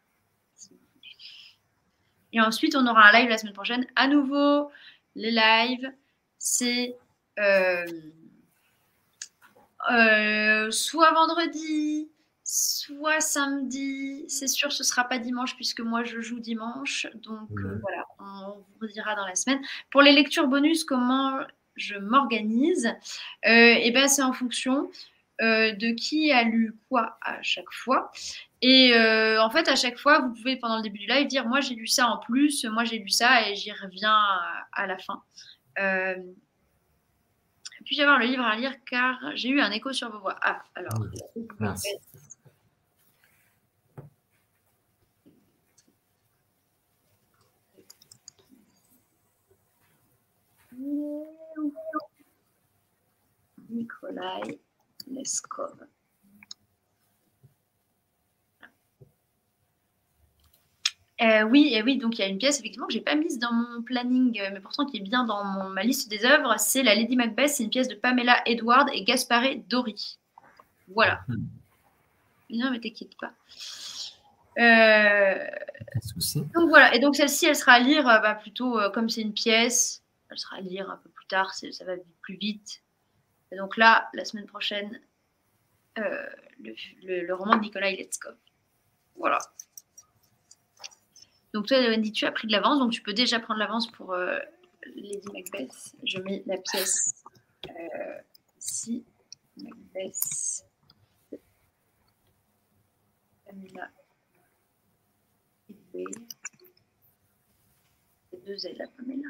Speaker 1: Et ensuite, on aura un live la semaine prochaine. À nouveau, les lives, c'est euh, euh, soit vendredi, soit samedi. C'est sûr, ce sera pas dimanche puisque moi je joue dimanche. Donc euh, voilà, on vous dira dans la semaine. Pour les lectures bonus, comment je m'organise Et ben c'est en fonction euh, de qui a lu quoi à chaque fois. Et euh, en fait, à chaque fois, vous pouvez pendant le début du live dire moi j'ai lu ça en plus, moi j'ai lu ça et j'y reviens à, à la fin. Euh, puis-je avoir le livre à lire car j'ai eu un écho sur vos voix? Ah, alors.
Speaker 2: Oui. Merci.
Speaker 1: Leskov. Euh, oui, oui, donc il y a une pièce effectivement que j'ai pas mise dans mon planning, euh, mais pourtant qui est bien dans mon- ma liste des œuvres. C'est la Lady Macbeth. C'est une pièce de Pamela Edward et Gaspare Dori. Voilà.
Speaker 2: Mhm.
Speaker 1: Non, mais t'inquiète pas. Euh, donc voilà, et donc celle-ci, elle sera à lire euh, bah, plutôt euh, comme c'est une pièce, elle sera à lire un peu plus tard, ça va plus vite. Donc là, la semaine prochaine, euh, le, roman de Nikolai Letskov. Voilà. Donc toi, Wendy, tu as pris de l'avance, donc tu peux déjà prendre l'avance pour euh, Lady Macbeth. Je mets la pièce euh, ici. Macbeth. Pamela deux la Pamela.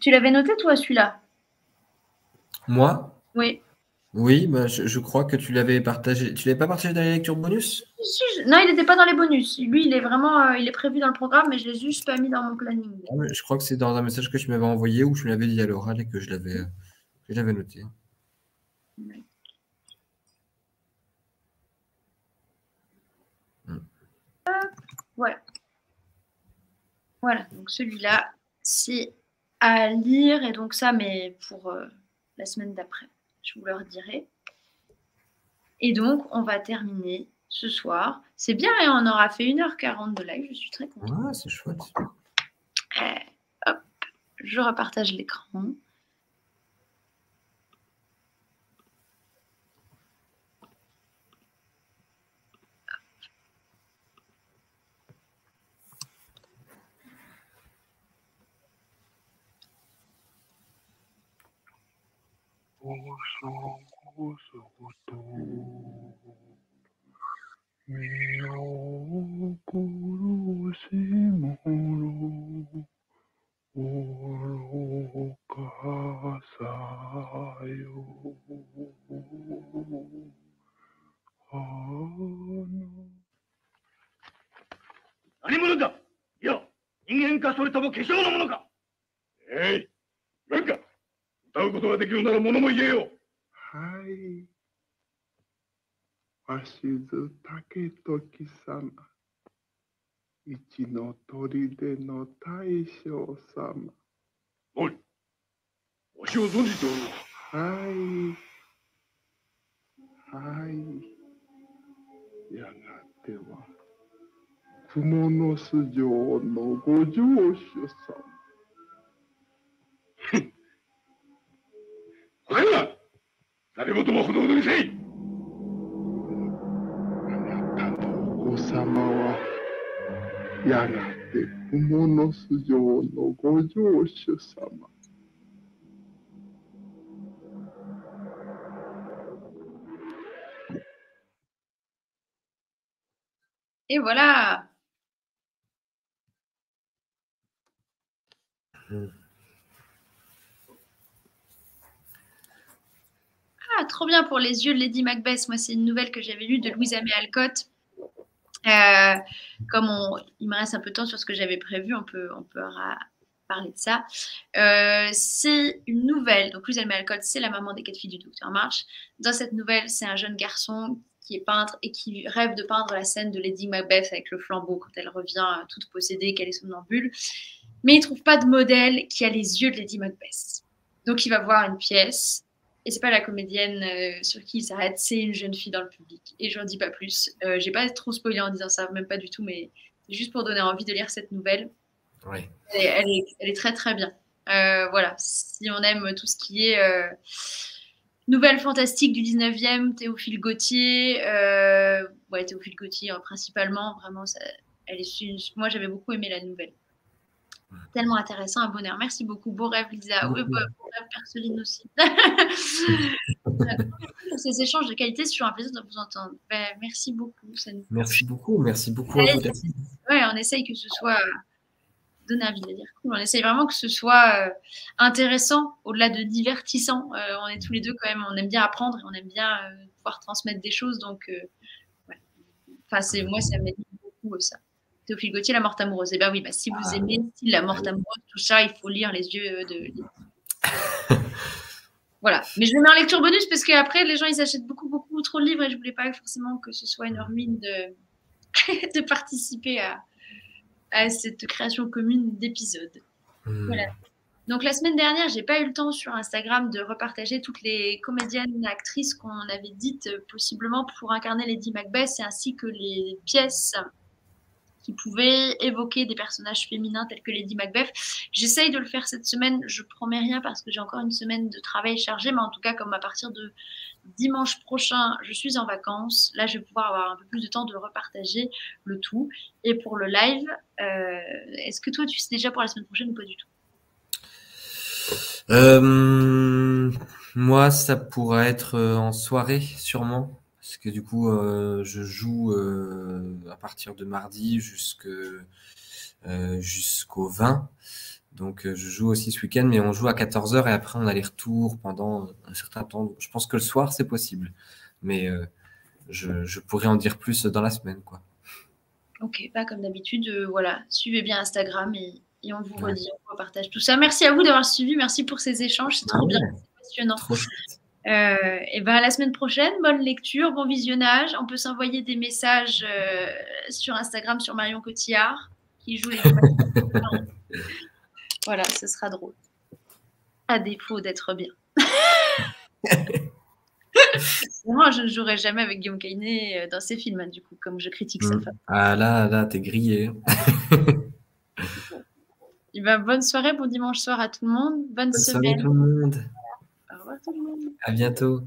Speaker 1: Tu l'avais noté, toi, celui-là
Speaker 2: Moi,
Speaker 1: Oui.
Speaker 2: oui, bah, je, je crois que tu l'avais partagé. Tu l'avais pas partagé dans les lectures bonus
Speaker 1: Si, si, je- Non, il n'était pas dans les bonus. Lui, il est vraiment euh, il est prévu dans le programme, mais je l'ai juste pas mis dans mon planning.
Speaker 2: Ah, Je crois que c'est dans un message que tu m'avais envoyé ou tu l'avais dit à l'oral et que je l'avais que je l'avais noté.
Speaker 1: Voilà. Voilà, donc celui-là, c'est à lire. Et donc ça, mais pour euh, la semaine d'après, je vous le redirai. Et donc, on va terminer ce soir. C'est bien, et on aura fait 1h40 de live. Je suis très contente.
Speaker 2: Ouais, c'est chouette.
Speaker 1: Euh, hop, je repartage l'écran.
Speaker 5: ごそごと身を苦しもろ愚かさよ。花
Speaker 3: 何者だいや、人間かそれとも化粧のものか。えい、言わんか歌うことができるなら物も言えよ。
Speaker 5: はい。わしず竹時様。一の砦の大将様。
Speaker 3: おい、わしを存じておるのか
Speaker 5: はい。はい。やがては、雲の巣城のご城主様。
Speaker 3: 答えな誰事もほどほどにせい
Speaker 5: あなたのお子様は、やがて雲の巣城のご城主様。
Speaker 1: Et voilà.
Speaker 2: Mm.
Speaker 1: Ah, trop bien pour les yeux de Lady Macbeth. Moi, c'est une nouvelle que j'avais lue de Louisa May Alcott. Euh, comme il me reste un peu de temps sur ce que j'avais prévu, on peut, on peut parler de ça. Euh, c'est une nouvelle. Donc, Louisa May Alcott, c'est la maman des quatre filles du docteur March. Dans cette nouvelle, c'est un jeune garçon qui est peintre et qui rêve de peindre la scène de Lady Macbeth avec le flambeau quand elle revient euh, toute possédée, qu'elle est somnambule. Mais il trouve pas de modèle qui a les yeux de Lady Macbeth. Donc il va voir une pièce et c'est pas la comédienne euh, sur qui il s'arrête, c'est une jeune fille dans le public. Et j'en dis pas plus. Euh, J'ai pas trop spoilé en disant ça, même pas du tout, mais juste pour donner envie de lire cette nouvelle.
Speaker 2: Ouais.
Speaker 1: Elle est, elle est, elle est très très bien. Euh, voilà, si on aime tout ce qui est euh, nouvelle fantastique du 19e, Théophile Gautier, ouais, Théophile Gautier euh, principalement, vraiment, ça, elle est, moi j'avais beaucoup aimé la nouvelle. Tellement intéressant, un bonheur. Merci beaucoup. Beau rêve, Lisa. Oui, beau, beau rêve, Perceline aussi. Ces échanges de qualité, c'est toujours un plaisir de vous entendre. Ben, merci beaucoup. Ça nous
Speaker 2: Merci beaucoup, merci beaucoup à vous.
Speaker 1: Ouais, on essaye que ce soit euh, donner envie de dire cool. On essaye vraiment que ce soit euh, intéressant au-delà de divertissant. Euh, on est tous les deux quand même, on aime bien apprendre et on aime bien euh, pouvoir transmettre des choses. Donc, euh, ouais. enfin, c'est moi, ça m'aide beaucoup euh, ça. Théophile Gauthier, La Morte Amoureuse. Eh bien oui, bah, si vous
Speaker 2: Ah.
Speaker 1: aimez La Morte Amoureuse, tout ça, il faut lire Les Yeux de. voilà. Mais je le mets en lecture bonus parce qu'après, les gens, ils achètent beaucoup, beaucoup trop de livres et je voulais pas forcément que ce soit une ruine de, de participer à, à cette création commune d'épisodes.
Speaker 2: Hmm.
Speaker 1: Voilà. Donc la semaine dernière, j'ai pas eu le temps sur Instagram de repartager toutes les comédiennes et actrices qu'on avait dites possiblement pour incarner Lady Macbeth et ainsi que les pièces qui pouvaient évoquer des personnages féminins tels que Lady Macbeth. J'essaye de le faire cette semaine. Je promets rien parce que j'ai encore une semaine de travail chargée, mais en tout cas, comme à partir de dimanche prochain, je suis en vacances. Là, je vais pouvoir avoir un peu plus de temps de repartager le tout. Et pour le live, euh, est-ce que toi, tu sais déjà pour la semaine prochaine ou pas du tout?
Speaker 2: Euh, moi, ça pourrait être euh, en soirée, sûrement. Parce que du coup, euh, je joue euh, à partir de mardi euh, jusqu'au 20. Donc, je joue aussi ce week-end, mais on joue à 14h et après, on a les retours pendant un certain temps. Je pense que le soir, c'est possible. Mais je, je pourrais en dire plus dans la semaine, quoi.
Speaker 1: Ok, pas comme d'habitude. voilà, suivez bien Instagram et, et on vous
Speaker 2: Ouais.
Speaker 1: redit, on vous partage tout ça. Merci à vous d'avoir suivi. Merci pour ces échanges. C'est trop
Speaker 2: Ouais.
Speaker 1: bien, c'est passionnant.
Speaker 2: Trop.
Speaker 1: Euh, et ben à la semaine prochaine, bonne lecture, bon visionnage. On peut s'envoyer des messages euh, sur Instagram sur Marion Cotillard qui joue les Voilà, ce sera drôle. À défaut d'être bien. Moi, je ne jouerai jamais avec Guillaume Canet euh, dans ses films, hein, du coup, comme je critique sa
Speaker 2: Mm.
Speaker 1: femme.
Speaker 2: Ah là, là, t'es grillé.
Speaker 1: Eh ben, bonne soirée, bon dimanche soir à tout le monde. Bonne,
Speaker 2: Bonne soirée
Speaker 1: semaine.
Speaker 2: tout le monde.
Speaker 1: Tout.
Speaker 2: À bientôt.